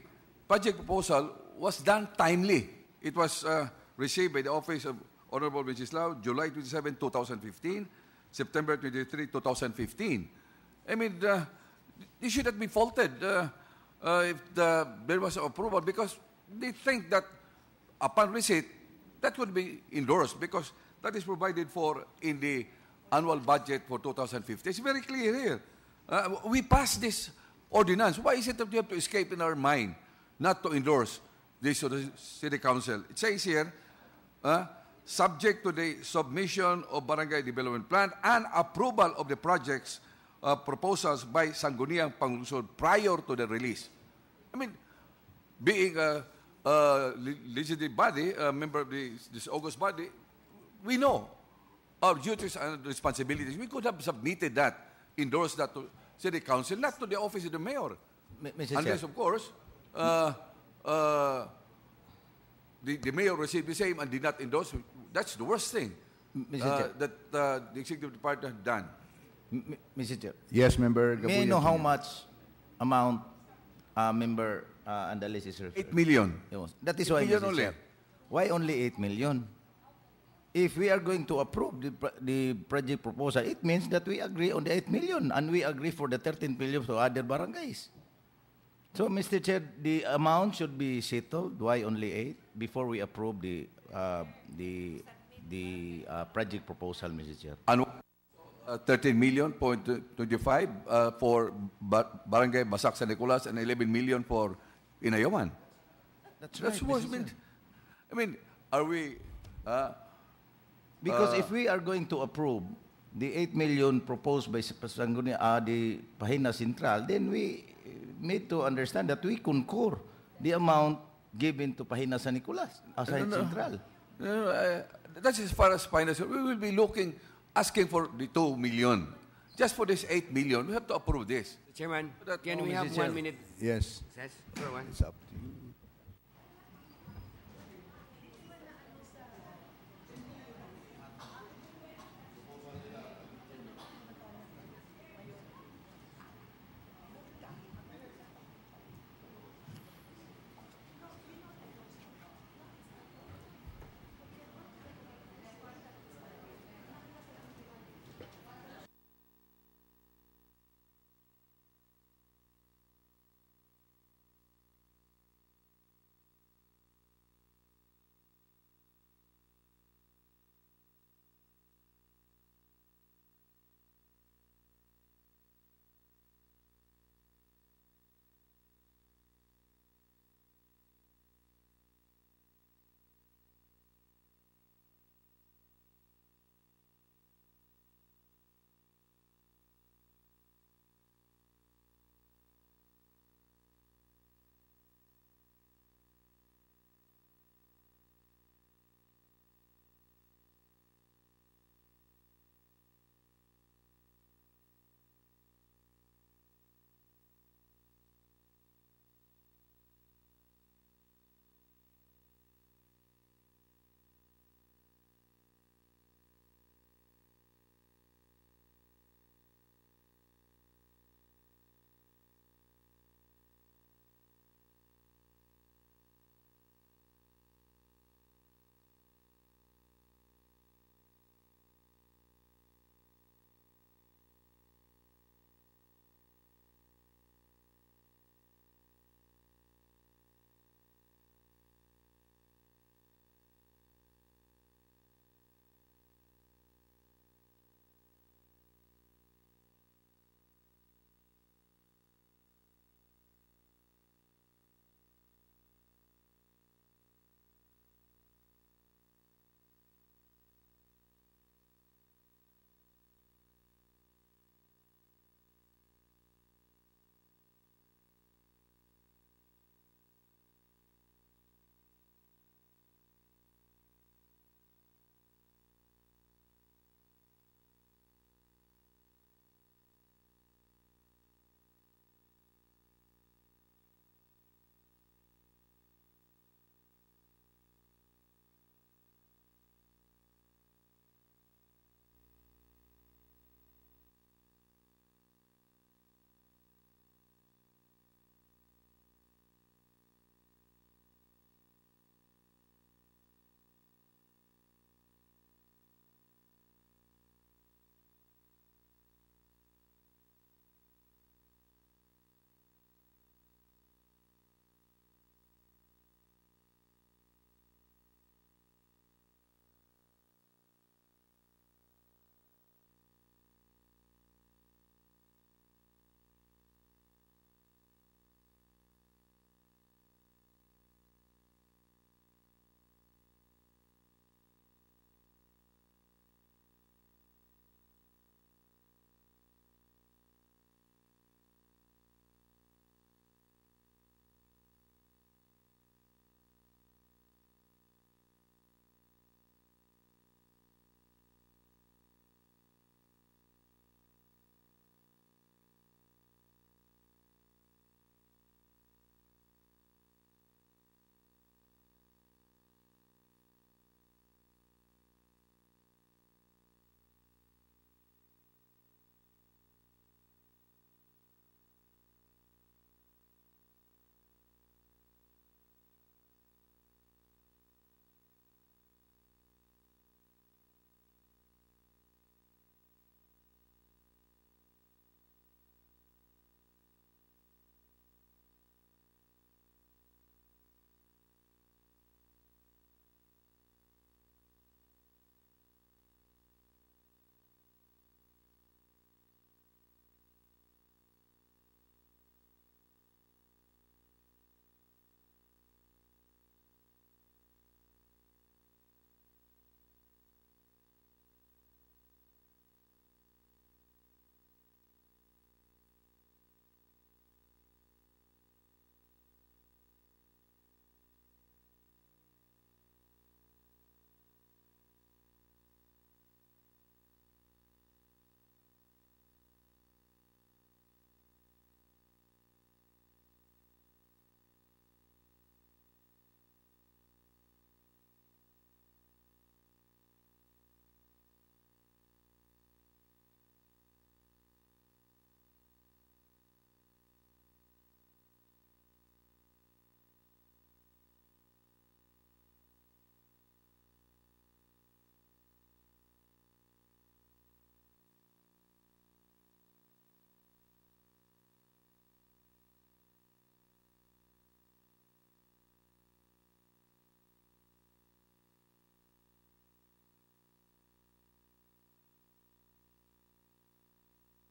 project proposal was done timely. It was uh, received by the Office of Honorable Wenceslao, July 27, 2015, September 23, 2015. I mean, uh, they should not be faulted uh, uh, if the, there was approval because they think that upon receipt, that would be endorsed because that is provided for in the annual budget for 2015. It's very clear here. Uh, we passed this ordinance. Why is it that we have to escape in our mind not to endorse this City Council? It says here, uh, subject to the submission of barangay development plan and approval of the project's uh, proposals by Sangguniang Panlungsod prior to the release. I mean, being a, a legislative body, a member of the, this August body, we know our duties and responsibilities. We could have submitted that, endorsed that to City Council, not to the office of the mayor. M- Mr. Unless, Chair. of course, uh, uh, the, the mayor received the same and did not endorse. That's the worst thing uh, that uh, the executive department had done. M- Mr. Chair. Yes, Member May I know how much amount uh, member uh, Andales is referring? 8 million. That is 8 why, million Mr. only. Chair. Why only 8 million? If we are going to approve the, the project proposal, it means that we agree on the 8 million and we agree for the 13 million to other barangays. So, Mr. Chair, the amount should be settled. Why only 8? Before we approve the, uh, the, the uh, project proposal, Mr. Chair. Ano, uh, 13 million point 25 uh, for ba- Barangay Basak San Nicolas and 11 million for Inayawan. That's That's right, what Mr. I mean. I mean, are we? Uh, Because uh, if we are going to approve the 8 million proposed by Sangguniang, uh, the Pahina Central, then we need to understand that we concur the amount given to Pahina San Nicolas, San No, no. Central. No, no, uh, that's as far as finance. We will be looking, asking for the 2 million. Just for this 8 million, we have to approve this. Chairman, That- can Oh, we have one minute? Yes. One? It's up to you.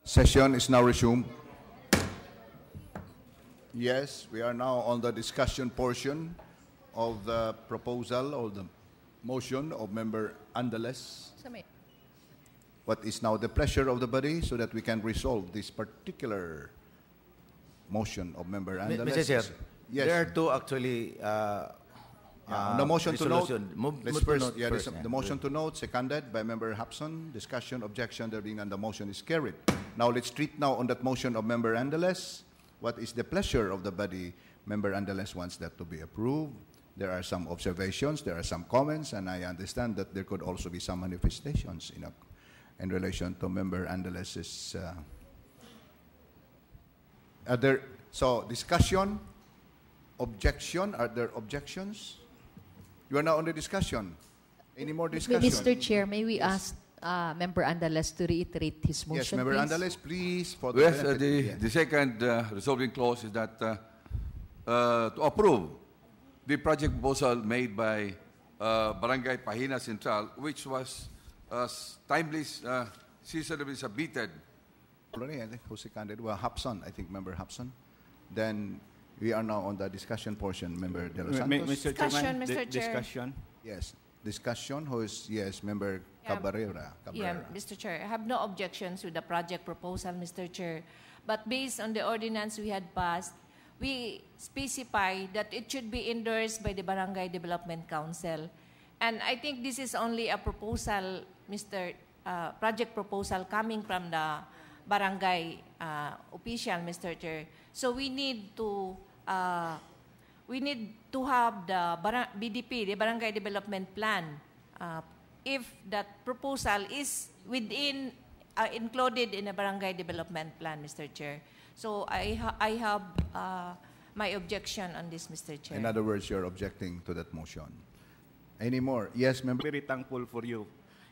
Session is now resumed. Yes, we are now on the discussion portion of the proposal or the motion of Member Andales. So What is now the pleasure of the body so that we can resolve this particular motion of Member Mi- Andales? Mr. Chair, Yes. there are two actually. Uh, Yeah, on the motion to note, resolution. Move, let's move to first, note yeah, first, this- yeah. the motion to note, seconded by Member Japson. Discussion, objection, there being none, the motion is carried. Now let's treat now on that motion of Member Andales. What is the pleasure of the body? Member Andales wants that to be approved. There are some observations, there are some comments, and I understand that there could also be some manifestations in, a, in relation to Member Andales's. Uh, are there, so discussion, objection, are there objections? You are now on the discussion. Any more discussion? Mr. Chair, may we ask uh, Member Andales to reiterate his motion, Yes, Member please? Andales, please, for the Yes, uh, benefit- the, yeah. the second uh, resolving clause is that uh, uh, to approve the project proposal made by uh, Barangay Pahina Central, which was uh, timely, uh, seasonably submitted. Already, I think, who seconded? Well, Japson, I think, Member Japson. Then we are now on the discussion portion, Member De Los M- m- Santos. Mr. Chairman, Discussion, Mr. di- Chair. discussion. Yes, discussion, who is, yes, Member Yeah. Cabrera. Yeah, Cabrera. Mr. Chair, I have no objections with the project proposal, Mr. Chair. But based on the ordinance we had passed, we specify that it should be endorsed by the Barangay Development Council. And I think this is only a proposal, Mr. Uh, project proposal coming from the barangay uh, official, Mr. Chair. So we need to uh, we need to have the BDP, the Barangay Development Plan, uh, if that proposal is within, uh, included in a Barangay Development Plan, Mr. Chair. So I, ha- I have uh, my objection on this, Mr. Chair. In other words, you're objecting to that motion. Any more? Yes, Member. Very thankful for you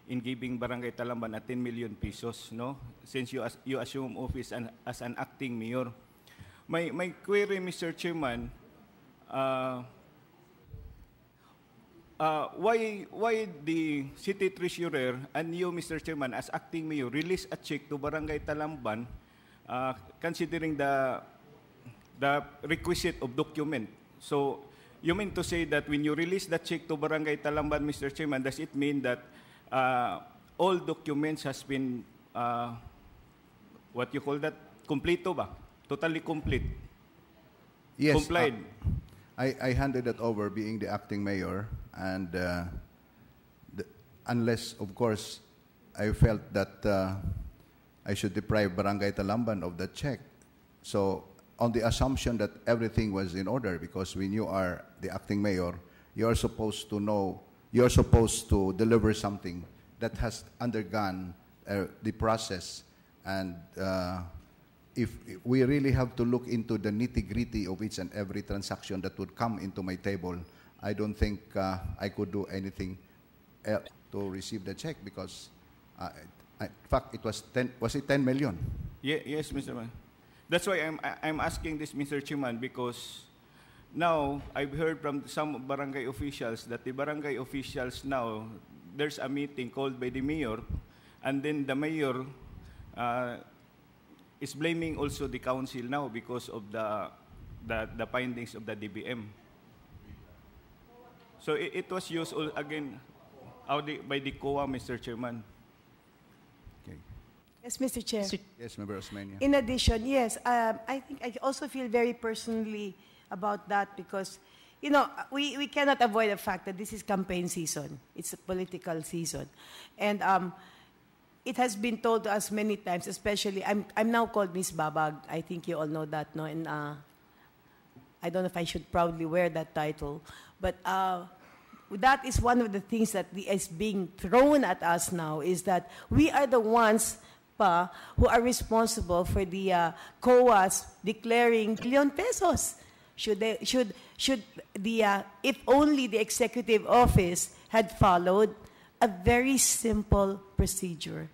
in giving Barangay Talamban a 10 million pesos, no? Since you, as, you assume office an, as an acting mayor. My, my query, Mr. Chairman, uh, uh, why, why the city treasurer and you, Mr. Chairman, as acting mayor, release a check to Barangay Talamban uh, considering the, the requisite of document? So, you mean to say that when you release the check to Barangay Talamban, Mr. Chairman, does it mean that uh, all documents has been, uh, what you call that, completo ba? Totally complete? Yes. Complied? uh, I, I handed it over being the acting mayor, and uh, the, unless, of course, I felt that uh, I should deprive Barangay Talamban of the check. So, on the assumption that everything was in order, because when you are the acting mayor, you are supposed to know, you are supposed to deliver something that has undergone uh, the process, and uh, if we really have to look into the nitty-gritty of each and every transaction that would come into my table, I don't think uh, I could do anything to receive the check because, uh, in fact, it was 10, was it 10 million? Ye- yes, Mr. Man. That's why I'm, I'm asking this, Mr. Chairman, because now I've heard from some barangay officials that the barangay officials now, there's a meeting called by the mayor, and then the mayor uh, is blaming also the council now because of the, the, the findings of the DBM. So it, it was used al- again by the COA, Mr. Chairman. Yes, Mr. Chair. Yes, Member Osmeña. In addition, yes, um, I think I also feel very personally about that because, you know, we, we cannot avoid the fact that this is campaign season. It's a political season. And um, it has been told to us many times, especially, I'm, I'm now called Miss Babag. I think you all know that, no? And uh, I don't know if I should proudly wear that title. But uh, that is one of the things that is being thrown at us now is that we are the ones pa who are responsible for the uh, COAs declaring billion pesos. Should they, should should the uh, if only the executive office had followed a very simple procedure.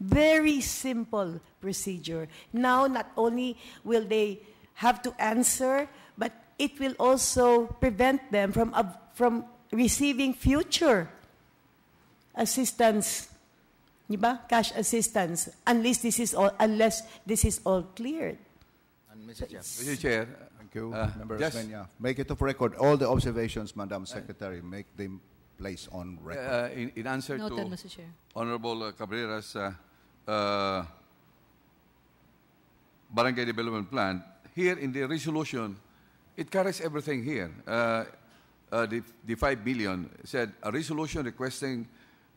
Very simple procedure. Now, not only will they have to answer, but it will also prevent them from, ab- from receiving future assistance Di ba? Cash assistance. Unless this is all, unless this is all cleared. Mr. Chair. Mr. Chair. Thank you, uh, Member just- Osmeña. Make it of record. All the observations, Madam Secretary, make them place on record. Uh, in, in answer Noted, to Mr. Chair. Honorable uh, Cabrera's uh, uh, barangay development plan, here in the resolution, it carries everything here. Uh, uh, the, the 5 billion said a resolution requesting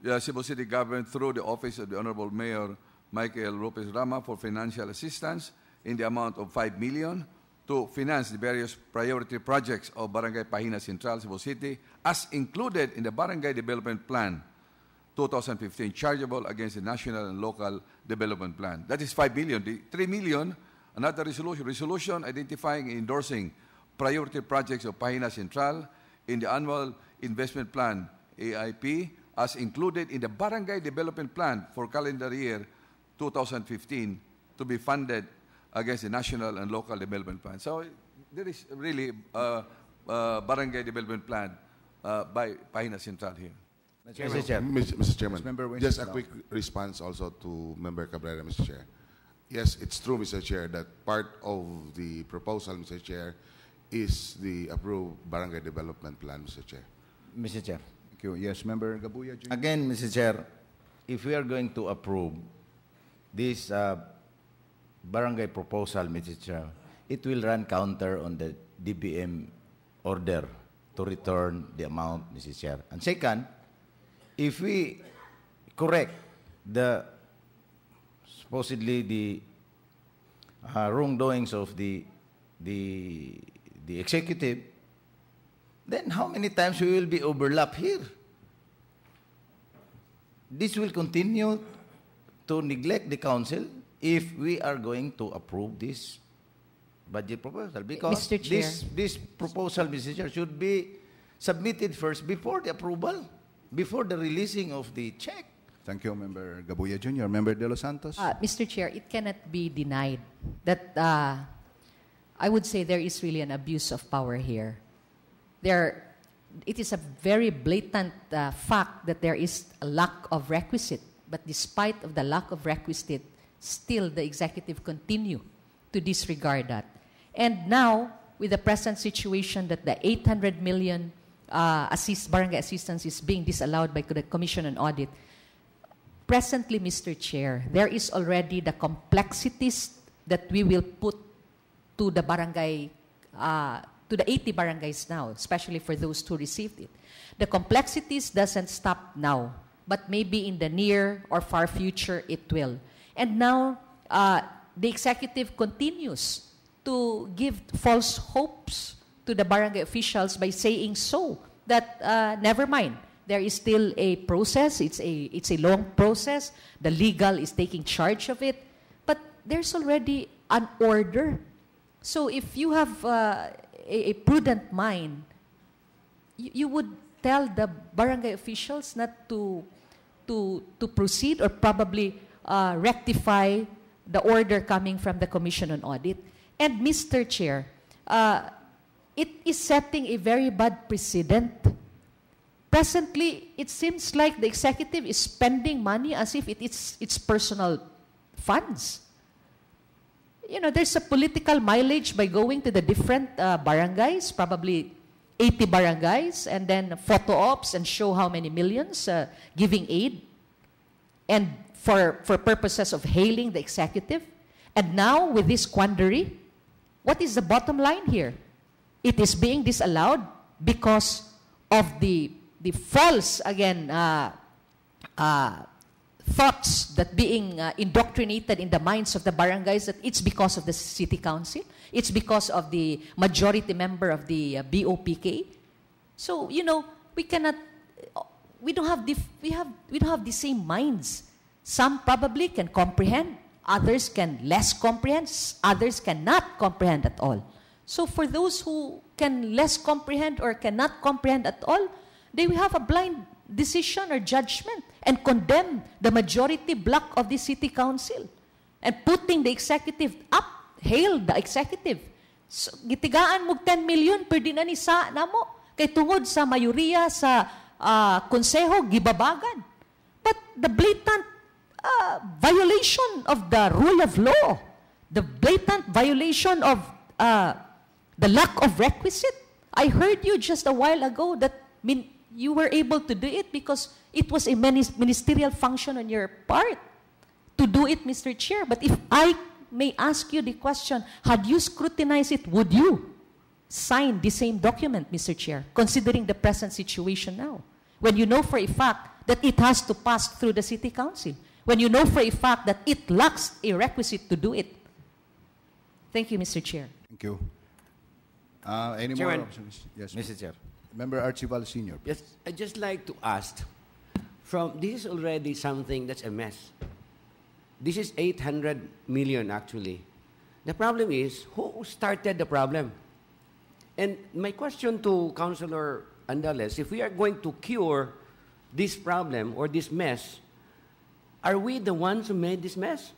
the Cebu City government through the office of the Honorable Mayor Michael Lopez Rama for financial assistance in the amount of 5 million to finance the various priority projects of Barangay Pahina Central, Cebu City, as included in the Barangay Development Plan 2015, chargeable against the national and local development plan. That is 5 billion. The 3 million, another resolution, resolution identifying and endorsing priority projects of Pahina Central in the annual investment plan, AIP, as included in the Barangay Development Plan for calendar year 2015 to be funded against the national and local development plan. So there is really a uh, barangay development plan uh, by Pahina Central here. Mr. Chair. Mr. Mr. Chairman, Yes, Member just a quick response also to Member Cabrera, Mr. Chair. Yes, it's true, Mr. Chair, that part of the proposal, Mr. Chair, is the approved barangay development plan, Mr. Chair. Mr. Chair. Thank you. Yes, Member Gabuya Jr. Again, Mr. Chair, if we are going to approve this uh, barangay proposal, Mr. Chair, it will run counter on the DBM order to return the amount, Mr. Chair. And second, if we correct the supposedly the uh, wrongdoings of the the the executive, then how many times we will be overlap here? This will continue to neglect the council if we are going to approve this budget proposal because Chair. this this proposal, Mr. Chair, should be submitted first before the approval, before the releasing of the check. Thank you, Member Gabuya Jr. Member De Los Santos. Uh, Mr. Chair, it cannot be denied that uh, I would say there is really an abuse of power here. There, it is a very blatant uh, fact that there is a lack of requisite, but despite of the lack of requisite, still the executive continue to disregard that. And now, with the present situation that the 800 million uh, assist, barangay assistance is being disallowed by the Commission on Audit, presently, Mr. Chair, there is already the complexities that we will put to the barangay, uh, to the 80 barangays now, especially for those who received it. The complexities doesn't stop now, but maybe in the near or far future it will. And now uh, the executive continues to give false hopes to the barangay officials by saying so that uh, never mind. There is still a process. It's a it's a long process. The legal is taking charge of it. But there's already an order. So if you have uh, a, a prudent mind you, you would tell the barangay officials not to to to proceed or probably uh, rectify the order coming from the commission on audit. And mr chair uh, it is setting a very bad precedent. Presently it seems like the executive is spending money as if it is its personal funds. You know there's a political mileage by going to the different uh, barangays probably 80 barangays and then photo ops and show how many millions uh, giving aid. And for, for purposes of hailing the executive. And now with this quandary what is the bottom line here? It is being disallowed because of the the false again uh, uh, thoughts that being uh, indoctrinated in the minds of the barangays that it's because of the city council it's because of the majority member of the uh, BOPK so you know we cannot we don't have the we have we don't have the same minds some probably can comprehend others can less comprehend others cannot comprehend at all so for those who can less comprehend or cannot comprehend at all they will have a blind decision or judgment and condemn the majority block of the city council and putting the executive up, hail the executive. So, gitigaan mo 10 million per din ani sa namo kay tungod sa mayoriya sa ah, konseho gibabagan. But the blatant violation of the rule of law, the blatant violation of uh, the lack of requisite. I heard you just a while ago that min- you were able to do it because it was a minis- ministerial function on your part to do it, Mr. Chair. But if I may ask you the question, had you scrutinized it, would you sign the same document, Mr. Chair, considering the present situation now? When you know for a fact that it has to pass through the City Council, when you know for a fact that it lacks a requisite to do it. Thank you, Mr. Chair. Thank you. Uh, any Chairman. more observations? Yes, Mr. Chair. Member Archival Senior. Yes, I'd just like to ask, from, this is already something that's a mess. This is 800 million actually. The problem is, who started the problem? And my question to Councilor Andales, if we are going to cure this problem or this mess, are we the ones who made this mess?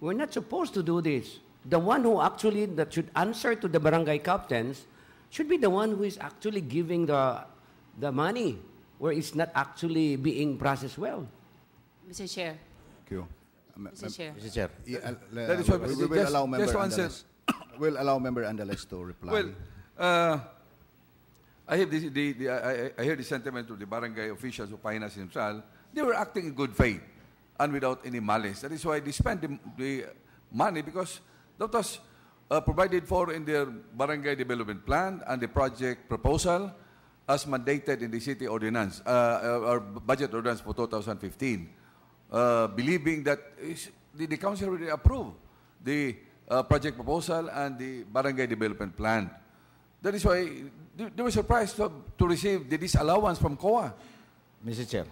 We're not supposed to do this. The one who actually that should answer to the barangay captains should be the one who is actually giving the, the money where it's not actually being processed well. Mr. Chair. Thank you. Um, Mr. Chair. Mr. Chair. Yeah, uh, That is we, what- we will just- allow member just to answer- Andales. we'll allow member Andales to reply. Well, uh, I have the, the, the, I, I hear the sentiment of the barangay officials of Pahina Central. They were acting in good faith and without any malice. That is why they spent the, the money because that was uh, provided for in their barangay development plan and the project proposal as mandated in the city ordinance, uh, uh, or budget ordinance for 2015, uh, believing that the, the council already approved the uh, project proposal and the barangay development plan. That is why they, they were surprised to, to receive the disallowance from COA. Mr. Chair.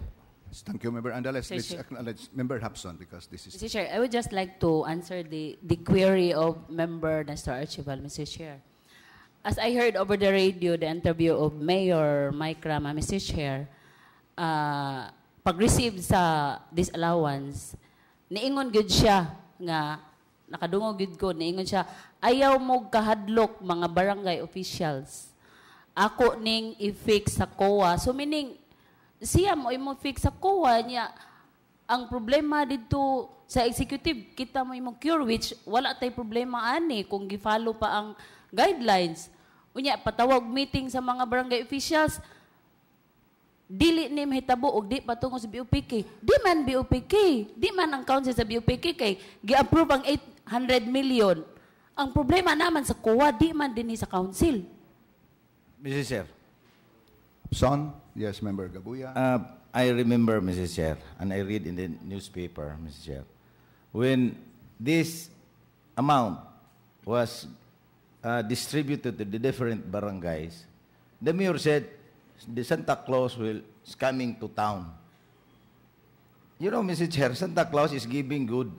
Thank you, Member. Mr. Let's acknowledge Member Japson because this is Mr. Chair, I would just like to answer the, the query of Member Nestor Archival, Mr. Chair. As I heard over the radio the interview of Mayor Mike Rama, Mr. Chair, uh, pag-receive sa disallowance, niingon gud siya nga nakadungog gud ko niingon siya ayaw mo kahadlok mga barangay officials ako ning i-fix sa COA so meaning siya mo imo fix sa COA niya ang problema dito sa executive kita mo imo cure which wala tay problema ani kung gi-follow pa ang guidelines unya patawag meeting sa mga barangay officials dili ni mahitabo og di patungo sa BOPK. Di man BOPK, di man ang council sa BOPK kay gi-approve ang 800 million. Ang problema naman sa COA, di man din sa council. Mr. Chair. Son, yes, Member Gabuya. Uh, I remember, Mr. Chair, and I read in the newspaper, Mr. Chair, when this amount was uh, distributed to the different barangays, the mayor said, the Santa Claus will is coming to town. You know, Mr. Chair, Santa Claus is giving good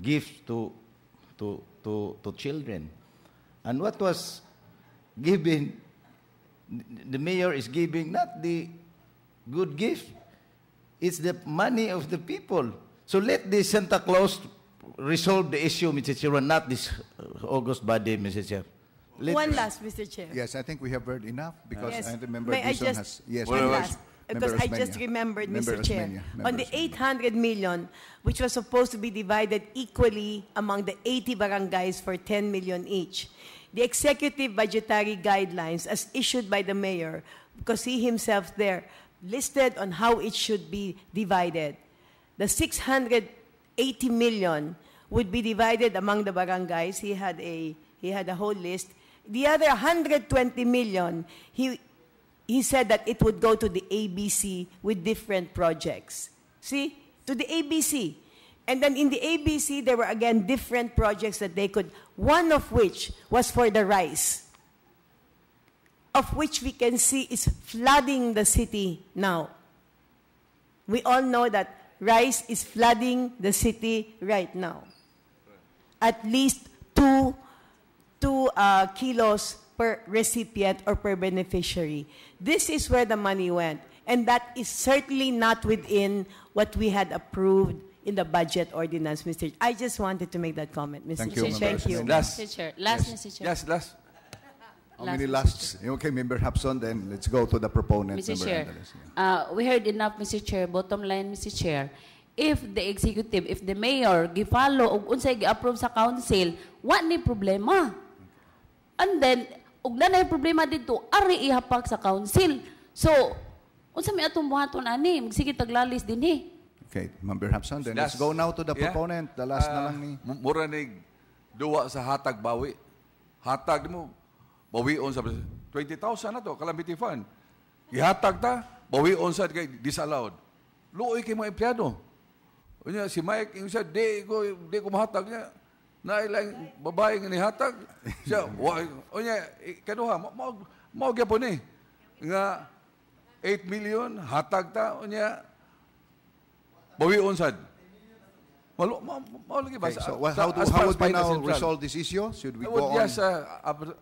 gifts to, to, to, to children. And what was given, the mayor is giving not the good gift, it's the money of the people. So let the Santa Claus resolve the issue, Mr. Chair, not this uh, August body, Mr. Chair. Let- One last, Mr. Chair. Yes, I think we have heard enough because Yes. I remember May I just, has yes. one last, because I just remembered, Member Mr. Chair, Osmeña. on the 800 million, which was supposed to be divided equally among the 80 barangays for 10 million each. The executive budgetary guidelines as issued by the mayor, because he himself there listed on how it should be divided. The 680 million would be divided among the barangays. He had a, he had a whole list. The other 120 million, he, he said that it would go to the ABC with different projects. See? To the ABC. And then in the ABC, there were again different projects that they could, one of which was for the rice, of which we can see is flooding the city now. We all know that rice is flooding the city right now. At least two, two uh, kilos per recipient or per beneficiary. This is where the money went. And that is certainly not within what we had approved in the budget ordinance, Mr. I just wanted to make that comment, Mr. Thank you, Chair. Thank you. Last. Mr. Chair. Last, Yes. Mr. Chair. Yes, last. How Last, many lasts? Okay, Member Japson, then let's go to the proponent, Mr. Member Chair, Yeah. uh, we heard enough, Mr. Chair. Bottom line, Mr. Chair, if the executive, if the mayor gi-follow ug unsay gi-approve sa council, wa ni problema. And then ug na nay problema dito, ari ihapag sa council. So, unsa may atong buhaton ani? Magsige taglalis dinhi. Okay, Member Hapson, then let's go now to the Yeah. proponent. The last Ah, na lang ni... mu- Mura ni duwa sa hatag bawi. Hatag mo, bawion sa 20,000 na to, calamity fund. Ihatag ta, bawion sa kay disallowed. Luoy kay mga empleyado. Unya si Mike yung siya di ko di ko mahatag niya. Na ilang babae nga nihatag. Siya wa unya kaduha mo mo mo ni nga 8 million hatag ta unya bawion sad. Malo, ma, ma, lagi ba? Okay, so what- sa- how, do, as how would we now resolve this issue? Should we I go would on? Yes, uh, ab-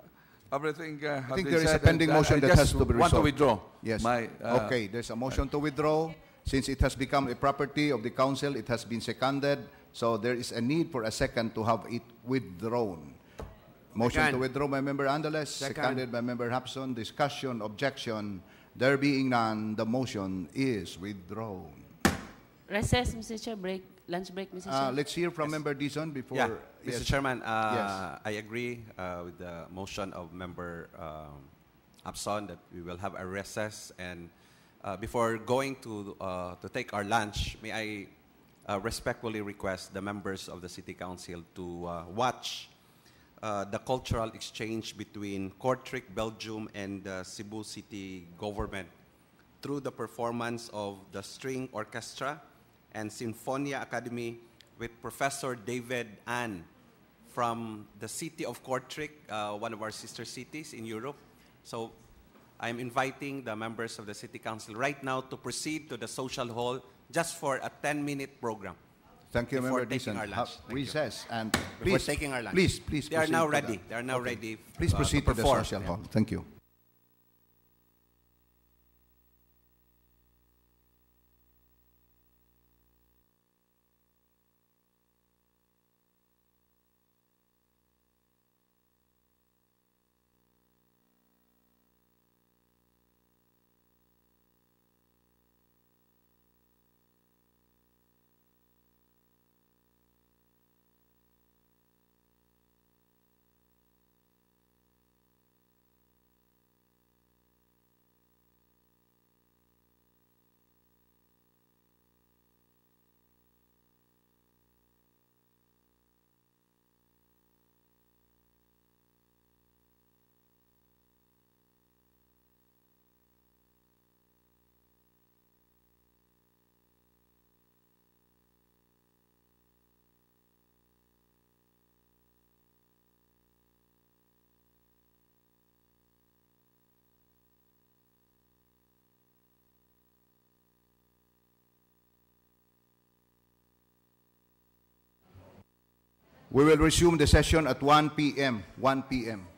everything uh, I think there is a pending uh, motion that has to be resolved. want to withdraw. Yes. My, uh, okay, there's a motion to withdraw. Since it has become a property of the council, it has been seconded. So there is a need for a second to have it withdrawn. Motion Second. to withdraw by Member Andales, Second. seconded by Member Japson. Discussion, objection. There being none, the motion is withdrawn. Recess, Mr. Chair, break, lunch break, Mr. Uh, Chair. let's hear from Member Dizon before. Yeah, yes. Mr. Chairman, uh, Yes. I agree uh, with the motion of Member um, Japson that we will have a recess. And uh, before going to, uh, to take our lunch, may I uh, respectfully request the members of the City Council to uh, watch uh, the cultural exchange between Kortrijk, Belgium, and the Cebu City government through the performance of the string orchestra and Sinfonia Academy with Professor David Ann from the city of Kortrijk, uh, one of our sister cities in Europe. So I'm inviting the members of the City Council right now to proceed to the social hall just for a 10-minute program. Thank you, before Member taking Dizon. our lunch. You. Recess and Before please, taking our lunch. please, please They are now ready. the- They are now Okay. ready, Please uh, proceed to to, the social hall. Thank you. We will resume the session at 1 p.m. 1 p.m.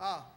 Ah.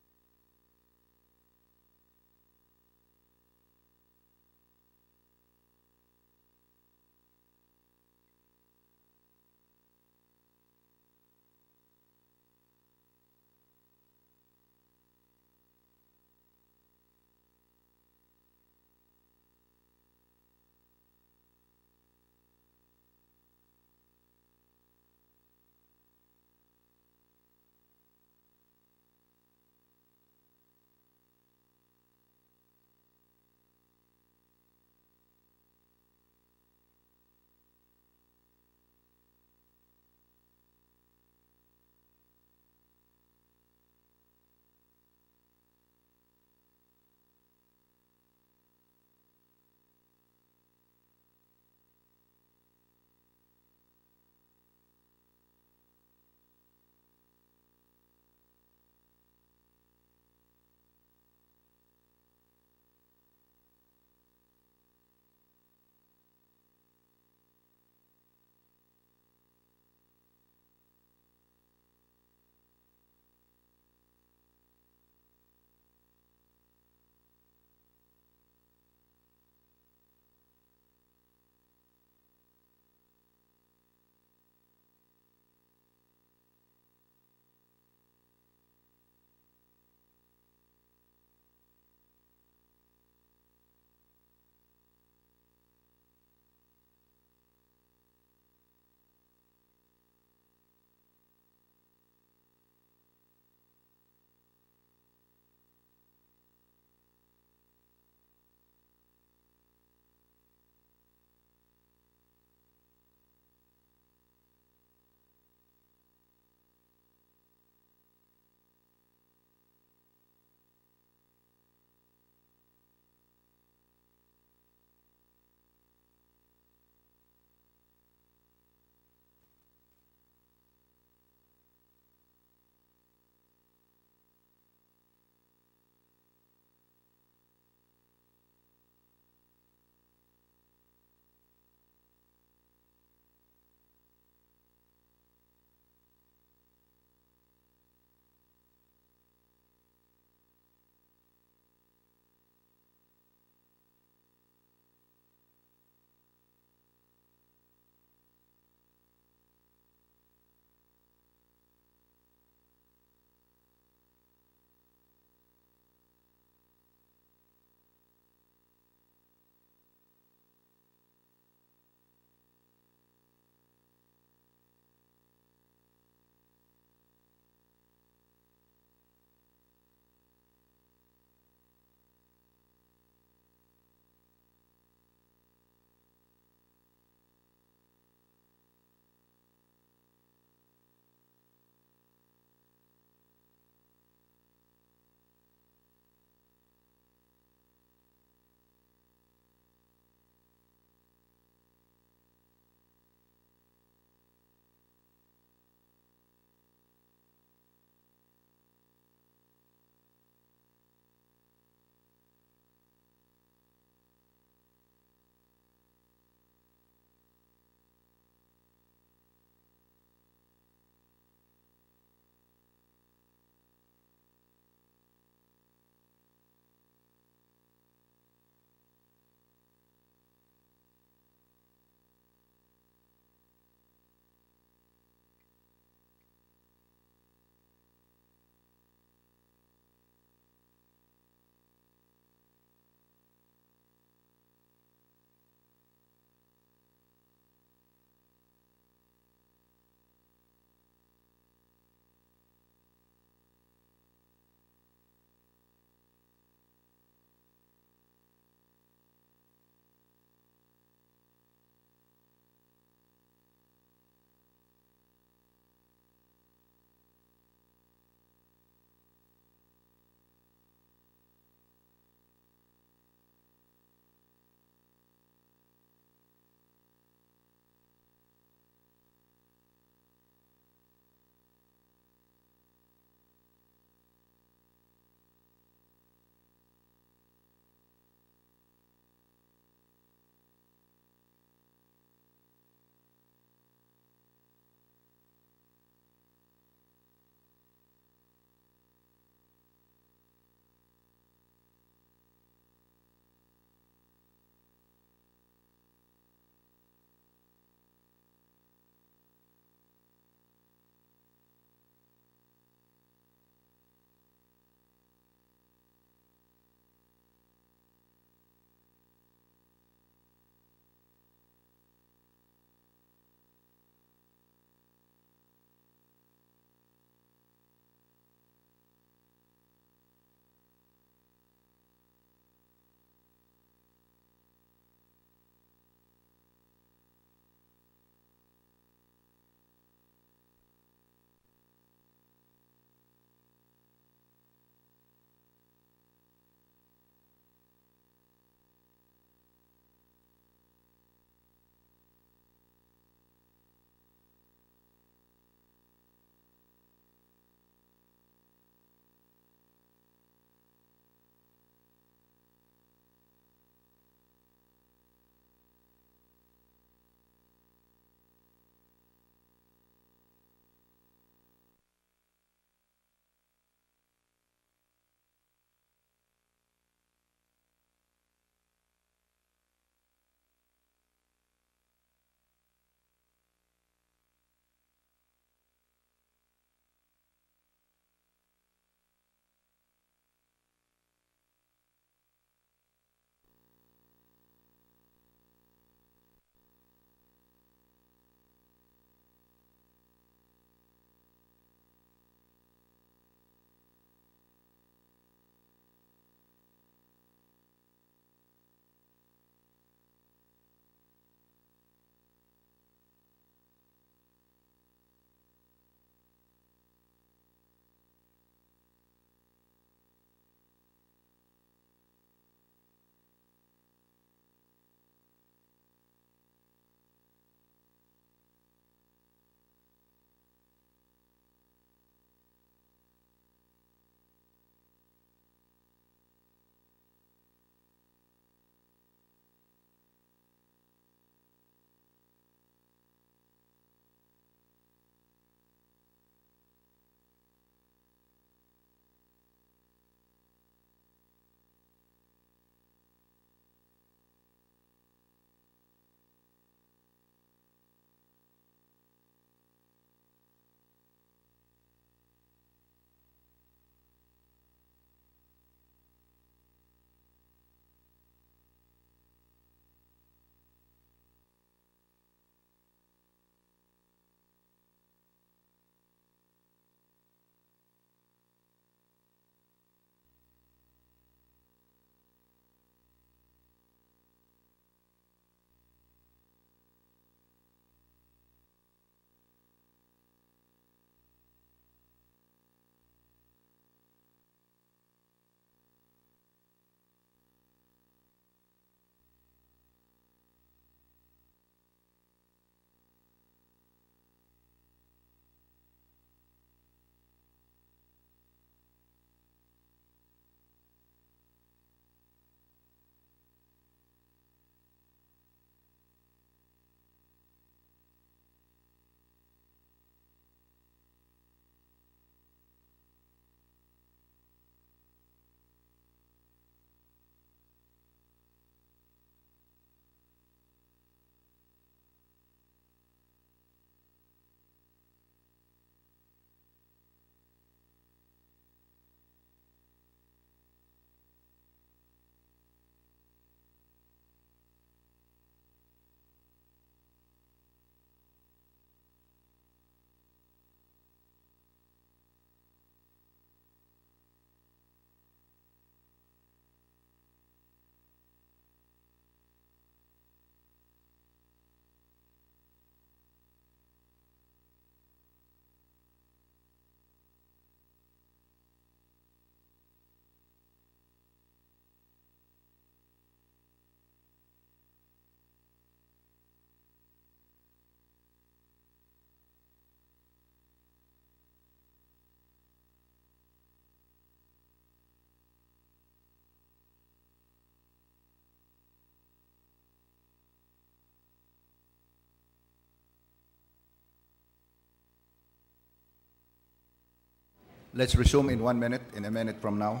Let's resume in one minute, in a minute from now.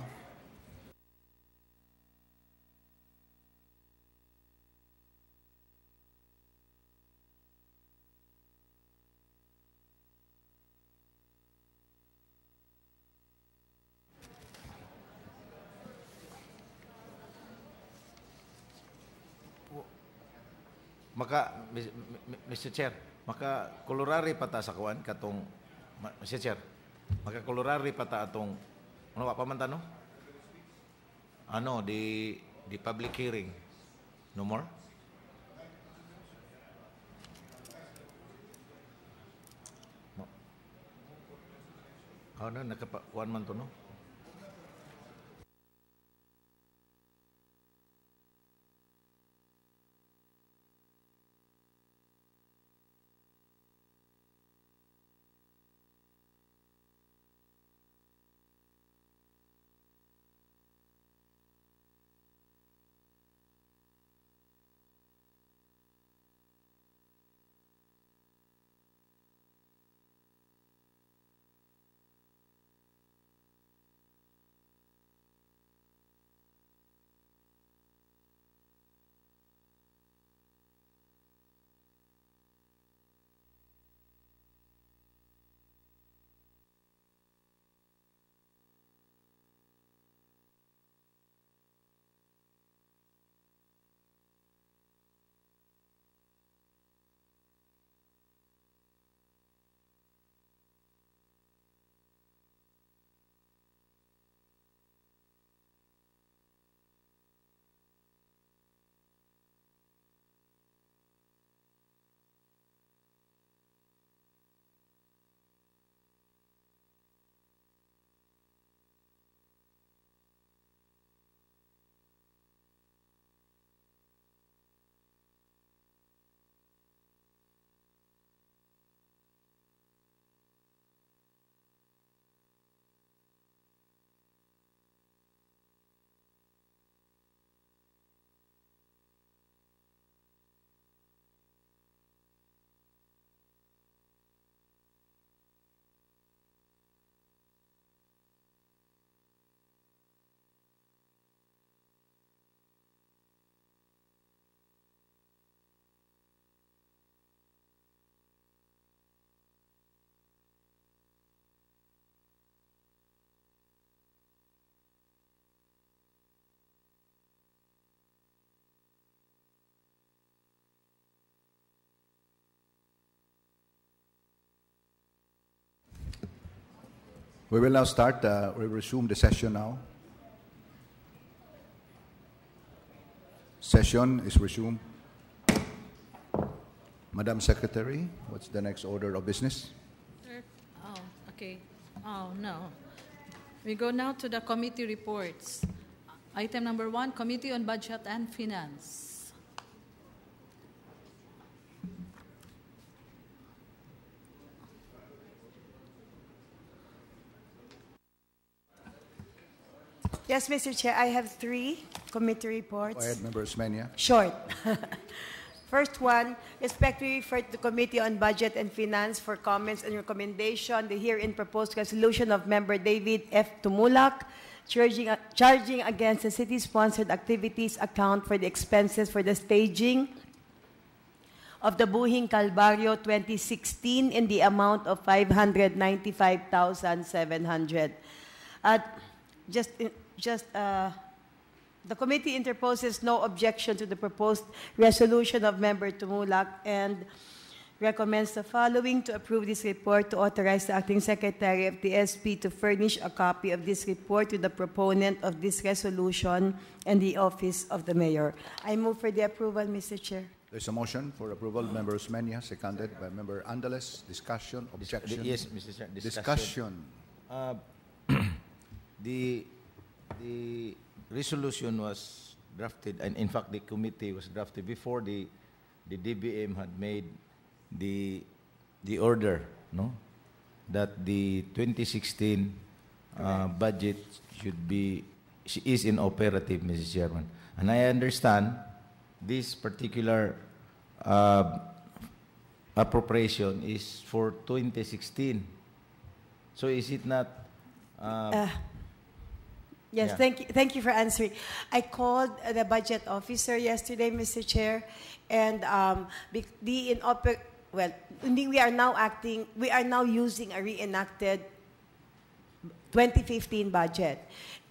Maka, Mr. Chair, maka kolorari pata sa katong, Mr. Chair, maka kolorari pata atong, ano pa man tanong? Ano, di, di public hearing. No more? No. Ano, nakapa, kuan man to, no? We will now start, uh, we resume the session now. Session is resumed. Madam Secretary, what's the next order of business? Oh, okay. Oh, no. We go now to the committee reports. Item number one, Committee on Budget and Finance. Yes, Mr. Chair, I have three committee reports. Go ahead, Member Osmeña. Short. First one, respectfully referred to the Committee on Budget and Finance for comments and recommendation, the herein proposed resolution of Member David F. Tumulak, charging, charging against the city-sponsored activities account for the expenses for the staging of the Buhing Calvario 2016 in the amount of 595,700. Uh, just, just uh, the committee interposes no objection to the proposed resolution of Member Tumulak and recommends the following to approve this report to authorize the acting secretary of the SP to furnish a copy of this report to the proponent of this resolution and the office of the mayor. I move for the approval, Mr. Chair. There's a motion for approval, Member Osmeña, seconded by Member Andales. Discussion, objection? Yes, Mr. Chair. Discussion. Uh, the, the resolution was drafted, and in fact, the committee was drafted before the, the DBM had made the, the order, no? That the 2016 uh, budget should be, is inoperative, Mrs. Chairman. And I understand this particular uh, appropriation is for 2016. So is it not Uh, Yes, Yeah. thank you, thank you for answering. I called the budget officer yesterday, Mr. Chair, and um, the in oper- well, we are now acting, we are now using a reenacted 2015 budget,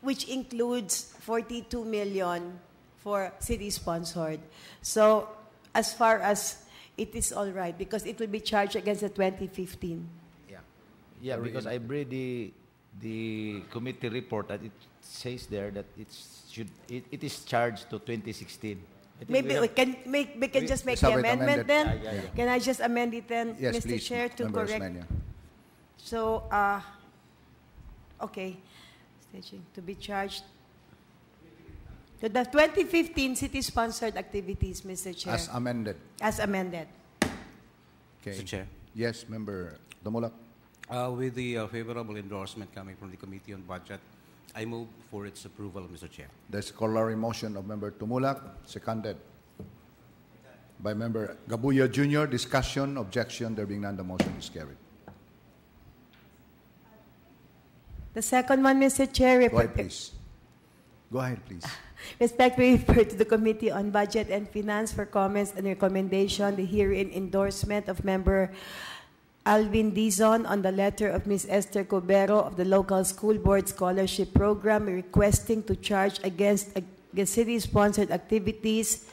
which includes 42 million for city-sponsored. So as far as it is all right, because it will be charged against the 2015. Yeah, Yeah, because I read the the committee report that it says there that it's should it, it is charged to 2016. I think Maybe have- we can make, we can we- just make the amendment amended. then? Yeah, yeah, yeah. Can I just amend it then, Yes, Mr. please, Chair, to Member correct? Osmeña. So, uh, okay, staging, to be charged. To the 2015 city-sponsored activities, Mr. Chair. As amended. As amended. Okay. Mr. Chair. Yes, Member Dumulak. Uh, with the uh, favorable endorsement coming from the Committee on Budget, I move for its approval, Mr. Chair. There's a corollary motion of Member Tumulak, seconded by Member Gabuya Jr. Discussion, objection, there being none, the motion is carried. The second one, Mr. Chair. Go report- ahead, please. Go ahead, please. Respectfully refer to the Committee on Budget and Finance for comments and recommendation, the herein endorsement of Member Alvin Dizon on the letter of Ms. Esther Cobero of the Local School Board Scholarship Program requesting to charge against, the city-sponsored activities.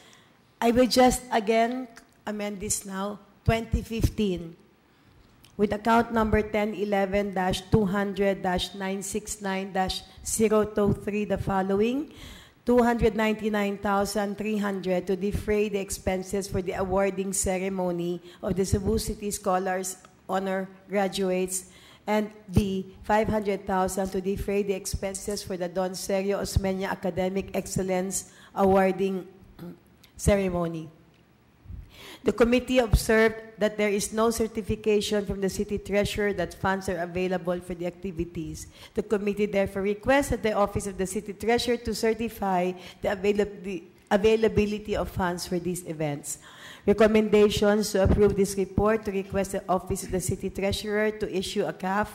I will just again amend this now, 2015 with account number 1011-200-969-023 the following 299,300 to defray the expenses for the awarding ceremony of the Cebu City Scholars Honor graduates and B 500,000 to defray the expenses for the Don Sergio Osmeña Academic Excellence awarding ceremony. The committee observed that there is no certification from the city treasurer that funds are available for the activities. The committee therefore requests that the office of the city treasurer to certify the availab- availability of funds for these events. Recommendations to approve this report to request the office of the city treasurer to issue a CAF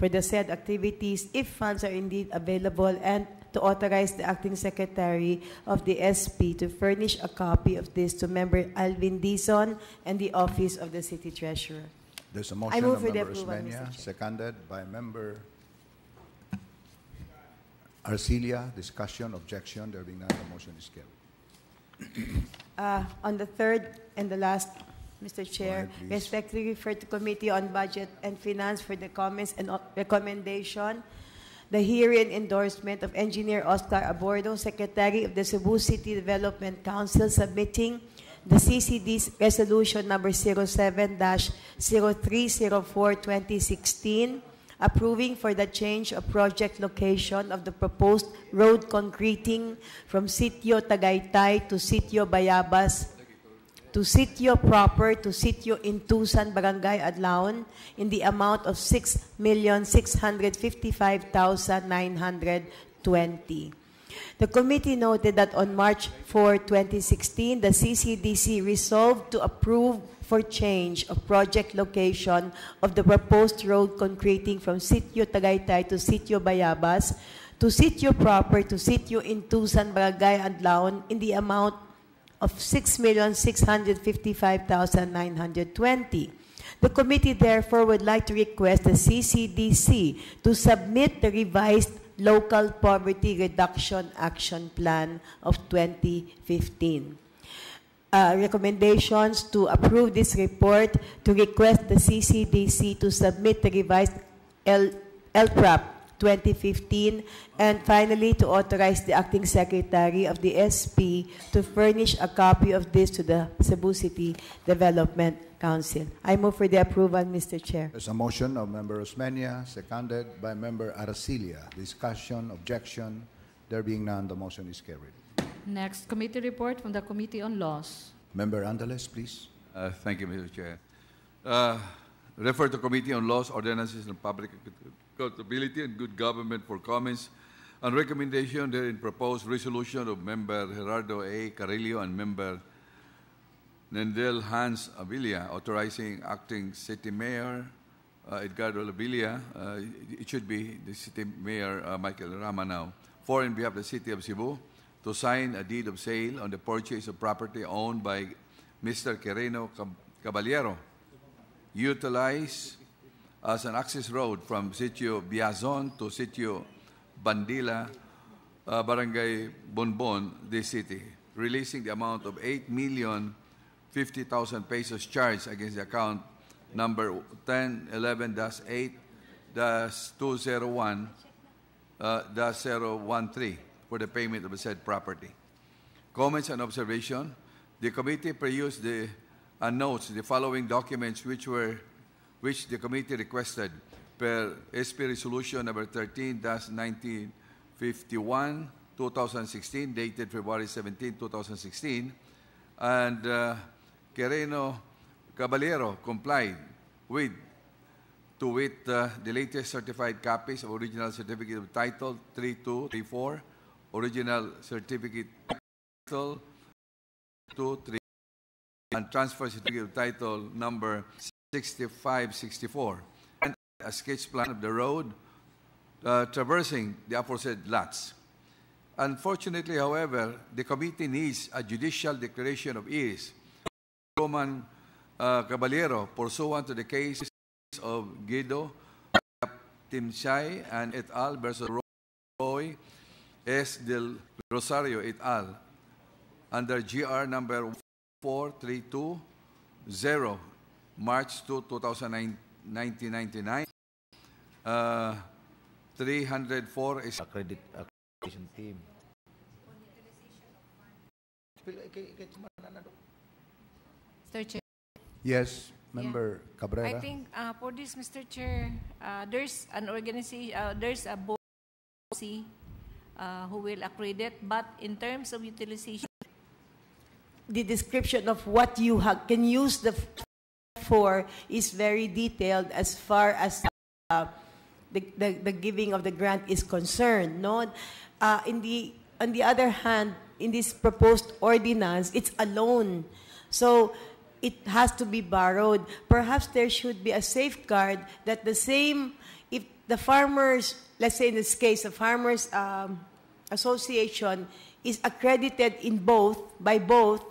for the said activities if funds are indeed available and to authorize the acting secretary of the SP to furnish a copy of this to member Alvin Dizon and the office of the city treasurer. There's a I motion move of for the Member approval, Osmeña, seconded by Member Arcilla. Discussion, objection, there being none, the motion is carried. Uh, On the third and the last, Mr. Chair, please. respectfully refer to Committee on Budget and Finance for the comments and recommendation. The herein endorsement of Engineer Oscar Abordo, Secretary of the Cebu City Development Council, submitting the CCD's Resolution Number 07-0304-2016, approving for the change of project location of the proposed road concreting from Sitio Tagaytay to Sitio Bayabas to Sitio proper to Sitio Intusan, Barangay Adlaon in the amount of 6,655,920. The committee noted that on March 4, 2016, the CCDC resolved to approve for change of project location of the proposed road concreting from Sitio Tagaytay to Sitio Bayabas to Sitio proper to Sitio Intusan, Barangay Adlaon in the amount of 6,655,920. The committee therefore would like to request the CCDC to submit the revised Local Poverty Reduction Action Plan of 2015. Uh, recommendations to approve this report to request the CCDC to submit the revised L- LPRAP 2015 and finally to authorize the acting secretary of the SP to furnish a copy of this to the Cebu City Development Council. I move for the approval, Mr. Chair. There's a motion of Member Osmeña, seconded by Member Arcilla. Discussion, objection, there being none, the motion is carried. Next committee report from the Committee on Laws. Member Andales, please. Uh, Thank you, Mr. Chair. Uh, Refer to Committee on Laws, Ordinances, and Public Accountability and Good Government for comments and recommendation therein proposed resolution of Member Gerardo A. Carillo and Member Nendell Hanz Abella authorizing acting city mayor uh, Edgardo Labella. Uh, it- it should be the city mayor, uh, Michael Rama now. Four, in behalf of the city of Cebu, to sign a deed of sale on the purchase of property owned by Mr. Quirino Caballero, utilized as an access road from Sitio Biazon to Sitio Bandila, uh, Barangay Bonbon, this city, releasing the amount of 8 million 50,000 pesos charged against the account number 1011-8-201 uh, dash 013 for the payment of said property. Comments and observation. The committee perused the uh, notes the following documents which were which the committee requested per SP Resolution number 13-1951 2016 dated February 17, 2016 and uh, Quirino Caballero complied with to wit uh, the latest certified copies of original certificate of title 3234, original certificate title 23, and transfer certificate title number 6564, and a sketch plan of the road uh, traversing the aforesaid lots. Unfortunately, however, the committee needs a judicial declaration of ease. Roman uh, Caballero, pursuant to the case of Guido Timshay and et al. versus Roy S. Del Rosario et al. under GR number 4320, March 2, 2009 1999. Uh, 304 is accredit accreditation team. Mr. Chair. Yes, Member Cabrera. I think uh, for this, Mr. Chair, uh, there's an organization, uh, there's a board uh, who will accredit, but in terms of utilization, the description of what you can use the for is very detailed as far as uh, the, the, the giving of the grant is concerned. No, uh, in the on the other hand, in this proposed ordinance, it's a loan, so it has to be borrowed. Perhaps there should be a safeguard that the same, the farmers, let's say in this case, the farmers um, association is accredited in both by both,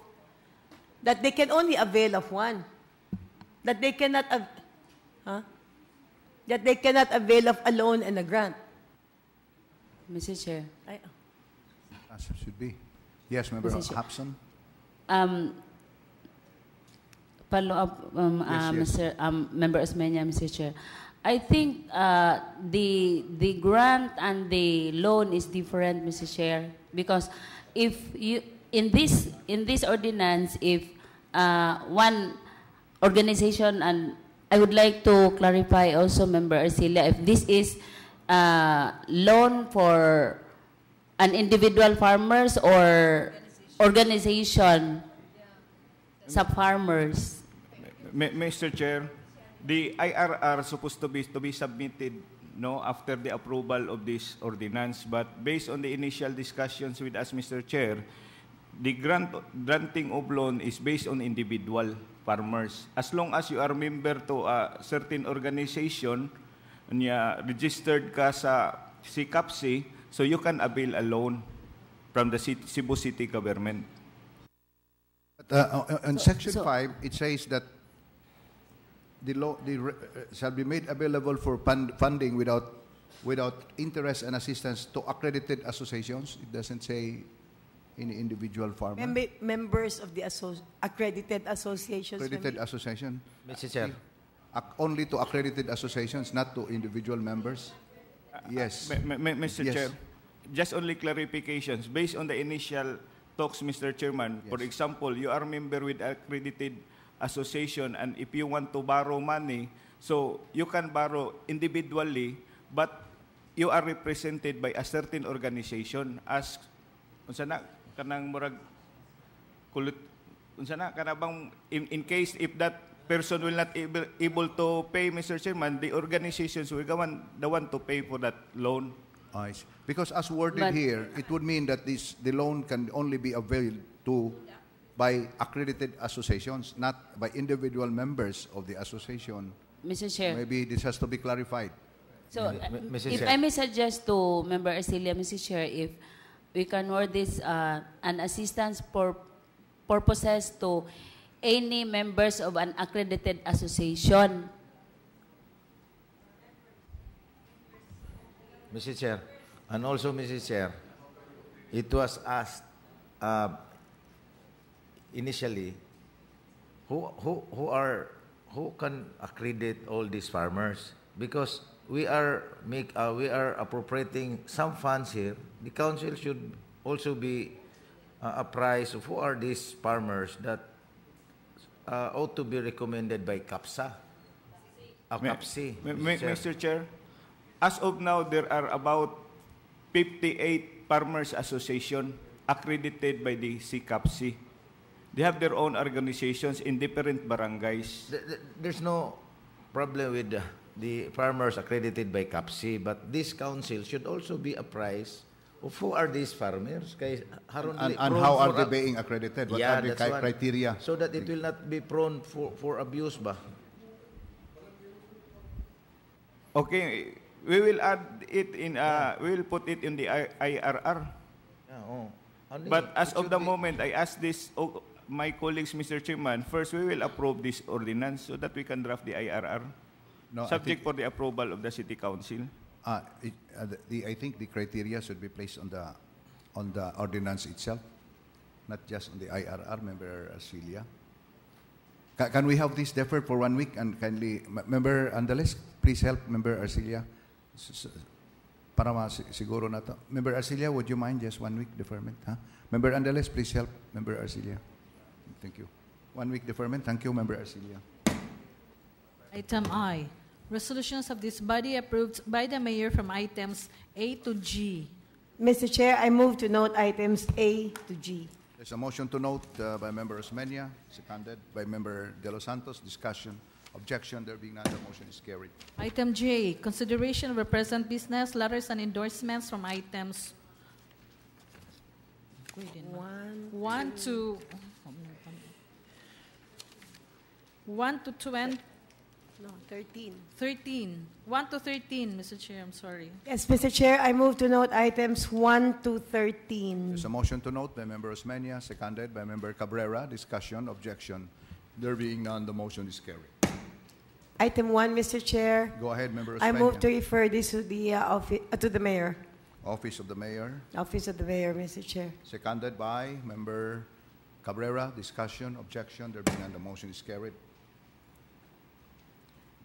that they can only avail of one, that they cannot, av- huh? that they cannot avail of a loan and a grant. Mr. Chair. I- As it should be. Yes, Member Mr. Chair. Japson. Um, follow up, um, uh, Yes, yes. Mr. Um, Member Osmeña, Mr. Chair. I think uh, the the grant and the loan is different, Mr. Chair, because if you in this in this ordinance, if uh, one organization and I would like to clarify also, Member Arcilla, if this is uh, loan for an individual farmers or organization sub farmers. M- Mr. Chair, the IRR supposed to be to be submitted no after the approval of this ordinance but based on the initial discussions with us Mr. Chair the grant granting of loan is based on individual farmers as long as you are member to a certain organization niya registered ka sa CCAPSI so you can avail a loan from the Cebu City government But, uh, uh, in So- section so- 5, it says that the law the, uh, shall be made available for fund, funding without without interest and assistance to accredited associations. It doesn't say any individual farmer. Member, members of the asso- accredited associations. accredited member- association. Mr. Chair. Ac- only to accredited associations, not to individual members. Yes. M- m- m- Mr. Yes. Chair, just only clarifications. Based on the initial talks, Mr. Chairman, for example, you are member with accredited association and if you want to borrow money, so you can borrow individually, but you are represented by a certain organization as unsa na kanang murag kulit unsa na kana bang in, in case if that person will not able, able to pay Mr. Chairman the organizations will go on the one to pay for that loan I see. Because as worded But- here, it would mean that this the loan can only be availed to by accredited associations, not by individual members of the association Mr. Chair. Maybe this has to be clarified. So, uh, if Chair. I may suggest to Member Arcelia, Mr. Chair, if we can word this uh, an assistance for purposes to any members of an accredited association. Mr. Chair, and also, Mrs. Chair, it was asked uh, initially, who, who, who are, who can accredit all these farmers? Because we are make, uh, we are appropriating some funds here. The council should also be uh, apprised of who are these farmers that uh, ought to be recommended by CAPSA. Uh, CAPSI, Mr. Chair. Mr. Chair, as of now, there are about 58 farmers association accredited by the CCAPC. They have their own organizations in different barangays. Th- th- There's no problem with the, the farmers accredited by CAPSI, but this council should also be apprised of who are these farmers. Kay haron And, and how are they being accredited? What Yeah, are the that's one. criteria? So that it will not be prone for, for abuse ba? Okay, we will add it in, uh, we will put it in the I- IRR. Yeah, oh. But as of the be- moment, I ask this, oh, my colleagues, Mr. Chairman, first we will approve this ordinance so that we can draft the IRR, No, I subject think- for the approval of the city council. Uh, it, uh, the, the, I think the criteria should be placed on the, on the ordinance itself, not just on the IRR, Member Arcilia. Ca- Can we have this deferred for one week and kindly, M- Member Andales, please help Member Arcilia. S- s- Para ma si- siguro na to. Member Arcilia, would you mind just one week deferment? Huh? Member Andales, please help Member Arcilia. Thank you. One week deferment. Thank you, Member Arcilla. Item I, resolutions of this body approved by the mayor from items A to G. Mr. Chair, I move to note items A to G. There's a motion to note uh, by Member Osmeña, seconded by Member De Los Santos. Discussion, objection, there being none, the motion is carried. Item J, consideration of represent business letters and endorsements from items One, one to one to twenty, no, 13. 13. One to 13, Mr. Chair, I'm sorry. Yes, Mr. Chair, I move to note items 1 to 13. There's a motion to note by Member Osmeña, seconded by Member Cabrera. Discussion, objection, there being none, the motion is carried. Item 1, Mr. Chair. Go ahead, Member I move to refer this to the uh, office, uh, to the mayor, Office of the Mayor, office of the mayor, Mr. Chair. seconded by Member Cabrera. Discussion, objection, there being none, the motion is carried.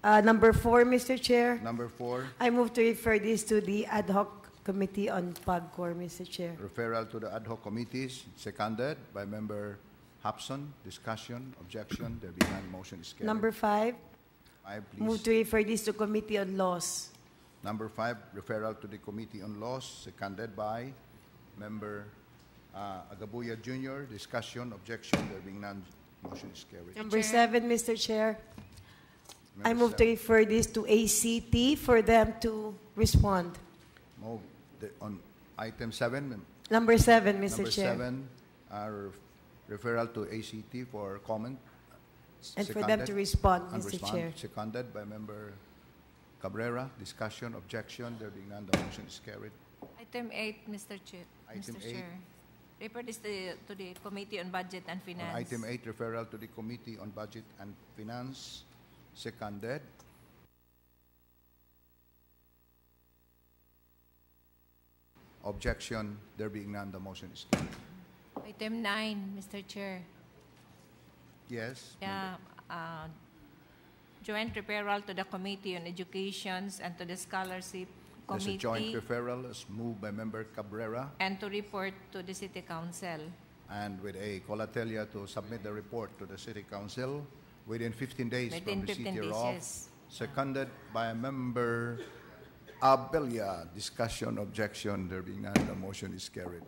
Uh, number 4, Mr. Chair. Number four, I move to refer this to the ad hoc committee on PAGCOR, Mr. Chair. referral to the ad hoc committees, seconded by Member Hobson. Discussion, objection, there being none, motion is carried. Number 5, Five, move please. to refer this to committee on laws. Number five, referral to the Committee on Laws, seconded by Member uh, Agabuya Jr. Discussion, objection, there being none, motion is carried. Number 7, Mr. Chair. I move to refer this to ACT for them to respond. Move the- on item seven. Number 7, Mr. Number Chair. seven, uh, our referral to ACT for comment. s- And for them seconded. to respond, And Mr. respond. Chair. Seconded by Member Cabrera. Discussion, objection, there being none, the motion is carried. Item 8, Mr. Chair. Item Mr. eight. Chair. Refer this to, to the Committee on Budget and On Finance. item eight, referral to the Committee on Budget and Finance, seconded. Objection, there being none, the motion is carried. Item 9, Mr. Chair. Yes? Yeah, uh, joint referral to the Committee on Educations and to the Scholarship Committee. There's a joint referral as moved by Member Cabrera and to report to the City Council. and with a colatelia to submit the report to the City Council within 15 days Within from 15 receipt days, hereof. yes. Seconded by a Member Abella. Discussion, objection, there being none, the motion is carried.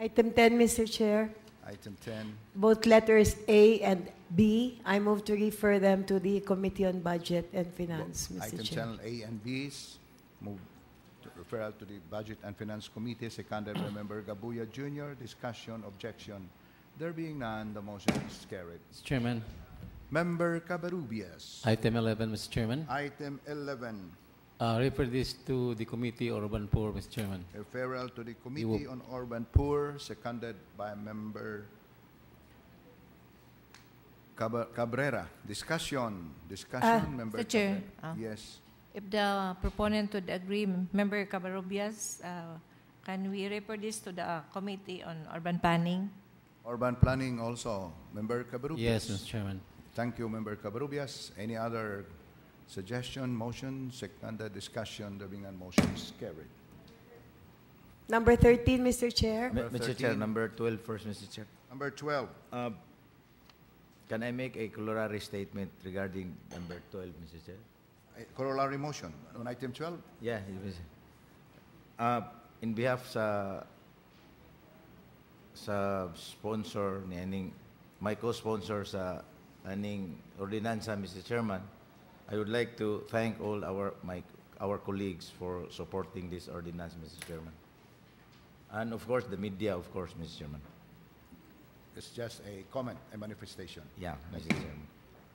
Item 10, Mr. Chair. Item 10. Both letters A and B, I move to refer them to the Committee on Budget and Finance, Mr. Item Chair. 10 A and B's, move to referral to the Budget and Finance Committee, seconded by Member Gabuya Jr. Discussion, objection. There being none, the motion is carried. Mr. Chairman, Member Cabarrubias. Item 11, Mr. Chairman. Item 11, Uh, refer this to the Committee on Urban Poor, Mr. Chairman. referral to the Committee on Urban Poor, seconded by Member Cab- Cabrera. Discussion, discussion, Ah, Member Mr. Chair, Cabrera. ah. Yes. If the proponent would agree, Member Cabarrubias, uh, can we refer this to the Committee on Urban Planning? Urban Planning also, Member Cabarrubias. Yes, Mr. Chairman. Thank you, Member Cabarrubias. Any other suggestion, motion, seconded discussion, there being none, motion is carried. Number 13, Mr. Chair. Number Mr. Chair, 13. number 12 first, Mr. Chair. Number 12. Uh, Can I make a corollary statement regarding number 12, Mr. Chair? A Corollary motion on item 12. Yeah, it was. Uh, in behalf sa sa sponsor ni aning my co-sponsor sa aning ordinansa Mr. Chairman, I would like to thank all our my our colleagues for supporting this ordinance Mr. Chairman. And of course the media of course Mr. Chairman. It's just a comment, a manifestation. Yeah, Mr. Chairman.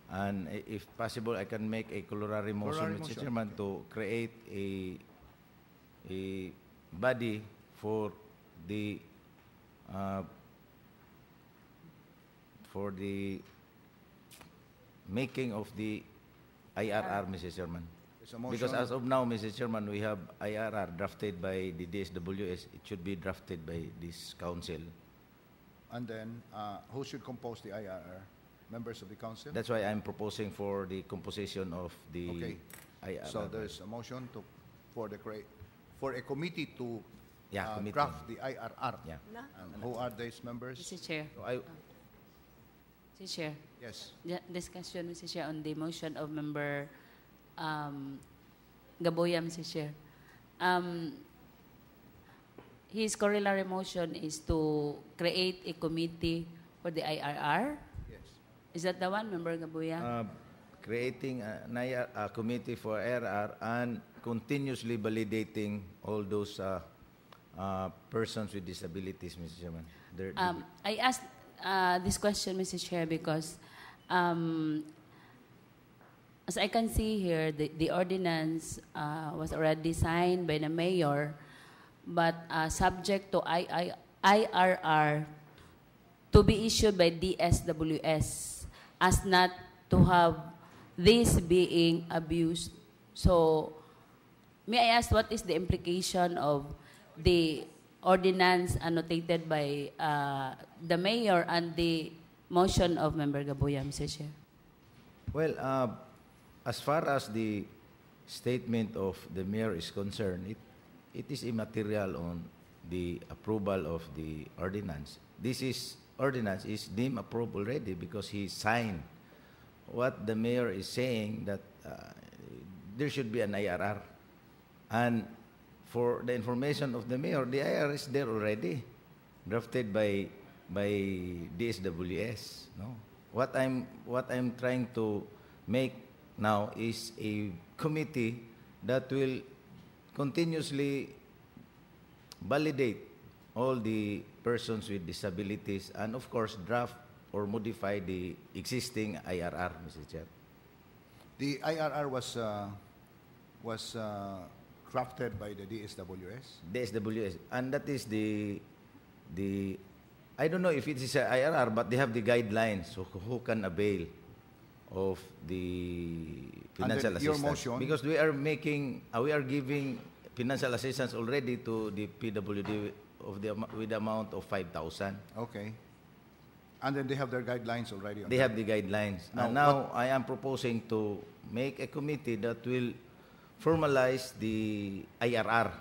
And if possible, I can make a corollary motion, Corollary Mr. motion, Chairman, to create a, a body for the, uh, for the making of the IRR, Mr. Chairman. Because as of now, Mr. Chairman, we have IRR drafted by the DSWS. It should be drafted by this council. And then, uh, who should compose the IRR? Members of the council? That's why I'm proposing for the composition of the Okay. IRR. So there's a motion to, for the, crea- for a committee to Yeah, uh, committee. draft the IRR. Yeah. And who are these members? Mr. Chair. I, Mr. Chair. Yes. Yeah, discussion, Mr. Chair, on the motion of Member um, Gabuya, Mr. Chair. Um, his corollary motion is to create a committee for the IRR. Yes. Is that the one, Member Gabuya? uh, creating a, an IR a committee for IRR and continuously validating all those uh, uh, persons with disabilities, Mr. Chairman. Um, I asked uh, this question, Mr. Chair, because um, as I can see here, the, the ordinance uh, was already signed by the mayor, but uh, subject to I, I, IRR to be issued by DSWS as not to have this being abused. So, may I ask what is the implication of the ordinance annotated by uh, the mayor and the motion of Member Gabuya, Mr. Chair? Well, uh, as far as the statement of the mayor is concerned, it, it is immaterial on the approval of the ordinance. This is ordinance is deemed approved already because he signed. What the mayor is saying that uh, there should be an IRR, and for the information of the mayor, the IRR is there already, drafted by by DSWS. No, what I'm what I'm trying to make now is a committee that will continuously validate all the persons with disabilities and of course draft or modify the existing IRR, Mr. Chair. The IRR was, uh, was uh, crafted by the DSWS? DSWS, and that is the the I don't know if it is a IRR, but they have the guidelines so who can avail of the financial your assistance. motion- Because we are making, uh, we are giving financial assistance already to the PWD of the with the amount of five thousand. Okay. And then they have their guidelines already They that. have the guidelines. Now, and now I am proposing to make a committee that will formalize the IRR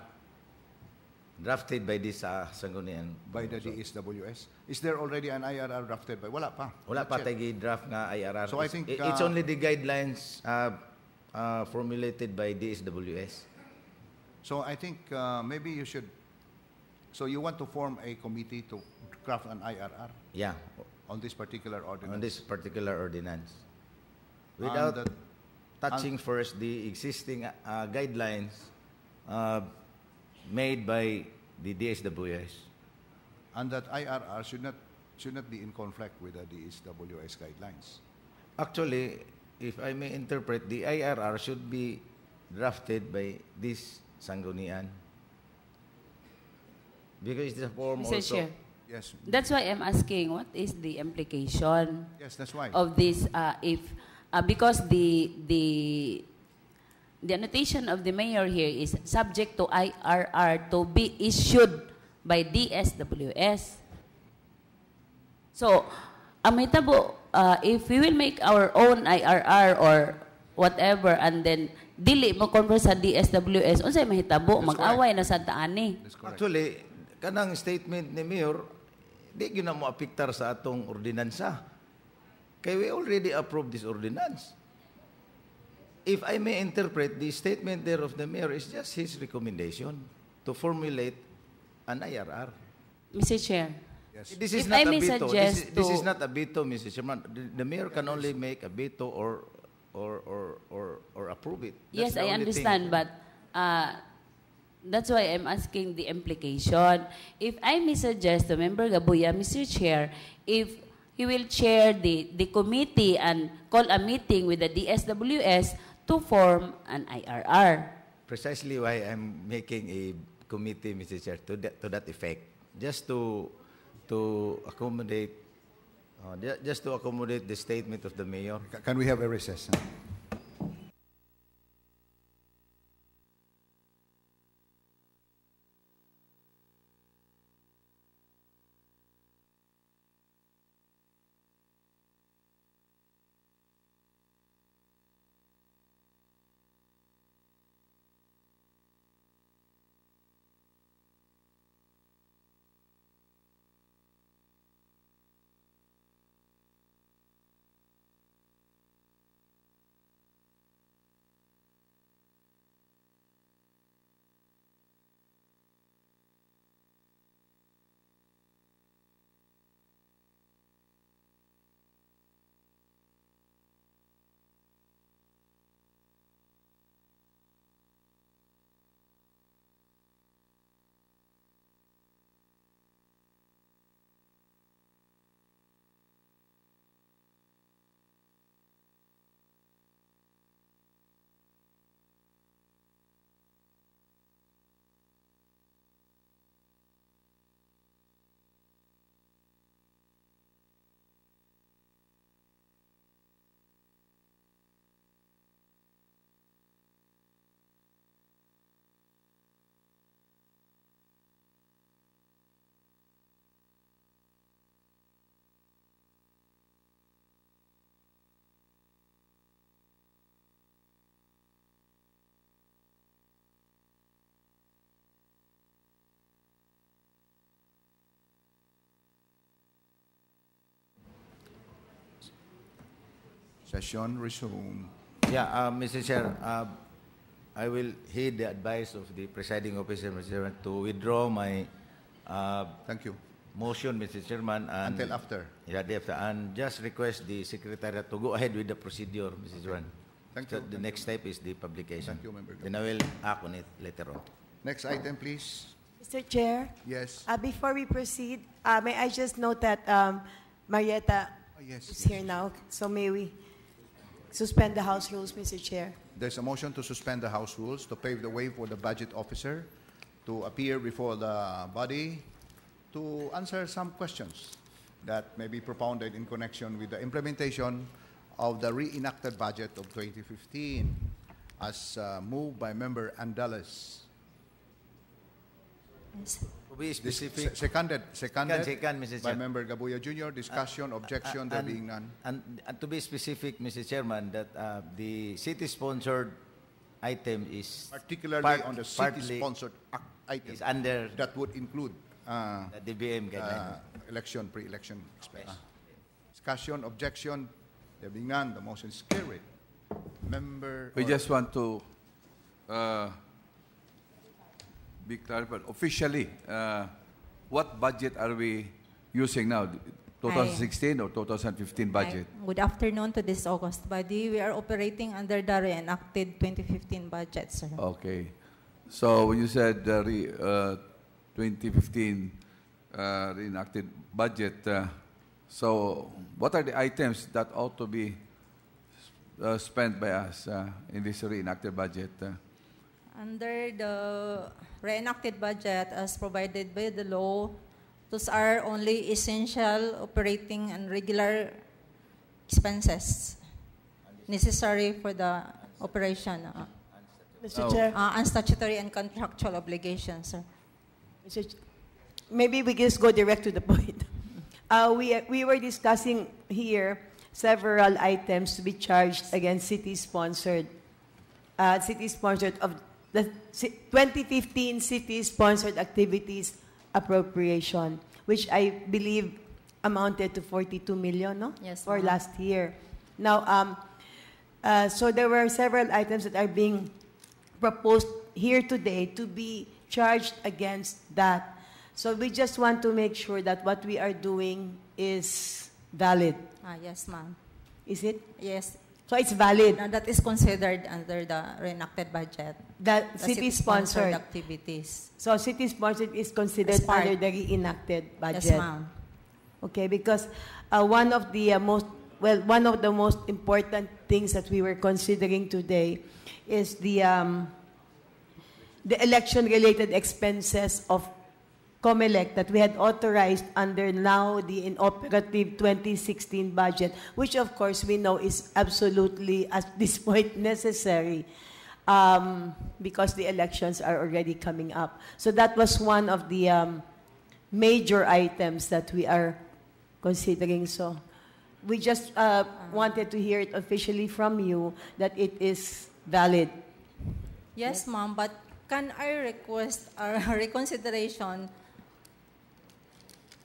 drafted by this uh, Sangguniang. By the DSWS? Is there already an IRR drafted by? Wala pa. Wala Not pa tayo draft nga IRR. So I It's- think, i- it's uh, only the guidelines uh, uh, formulated by DSWS. So I think uh, maybe you should, so you want to form a committee to craft an IRR? Yeah. On this particular ordinance? On this particular ordinance. Without touching first the existing uh, guidelines uh, made by the DSWS. And that IRR should not, should not be in conflict with the DSWS guidelines. Actually, if I may interpret, the IRR should be drafted by this Sanggunian. Because it's a form Mr. also. Chair. Yes. That's why I'm asking, what is the implication Yes, that's why. of this? Uh, if uh, because the the the annotation of the mayor here is subject to IRR to be issued by DSWS. So, ang mahitabo, uh, if we will make our own IRR or whatever and then dili mo converse sa DSWS, unsay mahitabo mag-away na sa taani. Actually, kanang statement ni Mayor, di gyud na mo apiktar sa atong ordinansa. Kay we already approved this ordinance. If I may interpret, the statement there of the Mayor is just his recommendation to formulate an IRR. Mr. Chair. This is If not I a may veto. This suggest is, this is not a veto, Mr. Chairman. The, the mayor can only make a veto or or or or, or approve it. That's Yes, I understand, thing. but uh, that's why I'm asking the implication. If I may suggest to Member Gabuya, Mr. Chair, if he will chair the, the committee and call a meeting with the DSWS to form an IRR. precisely why I'm making a committee, Mr. Chair, to that, to that effect, just to to accommodate, uh, just to accommodate the statement of the mayor. Can we have a recess? Session resume. Yeah, uh, Mr. Chair, uh, I will heed the advice of the presiding officer, Mr. Chairman, to withdraw my uh, Thank you. motion, Mr. Chairman. And, Until after. Yeah, the after. And just request the Secretariat to go ahead with the procedure, Mr. Chairman. Thank So you, The thank next step is the publication. Thank you, Member Then I will act on it later on. Next item, please. Mr. Chair? Yes. Uh, before we proceed, uh, may I just note that um, Marietta Oh, yes, is here now, so may we suspend the House rules, Mr. Chair? There's a motion to suspend the House rules to pave the way for the budget officer to appear before the body to answer some questions that may be propounded in connection with the implementation of the reenacted budget of 2015 as uh, moved by Member Andales. To be specific. Se- Seconded, seconded Second, Mr. by Chair. Member Gabuya Jr. Discussion, objection, there and- being none. And, and to be specific, Mr. Chairman, that uh, the city-sponsored item is Particularly part- on the city-sponsored ac- item. is under That would include uh, the DBM guideline. uh, election, pre-election expense. Discussion, objection, there being none, the motion is carried. Member. We just want to uh, be clarified. Officially, uh, what budget are we using now? 2016 or 2015 budget? Hi. Good afternoon to this August body. We are operating under the reenacted 2015 budget, sir. Okay. So when you said uh, re, uh, 2015 uh, reenacted budget, uh, so what are the items that ought to be uh, spent by us uh, in this reenacted budget? Under the reenacted budget as provided by the law, those are only essential operating and regular expenses necessary for the operation. uh, Mr. Chair. Uh, and statutory and contractual obligations, sir. Mr. Ch- Maybe we just go direct to the point. Uh, we, we were discussing here several items to be charged against city-sponsored, uh, city-sponsored of the 2015 city-sponsored activities appropriation, which I believe amounted to 42 million, no? Yes, For last year. Now, um, uh, so there were several items that are being proposed here today to be charged against that. So we just want to make sure that what we are doing is valid. Ah, yes, ma'am. Is it? Yes. So it's valid. Now, that is considered under the reenacted budget. That The city-sponsored. activities. So city-sponsored is considered under the reenacted budget. Yes, ma'am. Okay, because uh, one of the uh, most, well, one of the most important things that we were considering today is the, um, the election-related expenses of COMELEC that we had authorized under now the inoperative 2016 budget, which of course we know is absolutely at this point necessary um, because the elections are already coming up. So that was one of the um, major items that we are considering. So we just uh, wanted to hear it officially from you that it is valid. Yes, ma'am, but can I request a reconsideration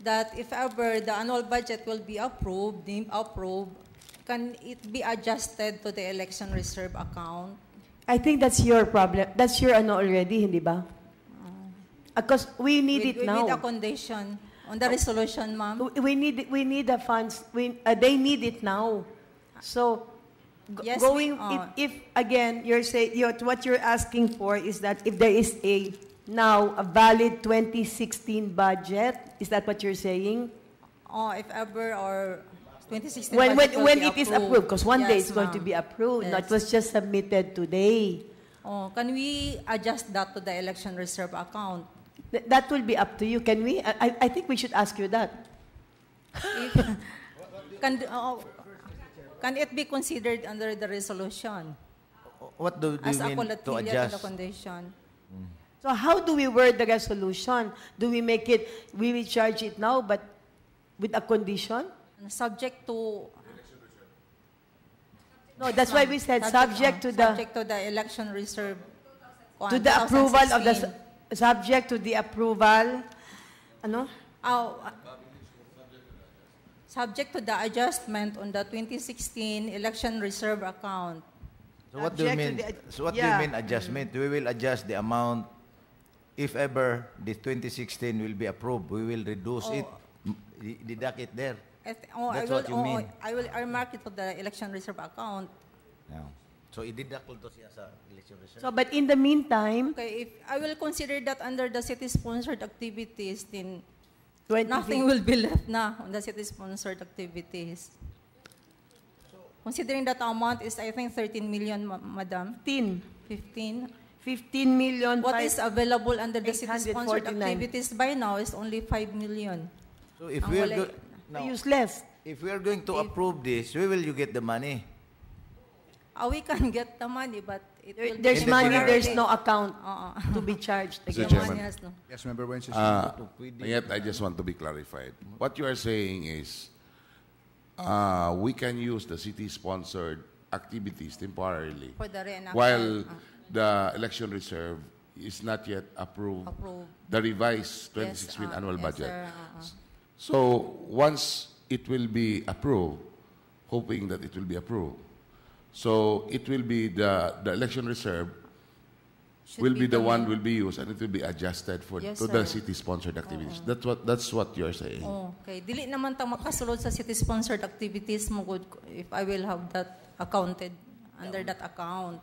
that if ever the annual budget will be approved, deemed approved, can it be adjusted to the election reserve account? I think that's your problem. That's your ano already, hindi ba? Because we need with, it now. With a condition on the resolution, ma'am. We- We need, we need the funds, we, uh, they need it now. So, Yes, going, we- uh, if, if, again, you're saying, you're, what you're asking for is that if there is a, now, a valid 2016 budget, is that what you're saying? Oh, if ever or 2016 When, budget when, when it is approved, because one day Yes, it's going to be approved, no, it Yes. was just submitted today. Oh, can we adjust that to the election reserve account? Th- That will be up to you. Can we? I, I- think we should ask you that. If, can, oh, can it be considered under the resolution What do, do as you a mean to collateral to the adjust? condition? So how do we word the resolution? Do we make it, we will charge it now, but with a condition? Subject to. No, that's why we said subject uh, to the, Subject to the election reserve. to the approval of the, subject to the approval, ano? Oh, uh, subject to the adjustment on the 2016 election reserve account. So what do you mean? So what yeah. do you mean adjustment? We will adjust the amount if ever the 2016 will be approved. We will reduce it, m- i- deduct it there. Th- oh, That's I will, what you oh, mean. I will earmark it to the election reserve account. Now, so i-deduct ko to siya sa election reserve. So, but in the meantime, Okay, if I will consider that under the city-sponsored activities, then 20 nothing will be left na on the city-sponsored activities. Considering that amount is, I think, 13 million, ma- madam? 15. 15? 15 million. What five- is available under the city-sponsored 849. activities by now is only 5 million. So if Ang we are wala- go- now, Useless. if we are going to approve this, where will you get the money? Ah, we can get the money, but it will be There's money, there's no account Oo. to be charged. Mr. again. Chairman. Yes, no. Yes, Member Wences. Uh, yet I just want to be clarified. What you are saying is uh, we can use the city-sponsored activities temporarily For the reenactment. while uh, the election reserve is not yet approved, Approved. the revised Yes, 2016 uh, annual yes, budget. sir, uh, uh. So once it will be approved, hoping that it will be approved, so it will be the, the election reserve Should will be be the the one will be used and it will be adjusted for Yes, to the sir. city-sponsored activities. That's what that's what you're saying. Oh, okay. Dili naman ta makasulod sa city-sponsored activities mo if I will have that accounted under that account.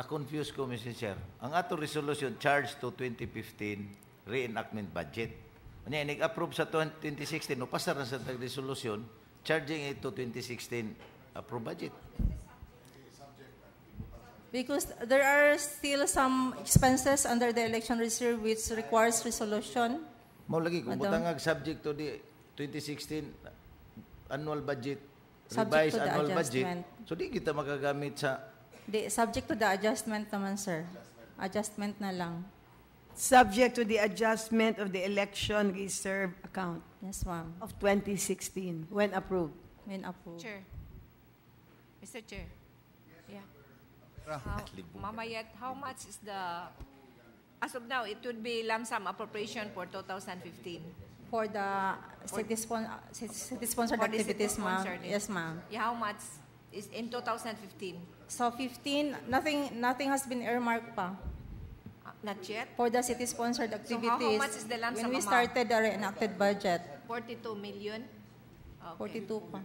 Na-confuse ko, Mr. Chair. Ang ato resolution charge to 2015 reenactment budget. Kanya, nag-approve sa 20- 2016, no pasar na sa resolution, charging it to 2016 approved budget. Because there are still some expenses under the election reserve which requires resolution. Mao lagi kung butangag subject to the 2016 annual budget, Subject revised annual budget. So di kita magagamit sa The, subject to the adjustment naman, sir. Adjustment na lang. Subject to the adjustment of the election reserve account Yes, ma'am. of 2016 when approved. When approved. Chair. Mr. Chair. Yeah. How, Mama Yet, how much is the, as of now, it would be lump sum appropriation for 2015? For the city spon- city sponsored For the city activities, ma'am. sponsored, eh? Yes, ma'am. Yeah, how much is in 2015? So 15, nothing nothing has been earmarked pa. Uh, Not yet? For the city sponsored So how- activities. how much is the lump When sum we amount? started the reenacted budget, 42 million? Okay. 42 pa.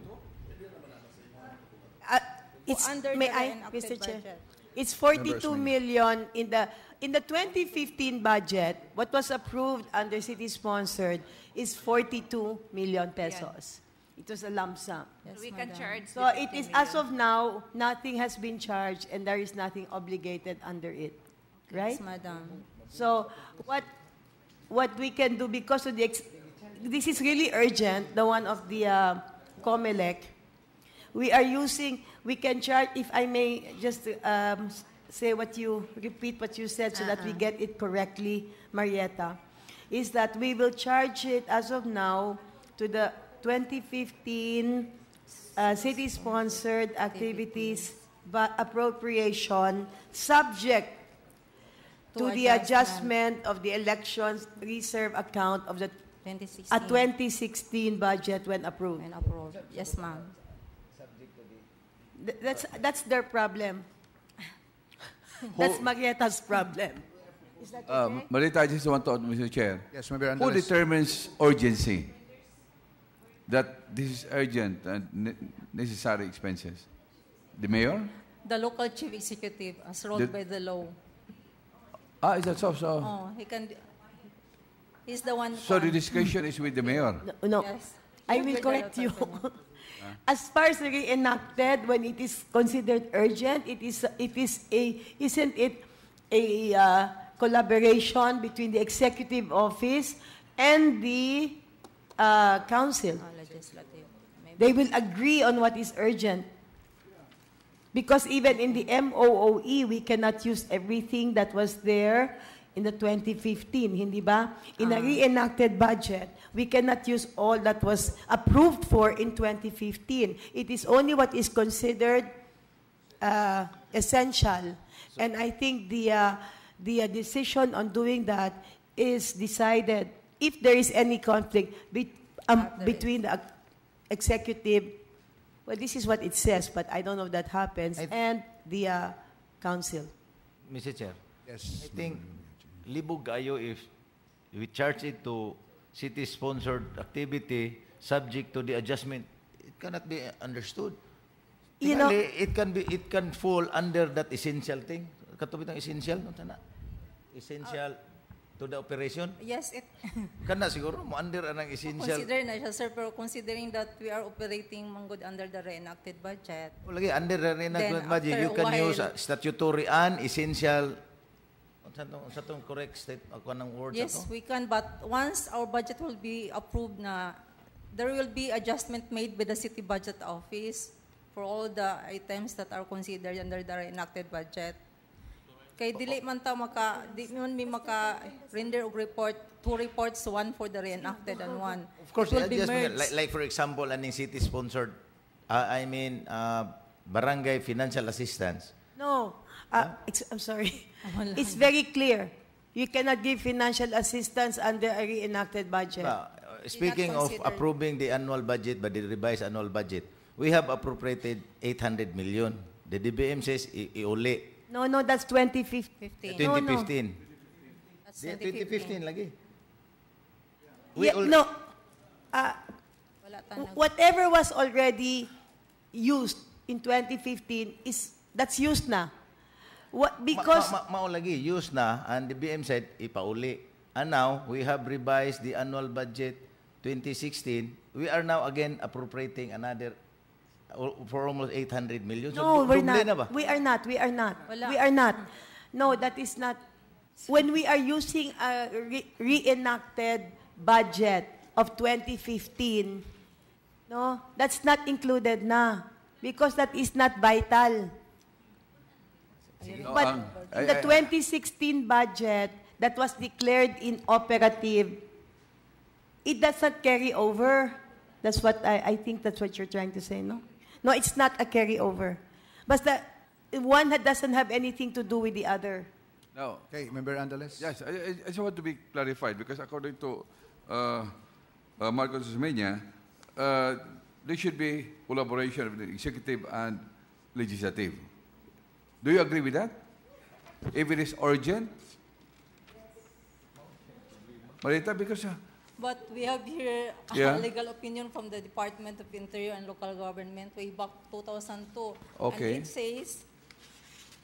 Uh, it's, under may the I, Mr. Chair? budget. It's Members 42 may- million in the, in the 2015 budget, what was approved under city-sponsored is 42 million pesos. It was a lump sum. Yes, We can madam. charge So the it 50 is, as of now, nothing has been charged and there is nothing obligated under it, right? Yes, madam. So what, what we can do, because of the, ex- this is really urgent, the one of the uh, COMELEC, we are using, we can charge, if I may just um, say what you, repeat what you said so that we get it correctly, Marietta, is that we will charge it as of now to the 2015 uh, city-sponsored activities but appropriation subject To to the adjustment. of the elections reserve account of the 2016. a 2016 budget when approved. When approved. Yes, ma'am. Th- That's, that's their problem. That's Marietta's problem. Um, Marita, I just want to, Mr. Chair. Yes, Who determines urgency? That this is urgent and ne- necessary expenses? The mayor? The local chief executive, as ruled The- by the law. Ah, is that so? So, Oh, he can, he's the one. so the discretion is with the mayor? No, Yes. I will correct you. As far as reenacted, when it is considered urgent, it is, it is a, isn't it a uh, collaboration between the executive office and the uh, council? Ah. They will agree on what is urgent. Because even in the MOOE, we cannot use everything that was there in the 2015, hindi ba? In a reenacted budget, we cannot use all that was approved for in 2015. It is only what is considered uh, essential. And I think the, uh, the uh, decision on doing that is decided if there is any conflict be, um, between the ex- executive, well, this is what it says, but I don't know if that happens, I- and the uh, council. Mr. Chair. Yes. I think libog kayo if we charge it to city-sponsored activity subject to the adjustment. It cannot be understood. You know- it can be it can fall under that essential thing. Katubit ng essential, no. Essential to the operation. Yes, it, Kana siguro mo under anang essential. consider na siya, sir, pero considering that we are operating manggod under the reenacted budget. O lagi under the Then reenactment budget, you can while- use uh, statutory and essential sa tong sa tong correct state ako ng words Yes, ato. we can, but once our budget will be approved na, there will be adjustment made by the city budget office for all the items that are considered under the enacted budget. Kay dili man ta maka di man mi maka render og report two reports one for the reenacted and one. Of course, It will be merged. like, like for example, aning city-sponsored, uh, I mean, uh, barangay financial assistance. No, uh, ex- I'm sorry. It's very clear. You cannot give financial assistance under a reenacted budget. Uh, speaking of approving the annual budget, but the revised annual budget, we have appropriated 800 million. The DBM says i- iuli. No, no, that's 2015. 15. No, no. 2015. That's Di- 2015. 2015 lagi. We Yeah, no, uh, whatever was already used in 2015 is that's used na. What because ma, ma, mao lagi use na and the BM said ipauli. And now we have revised the annual budget 2016. We are now again appropriating another for almost 800 million. So No, we're not. na ba? We are not. We are not. Wala. We are not. No, that is not. When we are using a re- reenacted budget of 2015, no, that's not included na because that is not vital. But ang- in the ay- 2016 budget that was declared inoperative, it does not carry over. That's what I, I think that's what you're trying to say, no? No, it's not a carryover. But the one that doesn't have anything to do with the other. No. Okay, Member Andales? Yes, I, I- I just want to be clarified because according to uh, uh, Marcos Osmeña, uh, there should be collaboration with the executive and legislative. Do you agree with that? If it is urgent? Marita, because uh, But we have here a Yeah. legal opinion from the Department of Interior and Local Government way back 2002. Okay. And it says,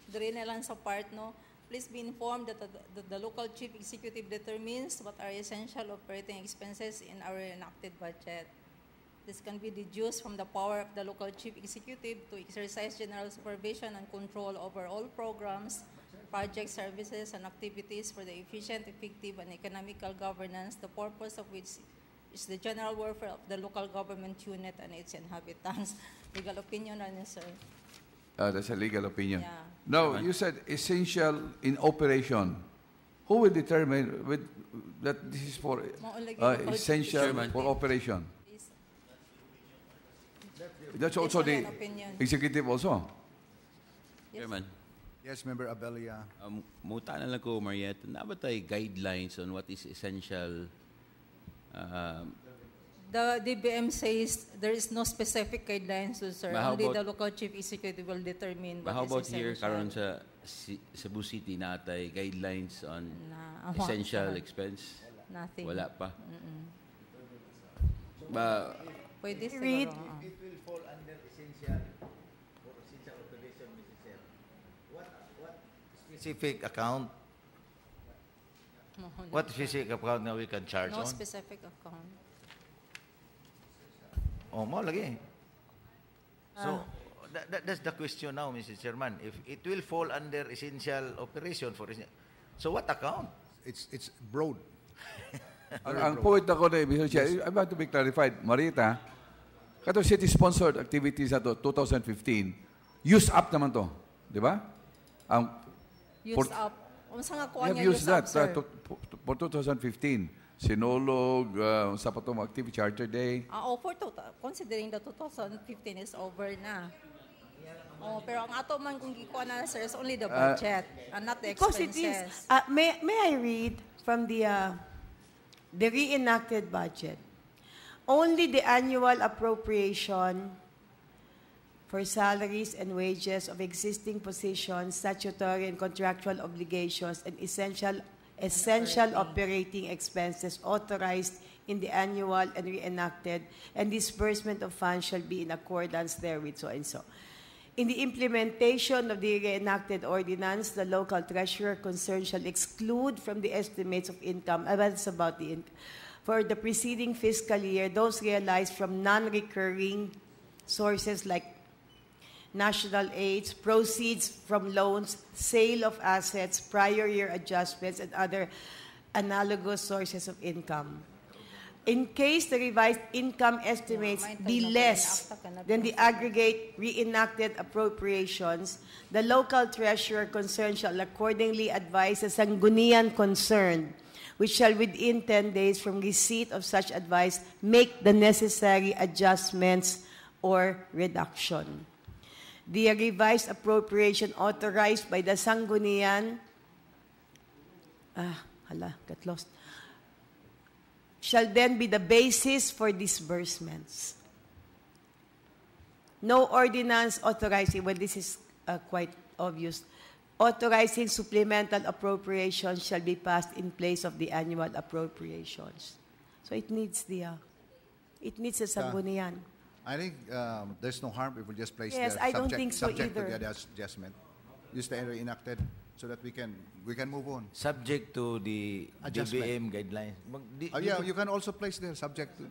dire na lang sa part, no, please be informed that the, that the local chief executive determines what are essential operating expenses in our enacted budget. This can be deduced from the power of the local chief executive to exercise general supervision and control over all programs, project services, and activities for the efficient, effective, and economical governance, the purpose of which is the general welfare of the local government unit and its inhabitants. Legal opinion on this, sir. uh, that's a legal opinion. Yeah. Now, you said essential in operation. Who will determine with, that this is for uh, essential Chairman. for operation? That's also the opinion. executive also. Chairman. Yes, Member Abella. Um, muta na lang ko, Mariette, na ba tayo guidelines on what is essential? Um, The DBM says there is no specific guidelines, so, sir. But how Only about- the local chief executive will determine but what how is about here, essential. karon sa Si- Cebu City natay guidelines on Na- ah, essential wala. expense? Nothing. Wala pa. Mm-mm. Ba, Pwede Read. siguro. ah. It will fall under essential for essential operation, Mrs. Chair. What, what specific account? What specific account na we can charge No on? specific account. Oh, mo lagi. So, Ah. that, that, that's the question now, Mr. Chairman. If it will fall under essential operation for essen- so what account? It's it's broad. ang, ang point ako na Mr. Chair, I want to be clarified. Marita, kato city-sponsored activities na to, 2015, use up naman to. Di ba? Ang, Use for- up. Unsa nga kuha have niya used use up, that sir? uh, to, to- for 2015. Sinulog, uh, sa patong activity charter day. Ah, oh, for tota- considering the 2015 is over na. Oh, pero ang ato man kung gikuha na sir is only the Ah. budget and not the Because it expenses. is. Uh, may, may I read from the, uh, the reenacted budget? Only the annual appropriation for salaries and wages of existing positions, statutory and contractual obligations, and essential, essential operating expenses authorized in the annual and reenacted, and disbursement of funds shall be in accordance therewith, so and so. In the implementation of the reenacted ordinance, the local treasurer concerned shall exclude from the estimates of income, uh, that's about the in- for the preceding fiscal year, those realized from non-recurring sources like national aids, proceeds from loans, sale of assets, prior year adjustments, and other analogous sources of income. In case the revised income estimates be less than the aggregate reenacted appropriations, the local treasurer concerned shall accordingly advise the Sangguniang concerned, which shall within 10 days from receipt of such advice make the necessary adjustments or reduction. The revised appropriation authorized by the Sangguniang ah, hala, got lost, shall then be the basis for disbursements. No ordinance authorizing, well, this is uh, quite obvious, authorizing supplemental appropriations shall be passed in place of the annual appropriations. So it needs the, uh, it needs a Sangguniang. I think um, there's no harm if we just place Yes, the I don't subject, think so subject to either. the adjust- adjustment. Use the area enacted so that we can we can move on. Subject to the Adjustment. DBM guidelines. Mag- Oh, yeah, you can also place there subject to.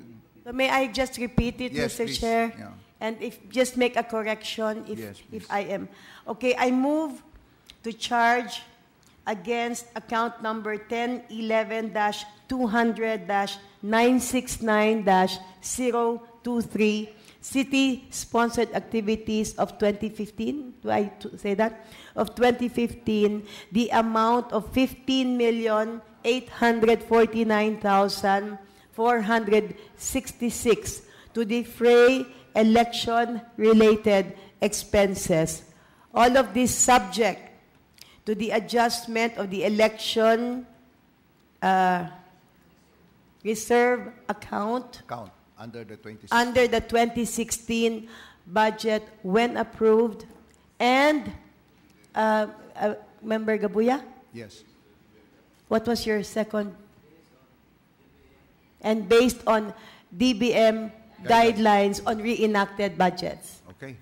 So may I just repeat it, Yes, Mr. please. Chair? Yeah. And if, just make a correction if, Yes, if I am. Okay, I move to charge against account number 1011-200-969-023, city-sponsored activities of 2015, do I say that? Of 2015, the amount of 15,849,466 to defray election-related expenses. All of this subject to the adjustment of the election uh, reserve account Count under the 26. under the 2016 budget when approved. And, uh, uh, Member Gabuya, Yes. what was your second? And based on DBM guidelines on reenacted budgets. Okay.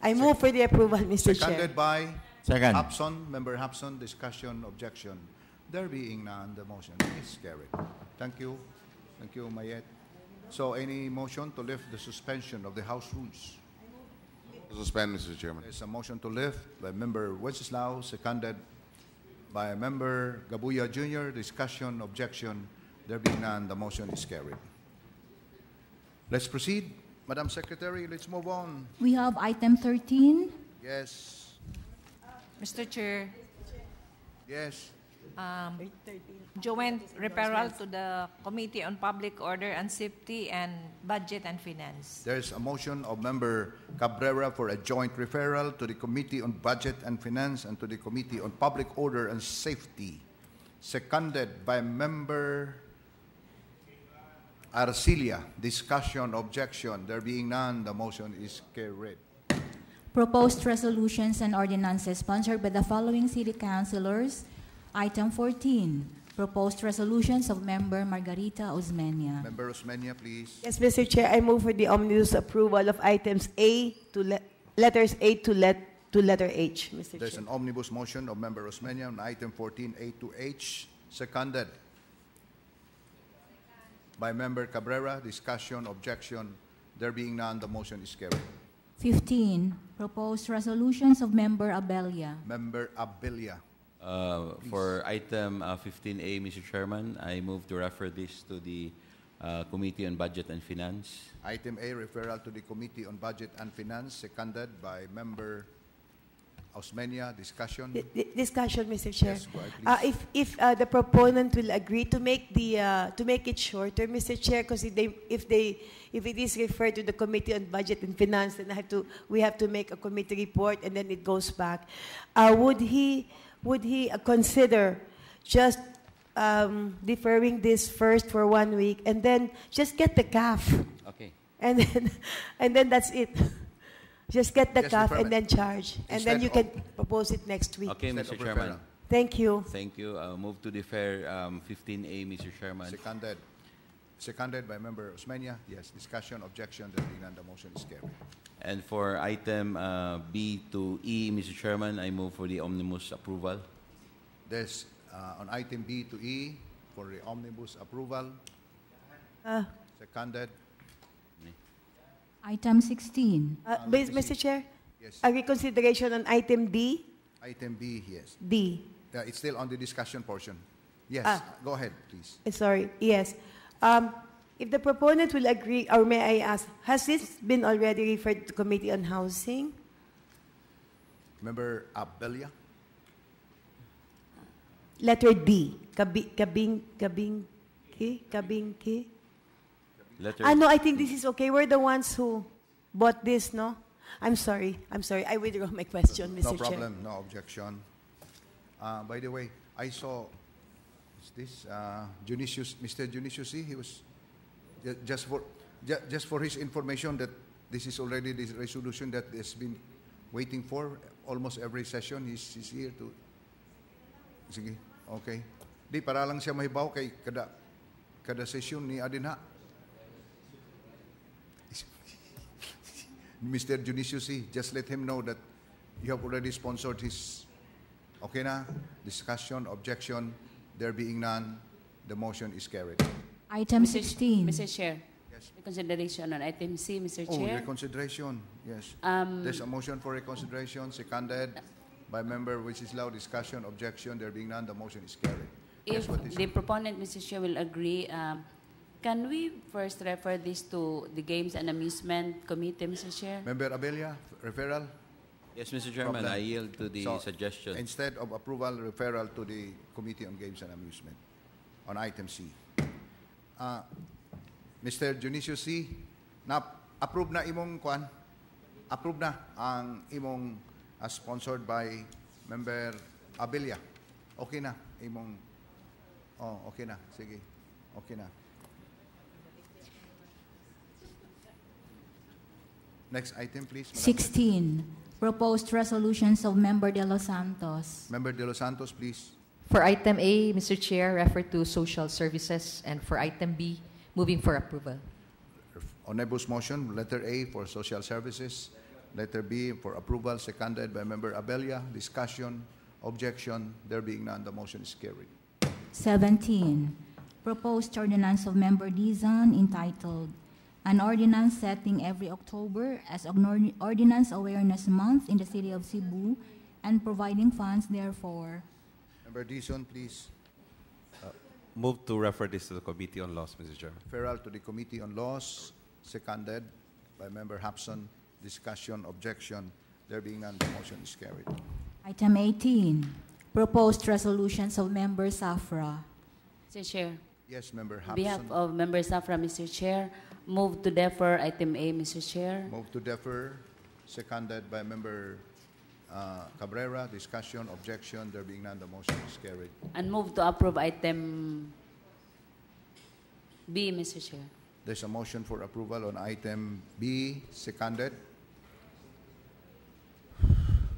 I move for the approval, Mr. Chair. Seconded by Second. Japson, Member Japson, discussion, objection. There being none, the motion is carried. Thank you. Thank you, Mayet. So any motion to lift the suspension of the House rules? Suspend, Mr. Chairman. There's a motion to lift by Member Wenceslao, seconded by Member Gabuya Jr. Discussion, objection. There being none, the motion is carried. Let's proceed. Madam Secretary, let's move on. We have item 13. Yes, Mr. Chair, yes. Um, joint referral to the Committee on Public Order and Safety and Budget and Finance. There's a motion of Member Cabrera for a joint referral to the Committee on Budget and Finance and to the Committee on Public Order and Safety, seconded by Member Arcilla. Discussion, objection. There being none, the motion is carried. Proposed resolutions and ordinances sponsored by the following city councilors. Item 14, proposed resolutions of member Margarita Osmeña. Member Osmeña, please. Yes, Mr. Chair, I move for the omnibus approval of items A to le- letters A to let to letter H, Mr. There's Chair. an omnibus motion of Member Osmeña on item 14A to H, seconded by Member Cabrera. Discussion, objection. There being none, the motion is carried. 15, proposed resolutions of member Abella. Member Abella. Uh, For item uh, 15A, Mr. Chairman, I move to refer this to the uh, Committee on Budget and Finance. Item A, referral to the Committee on Budget and Finance, seconded by Member Osmeña. Discussion. Di- di- Discussion, Mr. Chair. Yes, go ahead, Uh. If, if uh, the proponent will agree to make the, uh, to make it shorter, Mr. Chair, because if they, if they, if it is referred to the Committee on Budget and Finance, then I have to, we have to make a committee report and then it goes back. Uh, Would he, would he uh, consider just um, deferring this first for one week and then just get the calf? Okay. And then, and then that's it. Just get the Just CAF defer and then charge. And then you can propose it next week. Okay, Mr. Chairman. Thank you. Thank you. Uh, Move to defer um, 15A, Mr. Chairman. Seconded. Seconded by Member Osmeña. Yes, discussion, objection. There being none, the motion is carried. And for item uh, B to E, Mr. Chairman, I move for the omnibus approval. There's, uh, on item B to E, for the omnibus approval, Uh, seconded. Item 16. uh, bas- Mr. Chair? Yes. A reconsideration on item D? Item B, yes. D. Yeah, it's still on the discussion portion. Yes, Ah. go ahead, please. Eh, Sorry, yes. Um, If the proponent will agree, or may I ask, has this been already referred to Committee on Housing? Member Abella? Letter D, kabi, kabing, kabingki, kabingki? Letter Ah, no, I think this is okay. We're the ones who bought this, no? I'm sorry, I'm sorry. I withdraw my question, Mr. No Chair. problem, no objection. Uh, by the way, I saw, is this uh, Junicius, Mr. Junicius, he was, ju- just for, just for his information that this is already the resolution that has been waiting for almost every session. He's, he's here to, sige, okay. Di, para lang siya mahibaw kay kada, kada session ni Adinha. Mr. Juniciusi, eh, just let him know that you have already sponsored his, okay na, discussion, objection, there being none, the motion is carried. Item Mr. 16. Mr. Chair. Yes. Reconsideration on item C, Mr. Oh, Chair. reconsideration, yes. Um, There's a motion for reconsideration, seconded by member Wenceslao. Discussion, objection, there being none, the motion is carried. Yes, If what is the proponent, Mr. Chair, will agree, um, can we first refer this to the Games and Amusement Committee, Mr. Chair? Member Abella, referral? Yes, Mr. Chairman, Problem. I yield to the So, suggestion. Instead of approval, referral to the Committee on Games and Amusement on item C. Ah, Mr. Dionisio C., na approve na imong kwan? Approve na ang imong ah, sponsored by Member Abelia. Okay na imong Oh, okay na. Sige. Okay na. Next item, please. Madam Clerk. 16, proposed resolutions of Member De Los Santos. Member De Los Santos, please. For item A, Mr. Chair, refer to social services, and for item B, moving for approval. Omnibus motion, letter A for social services, letter B for approval, seconded by Member Abella. Discussion, objection, there being none, the motion is carried. 17, proposed ordinance of Member Dizon entitled, An Ordinance Setting Every October as Ordinance Awareness Month in the City of Cebu and Providing Funds therefore. Member Dizon, please. Uh, move to refer this to the Committee on Laws, Mr. Chairman. Referral to the Committee on Laws, seconded by Member Japson. Discussion, objection, there being none, the motion is carried. Item 18, proposed resolutions of Member Zafra. Mr. Chair. Yes, Member On behalf of Member Zafra, Mr. Chair, move to defer item A, Mr. Chair. Move to defer, seconded by Member uh, Cabrera. Discussion, objection, there being none, the motion is carried. And move to approve item B, Mr. Chair. There's a motion for approval on item B, seconded.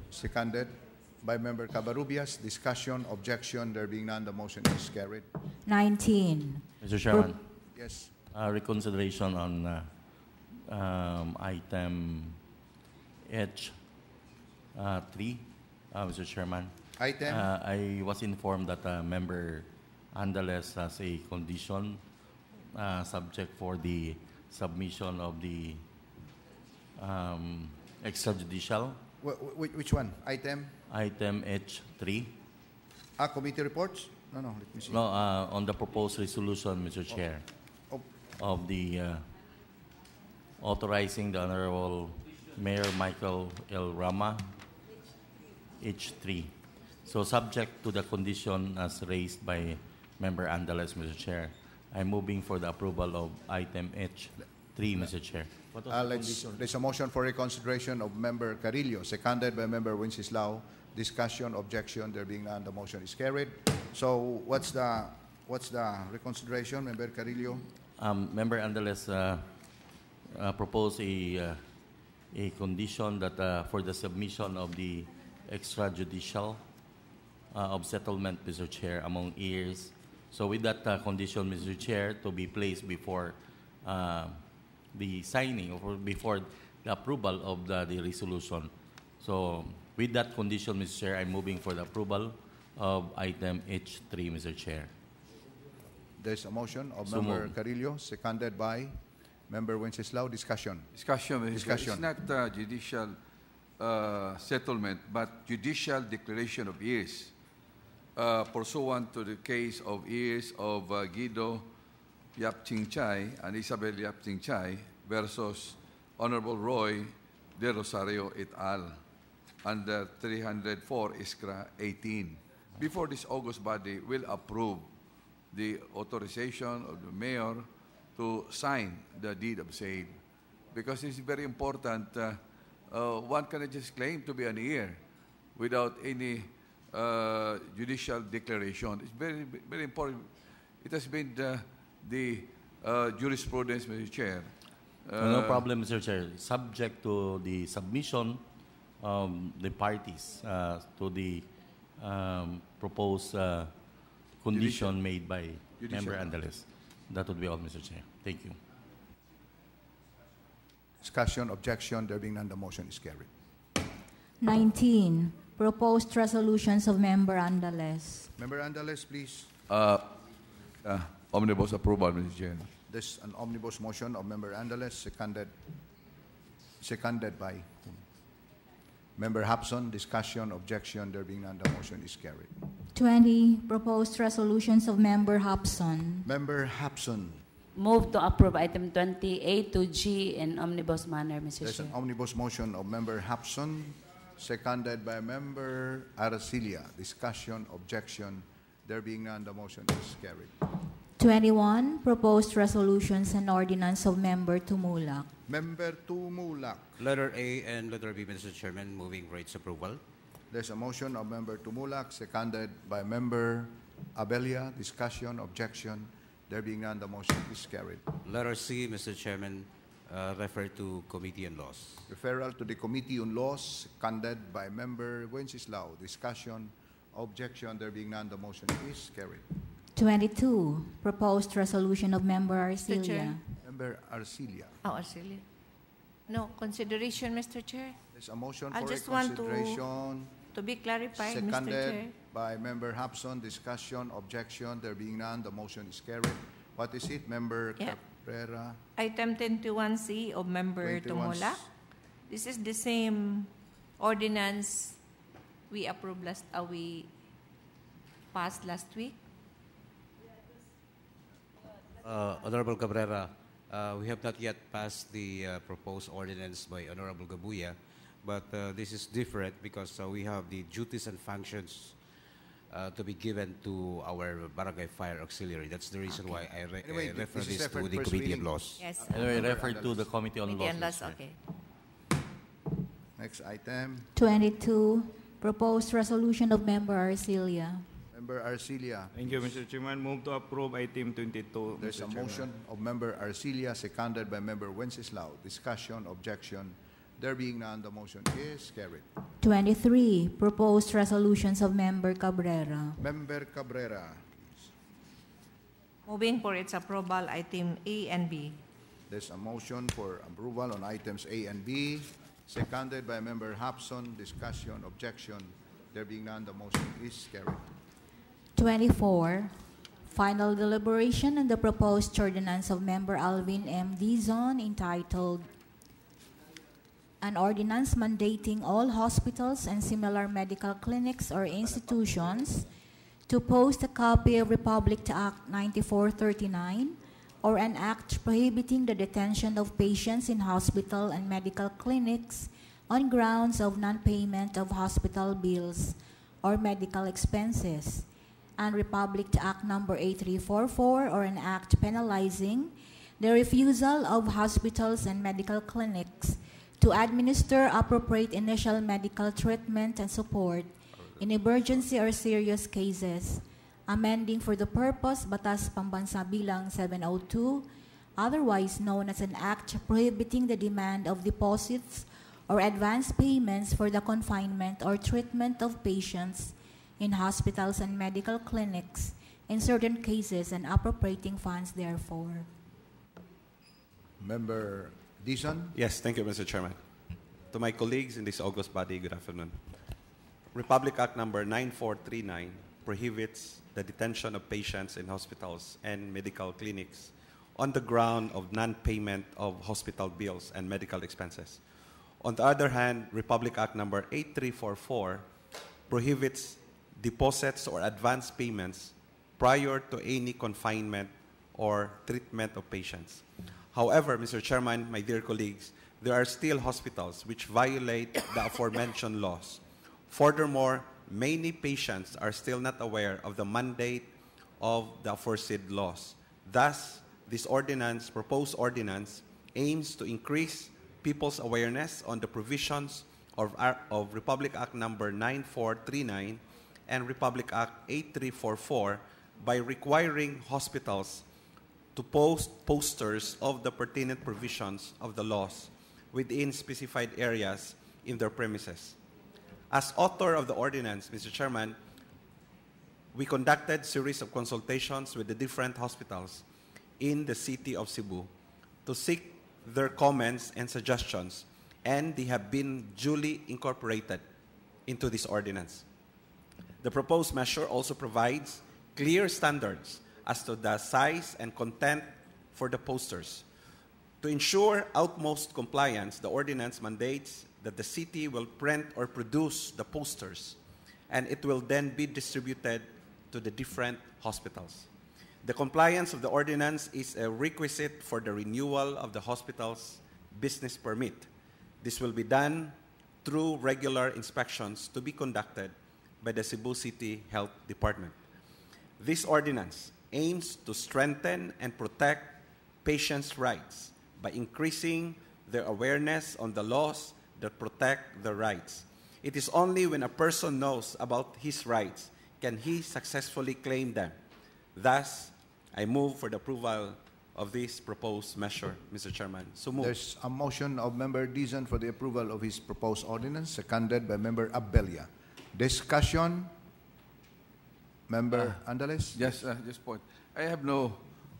Seconded by Member Cabarrubias. Discussion, objection, there being none, the motion is carried. 19, Mr. Chairman. Yes. Uh, reconsideration on uh, um, item H uh, 3, uh, Mr. Chairman. Item? Uh, I was informed that uh, member Andales has a condition uh, subject for the submission of the um, extrajudicial Wh- wh- Which one? Item? item H3. Ah, committee reports? No, no, let me see. No, uh, on the proposed resolution, Mr. Chair, Oh. of the uh, authorizing the Honorable Mayor Michael L. Rama, H3. So subject to the condition as raised by Member Andales, Mr. Chair, I'm moving for the approval of item H3, Mr. Chair. What was Uh, the let's, condition? there's a motion for reconsideration of Member Carillo, seconded by Member Wenceslao. Discussion, objection, there being none, the motion is carried. So what's the, what's the reconsideration, Member Carillo? Um, Member Andales uh, uh, proposed a, uh, a condition that uh, for the submission of the extrajudicial uh, of settlement, Mr. Chair, among heirs. So with that uh, condition, Mr. Chair, to be placed before uh, the signing or before the approval of the, the resolution. So with that condition, Mr. Chair, I'm moving for the approval of item H3, Mr. Chair. There's a motion of So Member moved. Carillo, seconded by Member Wenceslao. Discussion. Discussion, Mr. Discussion. It's not uh, judicial uh, settlement, but judicial declaration of ears uh, pursuant to the case of ears of uh, Guido Yap Ching Chai and Isabel Yap Ching Chai versus Honorable Roy De Rosario et al. under 304 Iskra 18. Before this August body will approve the authorization of the mayor to sign the deed of sale because it's very important. Uh, uh, one cannot just claim to be an heir without any uh, judicial declaration. It's very, very important. It has been the, the uh, jurisprudence, Mr. Chair. no Uh, problem, Mr. Chair. Subject to the submission of the parties uh, to the um, proposed uh, condition made by Judicial. Member Andales. That would be all, Mr. Chair. Thank you. Discussion, objection, there being none, the motion is carried. 19, proposed resolutions of Member Andales. Member Andales, please. Uh, uh, omnibus approval, Mr. Chair. There's an omnibus motion of Member Andales, seconded, seconded by whom? Member Japson. Discussion, objection, there being none, the motion is carried. 20. Proposed resolutions of Member Japson. Member Japson. Move to approve item 20A to G in omnibus manner, Mr. There's Chair. an omnibus motion of Member Hapson, seconded by Member Arasilia. Discussion, objection, there being none, the motion is carried. 21. Proposed resolutions and ordinance of Member Tumulak. Member Tumulak. Letter A and letter B, Mr. Chairman, moving for its approval. There's a motion of Member Tumulak, seconded by Member Abelia. Discussion, objection, there being none, the motion is carried. Letter C, Mr. Chairman, uh, refer to Committee on Laws. Referral to the Committee on Laws, seconded by Member Wenceslao. Discussion, objection, there being none, the motion is carried. 22. Proposed resolution of Member Chair. Arcilla. Member Arcilla. Oh, Arcilla. No, consideration, Mr. Chair. There's a motion I for just want to- reconsideration. To be clarified, Mr. Chair. Seconded by Member Japson. Discussion, objection, there being none, the motion is carried. What is it, Member Yeah. Cabrera? Item 21C of Member 21. Tumula. This is the same ordinance we approved last, uh, we passed last week. Uh, Honorable Cabrera, uh, we have not yet passed the uh, proposed ordinance by Honorable Gabuya, but uh, this is different because uh, we have the duties and functions uh, to be given to our barangay fire auxiliary. That's the reason why I, re- Anyway, I refer this this to the Committee on reading. Laws. Yes. Anyway, refer to the Committee on Committee Laws. on Laws, okay. Next item, 22. Proposed resolution of Member Arcilla. Member Arcilla. Thank you, Mr. Chairman. Move to approve item 22. There's Mr. a Chairman. motion of Member Arcilla, seconded by Member Wenceslao. Discussion, objection, there being none, the motion is carried. 23. Proposed resolutions of Member Cabrera. Member Cabrera. Moving for its approval, item A and B. There's a motion for approval on items A and B, seconded by Member Japson. Discussion, objection, there being none, the motion is carried. 24. Final deliberation on the proposed ordinance of Member Alvin M. Dizon entitled An Ordinance Mandating All Hospitals and Similar Medical Clinics or Institutions to post a copy of Republic Act 9439 or an act prohibiting the detention of patients in hospital and medical clinics on grounds of non-payment of hospital bills or medical expenses, and Republic Act Number 8344 or an act penalizing the refusal of hospitals and medical clinics to administer appropriate initial medical treatment and support in emergency or serious cases, amending for the purpose Batas Pambansa Bilang 702, otherwise known as an act prohibiting the demand of deposits or advance payments for the confinement or treatment of patients in hospitals and medical clinics in certain cases and appropriating funds therefore. Member Dizon. Yes, thank you, Mr. Chairman. To my colleagues in this august body, good afternoon. Republic Act number 9439 prohibits the detention of patients in hospitals and medical clinics on the ground of non-payment of hospital bills and medical expenses. On the other hand, Republic Act number 8344 prohibits deposits or advance payments prior to any confinement or treatment of patients. However, Mr. Chairman, my dear colleagues, there are still hospitals which violate the aforementioned laws. Furthermore, many patients are still not aware of the mandate of the aforesaid laws. Thus, this ordinance, proposed ordinance, aims to increase people's awareness on the provisions of, of Republic Act number 9439 and Republic Act 8344 by requiring hospitals to post posters of the pertinent provisions of the laws within specified areas in their premises. As author of the ordinance, Mr. Chairman, we conducted series of consultations with the different hospitals in the city of Cebu to seek their comments and suggestions, and they have been duly incorporated into this ordinance. The proposed measure also provides clear standards as to the size and content for the posters. To ensure utmost compliance, the ordinance mandates that the city will print or produce the posters and it will then be distributed to the different hospitals. The compliance of the ordinance is a requisite for the renewal of the hospital's business permit. This will be done through regular inspections to be conducted by the Cebu City Health Department. This ordinance aims to strengthen and protect patients' rights by increasing their awareness on the laws that protect their rights. It is only when a person knows about his rights can he successfully claim them. Thus, I move for the approval of this proposed measure, Mr. Chairman. So move. There's a motion of Member Dizon for the approval of his proposed ordinance, seconded by Member Abella. Discussion? Member Andales? Yes, uh, just point. I have no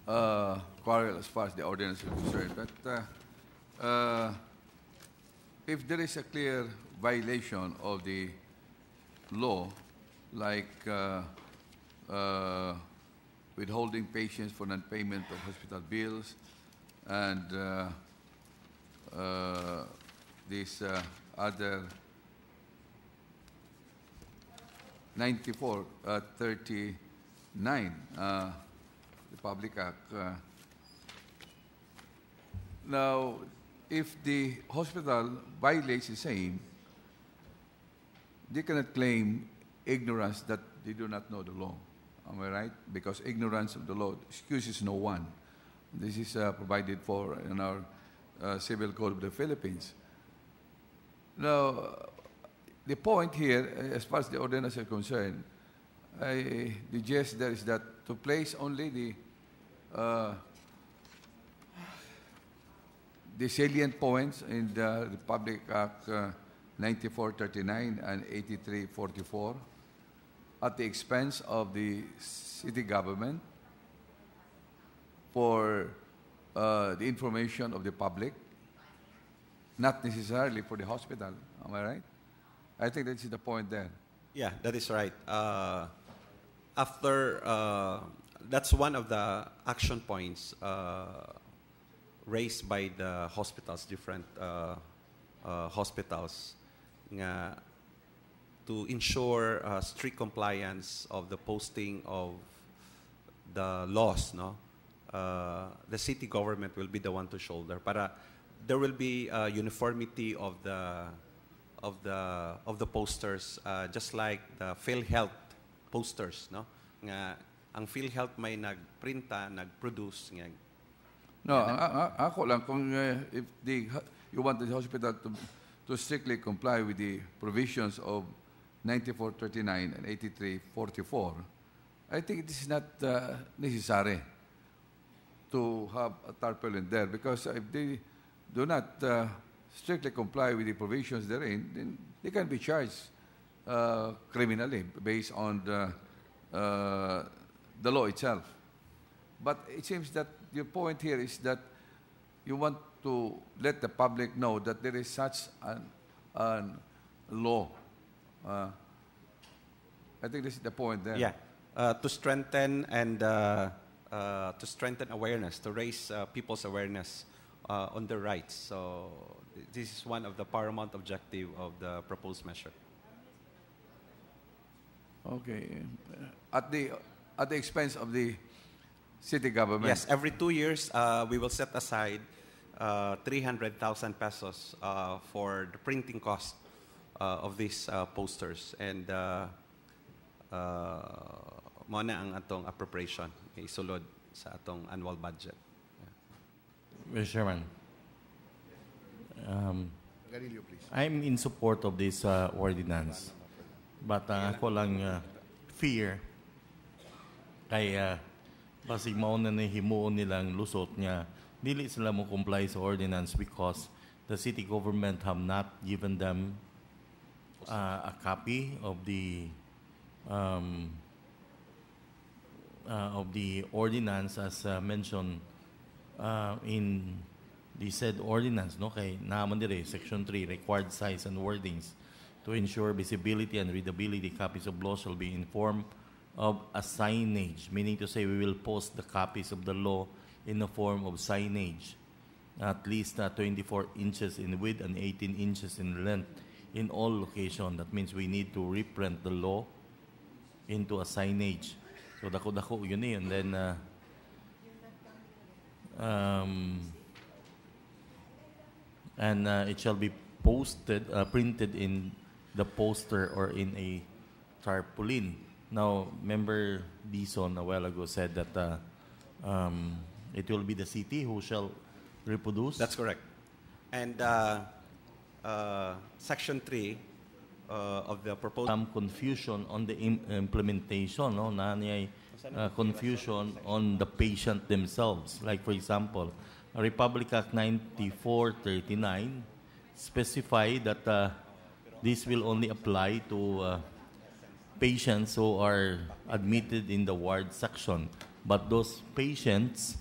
uh, quarrel as far as the ordinance is concerned, but uh, uh, if there is a clear violation of the law, like uh, uh, withholding patients for non-payment of hospital bills, and uh, uh, uh, other 94, uh, 39, uh, the Public Act. Uh, now, if the hospital violates the same, they cannot claim ignorance that they do not know the law. Am I right? Because ignorance of the law excuses no one. This is uh, provided for in our uh, Civil Code of the Philippines. Now, the point here, uh, as far as the ordinance is concerned, I suggest there is that to place only the uh, the salient points in the Republic Act uh, 9439 and 8344 at the expense of the city government for uh, the information of the public, not necessarily for the hospital. Am I right? I think that's the point there. Yeah, that is right. Uh, after, uh, that's one of the action points uh, raised by the hospitals, different uh, uh, hospitals, nga, to ensure uh, strict compliance of the posting of the laws, no? Uh, the city government will be the one to shoulder. Para there will be uh, uniformity of the of the of the posters, uh, just like the PhilHealth posters, no? Nga ang PhilHealth may nagprinta, nagproduce nga No, a- a- ako lang, kung uh, if the, you want the hospital to, to strictly comply with the provisions of 9439 and 8344, I think it is not uh, necessary to have a tarpaulin there because if they do not uh, strictly comply with the provisions therein, then they can be charged uh, criminally based on the, uh, the law itself. But it seems that your point here is that you want to let the public know that there is such an, an law. Uh, I think this is the point there. Yeah, uh, to strengthen and uh, uh, to strengthen awareness, to raise uh, people's awareness uh, on their rights. So this is one of the paramount objective of the proposed measure. Okay. At the, at the expense of the city government? Yes, every two years uh, we will set aside uh, 300,000 pesos uh, for the printing cost uh, of these uh, posters and uh, uh, mo na ang atong appropriation isulod sa atong annual budget. Mr. Chairman, um, Carillo, please. I'm in support of this uh, ordinance. But uh, ako lang uh, fear kay uh, mao na ni himuon nilang lusot nga dili sila mo comply sa ordinance because the city government have not given them uh, a copy of the um, uh, of the ordinance as uh, mentioned uh, in the said ordinance no kay naman section 3 required size and wordings to ensure visibility and readability copies of law shall be in form of a signage meaning to say we will post the copies of the law in the form of signage, at least uh, 24 inches in width and 18 inches in length in all locations. That means we need to reprint the law into a signage. So dako-dako yun eh. And then, uh, um, and uh, it shall be posted, uh, printed in the poster or in a tarpaulin. Now, member Dizon a while ago said that uh, um, it will be the city who shall reproduce. That's correct. And uh, uh, Section 3 uh, of the proposed... Some confusion on the im- implementation, no? Na confusion on the patient themselves. Like, for example, Republic Act 9439 specify that uh, this will only apply to uh, patients who are admitted in the ward section. But those patients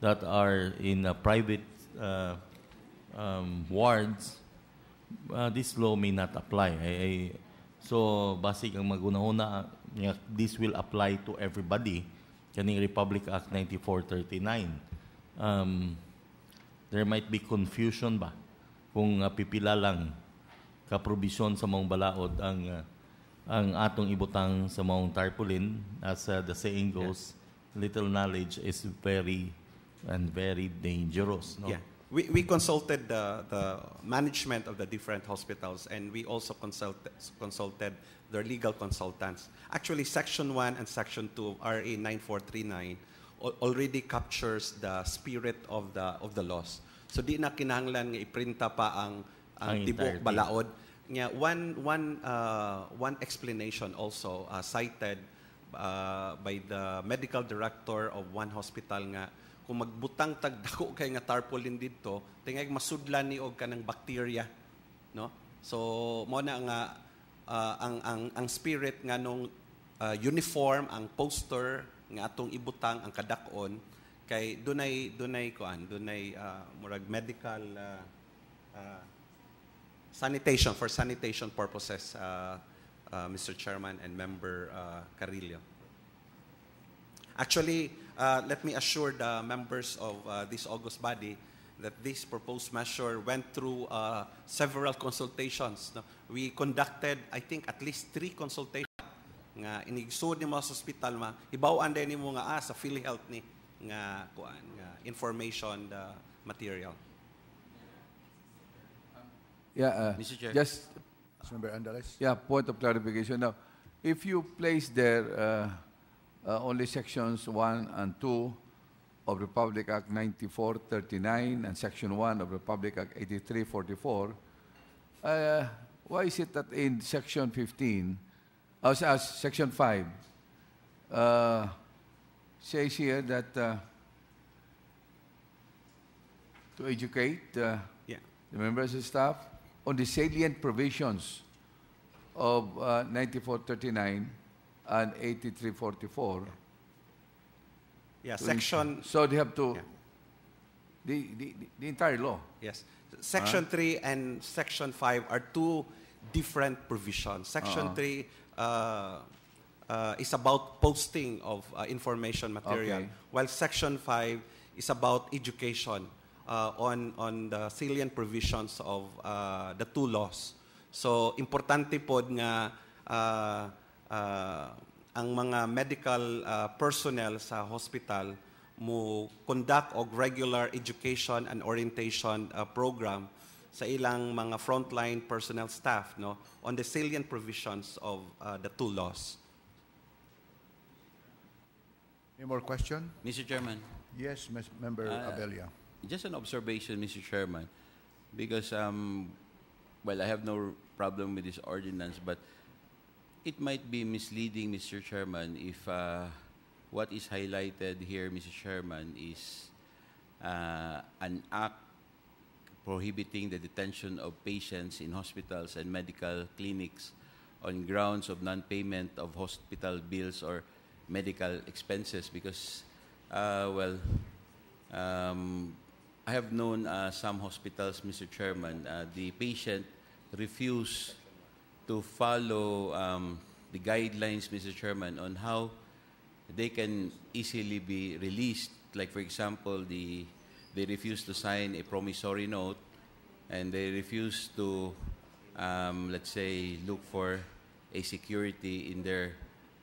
that are in uh, private um, wards, uh, this law may not apply. Ay- ay- so, basic ang magunahuna, nga, this will apply to everybody. Kaning Republic Act 9439. Um, there might be confusion ba kung uh, pipila lang kaprobisyon sa mong balaod ang uh, ang atong ibutang sa mong tarpaulin as uh, the saying goes little knowledge is very and very dangerous no Yeah. We, we consulted the, the management of the different hospitals and we also consulted, consulted their legal consultants. Actually, Section 1 and Section 2 of RA 9439 al- already captures the spirit of the, of the laws. So di na kinahanglan nga iprinta pa ang, ang Ang tibok entirety. balaod. Nga, one, one, uh, one explanation also uh, cited uh, by the medical director of one hospital nga kung magbutang tag dako kay nga tarpaulin didto tingay masudlan ni og kanang bacteria no so mo na nga uh, ang ang ang spirit nga nung uh, uniform ang poster nga atong ibutang ang kadakon kay dunay dunay kuan dunay uh, murag medical uh, uh, sanitation for sanitation purposes uh, uh, Mr. Chairman and member uh, Carillo Actually, uh, let me assure the members of uh, this August body that this proposed measure went through uh, several consultations. We conducted, I think, at least three consultations nga inigsud ni mga sa hospital ma hibaw-an din nimo nga ah, sa PhilHealth ni nga kuan nga information the material. Yeah, uh, Mr. Chair. Just, Member Andales? yeah, point of clarification. Now, if you place there uh, uh, only sections 1 and 2 of Republic Act 9439 and Section 1 of Republic Act 8344, uh, why is it that in Section 15, uh, uh, Section 5, uh, says here that uh, to educate uh, Yeah. the members and staff on the salient provisions of uh, 9439 and 8344. Yeah, To section- So they have to, the, the, the entire law. Yes. Section 3 and Section 5 are two different provisions. Section. 3 uh, uh, is about posting of uh, information material, Okay. while Section 5 is about education uh, on, on the salient provisions of uh, the two laws. So, importante pod nga uh, uh, ang mga medical uh, personnel sa hospital mo conduct og regular education and orientation uh, program sa ilang mga frontline personnel staff no on the salient provisions of uh, the two laws. Any more question? Mr. Chairman. Yes, Ms. Member Uh, Abelia. Just an observation, Mr. Chairman, because, um, well, I have no problem with this ordinance, but it might be misleading, Mr. Chairman, if uh, what is highlighted here, Mr. Chairman, is uh, an act prohibiting the detention of patients in hospitals and medical clinics on grounds of non-payment of hospital bills or medical expenses because, uh, well, um, I have known uh, some hospitals, Mr. Chairman, uh, the patient refuse to follow um, the guidelines, Mr. Chairman, on how they can easily be released like for example, the they refuse to sign a promissory note, and they refuse to, um, let's say, look for a security in their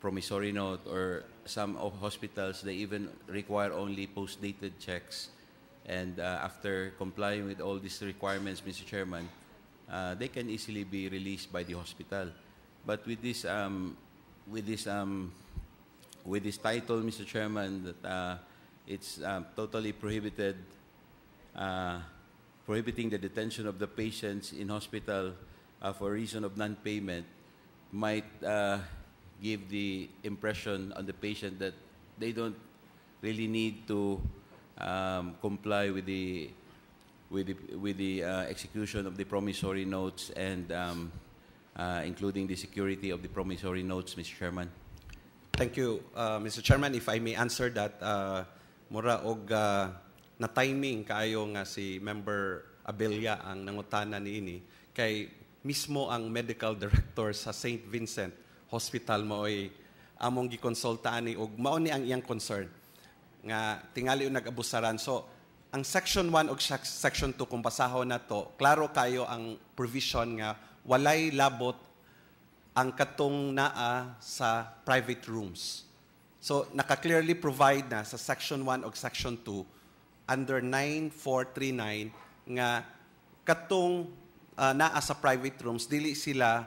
promissory note, or some of hospitals they even require only post-dated checks, and uh, after complying with all these requirements, Mr. Chairman, uh, they can easily be released by the hospital. But with this, um, with this, um, with this title, Mr. Chairman, that uh, it's um, totally prohibited, prohibiting the detention of the patients in hospital uh, for reason of non-payment, might uh, give the impression on the patient that they don't really need to um, comply with the with the, with the uh, execution of the promissory notes and um, uh, including the security of the promissory notes, Mr. Chairman. Thank you, uh, Mr. Chairman. If I may answer that, uh, mura og uh, na timing kayo nga si Member Abelia ang nangutana niini kay mismo ang medical director sa St. Vincent Hospital mo ay among gikonsultaan ni og mao ni ang iyang concern nga tingali yung nag-abusaran. So, ang Section 1 o sec- Section 2 kung basahon na to, klaro kayo ang provision nga walay labot ang katong naa sa private rooms. So, naka-clearly provide na sa Section 1 o Section 2 under 9439 nga katong ah, naa sa private rooms, dili sila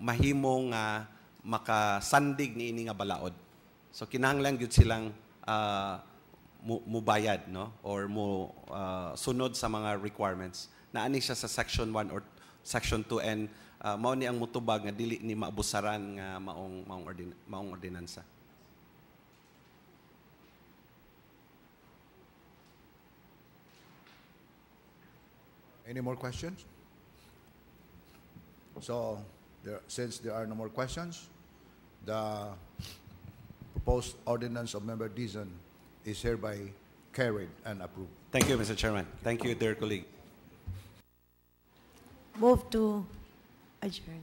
mahimong nga makasandig ni ini nga balaod. So, kinahanglan gyud silang mu- mubayad no? Or mo ah, sunod sa mga requirements. Naani siya sa section 1 or section 2 and ah, mao ni ang mutubag nga dili ni maabusaran nga maong maong, ordin- maong ordinansa Any more questions? So, there, since there are no more questions, the proposed ordinance of Member Dizon is hereby carried and approved. Thank you Mr. Chairman thank you dear colleague Move to adjourn.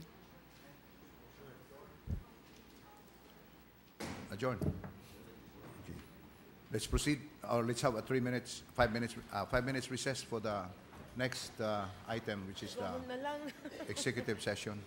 Adjourn. Okay. Let's proceed, or let's have a three minutes, five minutes, uh, five minutes recess for the next uh, item, which is the executive session.